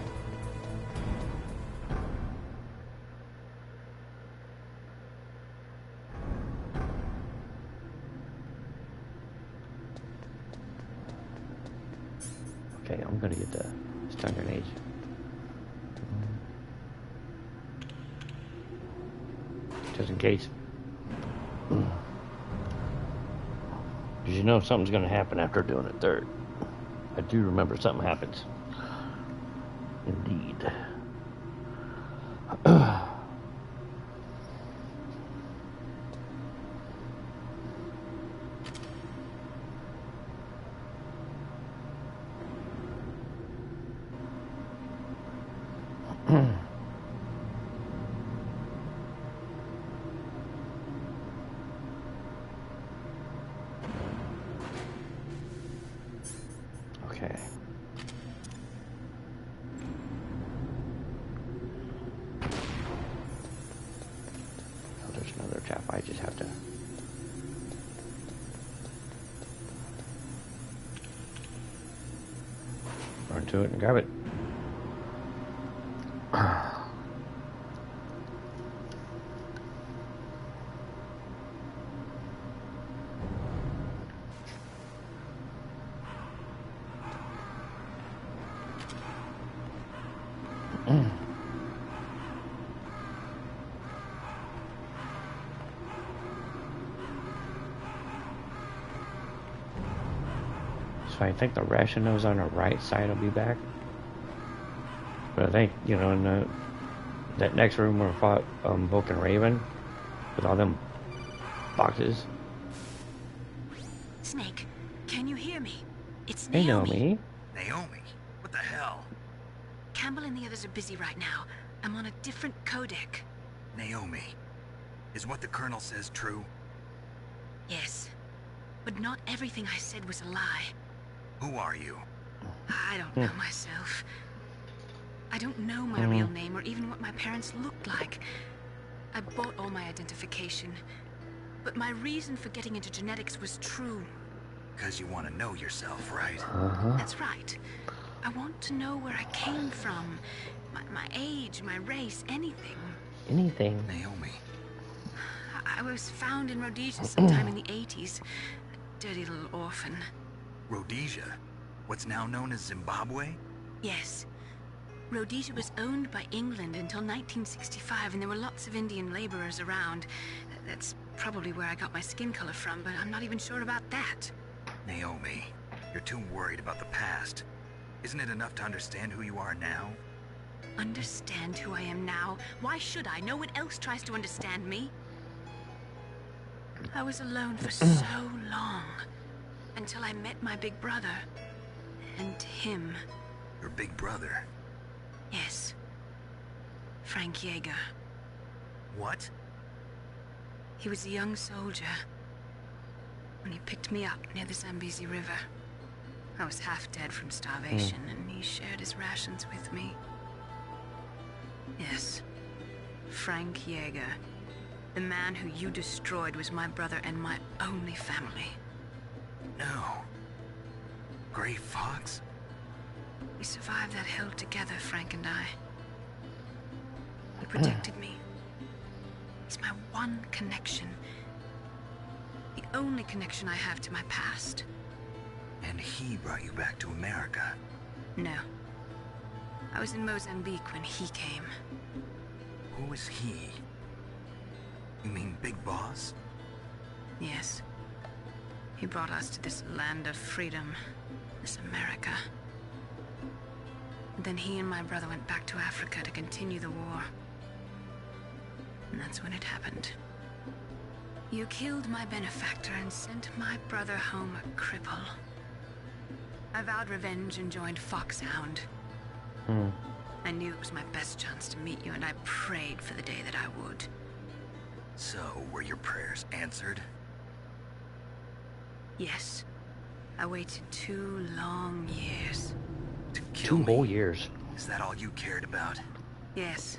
Something's gonna happen after doing it third. I do remember something happens. Think the ration nose on the right side will be back. But I think, you know, in the, that next room where we fought um, Vulcan Raven, with all them boxes, Snake, can you hear me? It's they know Naomi. me. Naomi, what the hell? Campbell and the others are busy right now. I'm on a different codec. Naomi, is what the Colonel says true? Yes. But not everything I said was a lie. Who are you? I don't Hmm. know myself. I don't know my Hmm. real name or even what my parents looked like. I bought all my identification. But my reason for getting into genetics was true. Because you want to know yourself, right? Uh-huh. That's right. I want to know where I came from. My, my age, my race, anything. Anything. Naomi. I, I was found in Rhodesia sometime in the 80s. A dirty little orphan. Rhodesia? What's now known as Zimbabwe? Yes. Rhodesia was owned by England until 1965, and there were lots of Indian laborers around. That's probably where I got my skin color from, but I'm not even sure about that. Naomi, you're too worried about the past. Isn't it enough to understand who you are now? Understand who I am now? Why should I? No one else tries to understand me. I was alone for so long. Until I met my big brother. And him. Your big brother. Yes. Frank Jaeger. What? He was a young soldier. When he picked me up near the Zambezi River. I was half dead from starvation, hmm. and he shared his rations with me. Yes. Frank Jaeger. The man who you destroyed was my brother and my only family. No. Gray Fox? We survived that hell together, Frank and I. He protected me. He's my one connection. The only connection I have to my past. And he brought you back to America. No. I was in Mozambique when he came. Who is he? You mean Big Boss? Yes. He brought us to this land of freedom. This America. Then he and my brother went back to Africa to continue the war. And that's when it happened. You killed my benefactor and sent my brother home a cripple. I vowed revenge and joined Foxhound. Hmm. I knew it was my best chance to meet you, and I prayed for the day that I would. So, were your prayers answered? Yes. I waited two long years. To kill Two me? whole years. Is that all you cared about? Yes.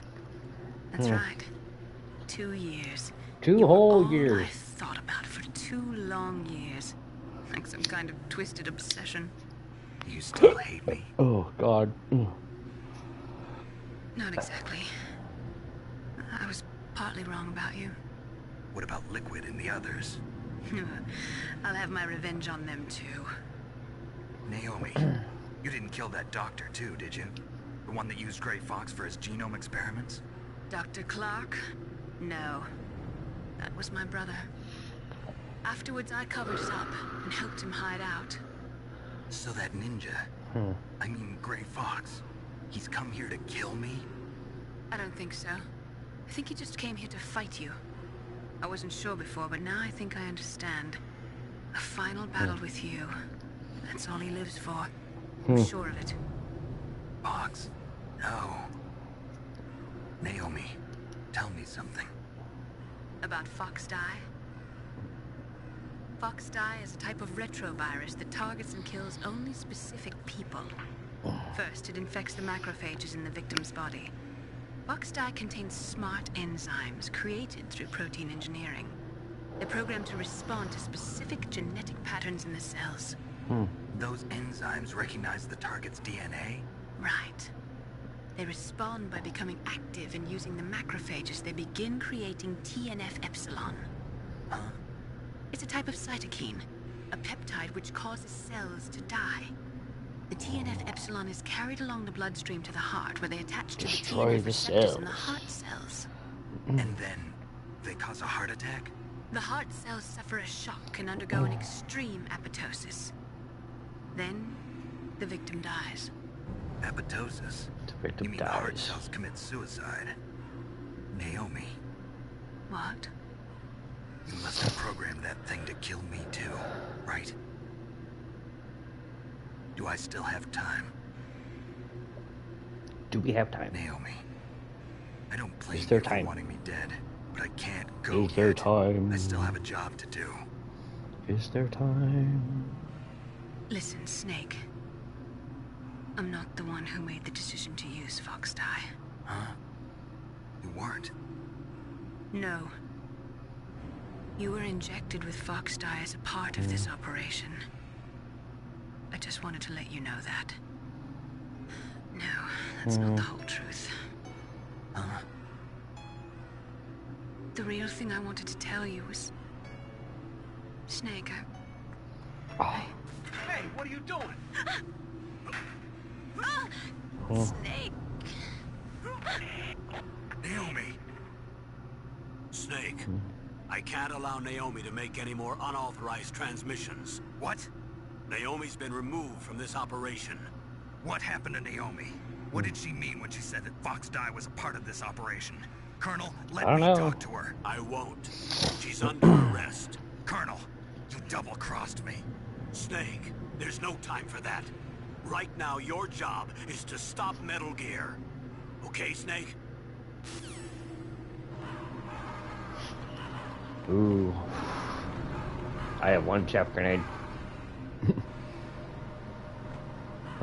That's Hmm. right. Two years. Two You were whole all years. I thought about for two long years. Like some kind of twisted obsession. You still hate me? [gasps] Oh God. Mm. Not exactly. I was partly wrong about you. What about Liquid and the others? [laughs] I'll have my revenge on them too. Naomi, you didn't kill that doctor too, did you? The one that used Gray Fox for his genome experiments? Dr. Clark? No. That was my brother. Afterwards, I covered it up and helped him hide out. So that ninja, Hmm. I mean Gray Fox, he's come here to kill me? I don't think so. I think he just came here to fight you. I wasn't sure before, but now I think I understand. A final battle with you. That's all he lives for. I'm Hmm. sure of it. Fox? No. Naomi, tell me something. About FOXDIE? Fox Die is a type of retrovirus that targets and kills only specific people. First, it infects the macrophages in the victim's body. FOXDIE contains smart enzymes created through protein engineering. They're programmed to respond to specific genetic patterns in the cells. Hmm. Those enzymes recognize the target's DNA? Right. They respond by becoming active and using the macrophages. They begin creating TNF epsilon. Huh? It's a type of cytokine, a peptide which causes cells to die. The TNF epsilon is carried along the bloodstream to the heart, where they attach to the Destroy TNF the receptors in the heart cells. And then they cause a heart attack? The heart cells suffer a shock and undergo an extreme apoptosis. Then, the victim dies. Apoptosis? The victim you mean the heart cells commit suicide? Naomi, What? you must have programmed that thing to kill me too, right? Do I still have time? Do we have time? Naomi, I don't blame Is there you for time? wanting me dead, but I can't go Is there yet. time? I still have a job to do. Is there time? Listen, Snake. I'm not the one who made the decision to use FOXDIE. Huh? You weren't? No. You were injected with FOXDIE as a part of this operation. I just wanted to let you know that. No, that's not the whole truth. Huh? The real thing I wanted to tell you was... Snake, I... Oh. Hey, what are you doing? Ah! Oh. Snake! Naomi! Snake, I can't allow Naomi to make any more unauthorized transmissions. What? Naomi's been removed from this operation. What happened to Naomi? What did she mean when she said that FOXDIE was a part of this operation? Colonel, let me know. talk to her. I won't. She's under [clears throat] arrest. Colonel, you double-crossed me. Snake, there's no time for that. Right now, your job is to stop Metal Gear. Okay, Snake? Ooh. I have one chaff grenade.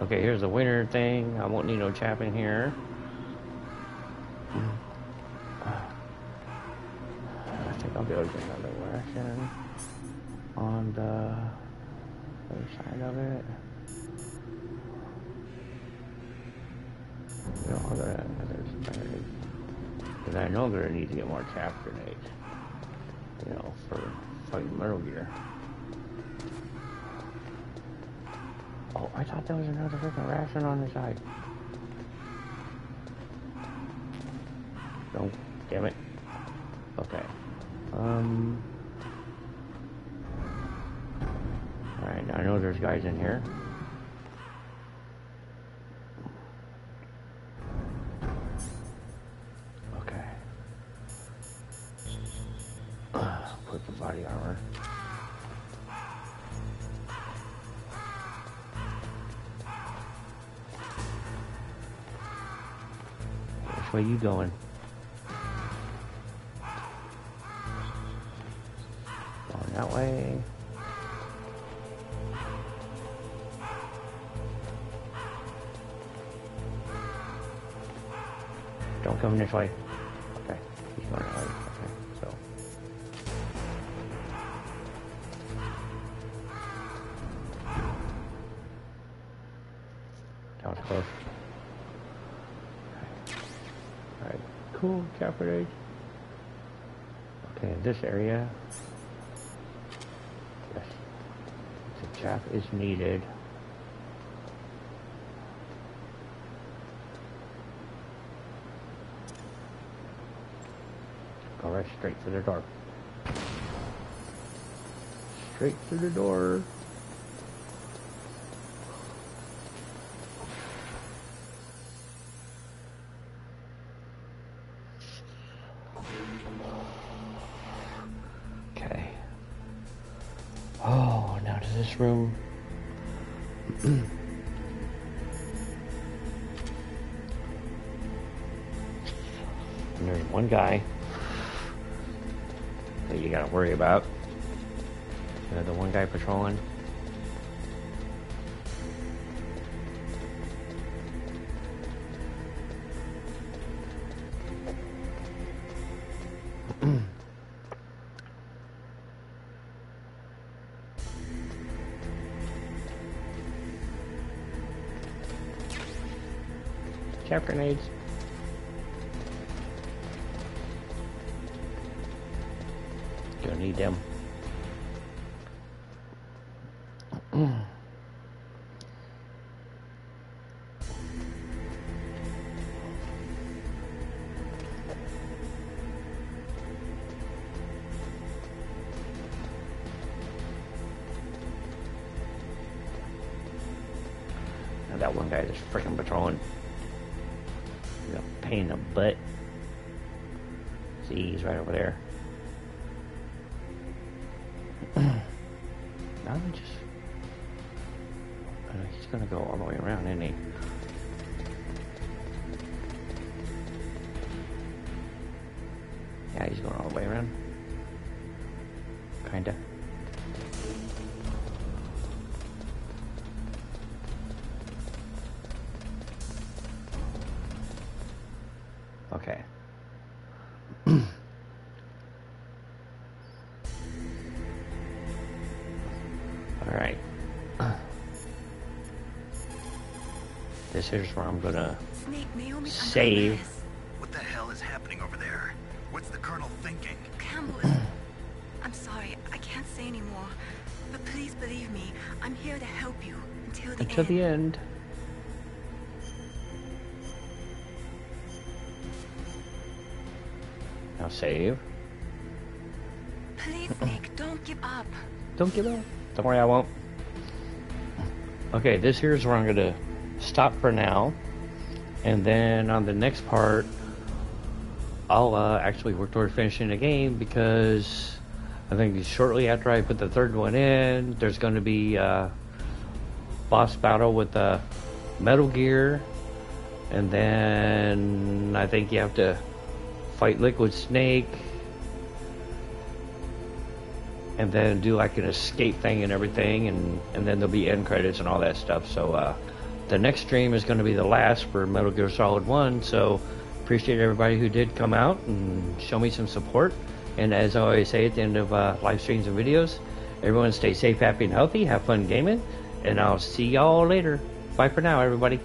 Okay, here's the winner thing. I won't need no chaff in here. I think I'll be able to get another ration on the other side of it. You know, I'm gonna, because I know I'm gonna need to get more chaff grenades you know, for fighting Metal Gear. Oh, I thought there was another freaking ration on the side. No, damn it. Okay. Um. Alright, I know there's guys in here. Are you going? Going that way. Don't come this way. Capital Okay, in this area. Yes. The chaff is needed. Go right straight for the door. Straight through the door. This is where I'm gonna Snake, Naomi's save. What the hell is happening over there? What's the Colonel thinking? [clears throat] Campbell is... I'm sorry, I can't say anymore. But please believe me, I'm here to help you until the Until end. the end. Now save. Please, [clears throat] Nick, don't give up. Don't give up. Don't worry, I won't. Okay, this here is where I'm going to stop for now. And then on the next part, I'll uh, actually work toward finishing the game because I think shortly after I put the third one in, there's going to be a boss battle with the Metal Gear. And then I think you have to fight Liquid Snake and then do like an escape thing and everything and and then there'll be end credits and all that stuff so uh the next stream is going to be the last for metal gear solid 1 so appreciate everybody who did come out and show me some support. And as i always say at the end of uh, live streams and videos everyone stay safe happy and healthy have fun gaming and i'll see y'all later. Bye for now everybody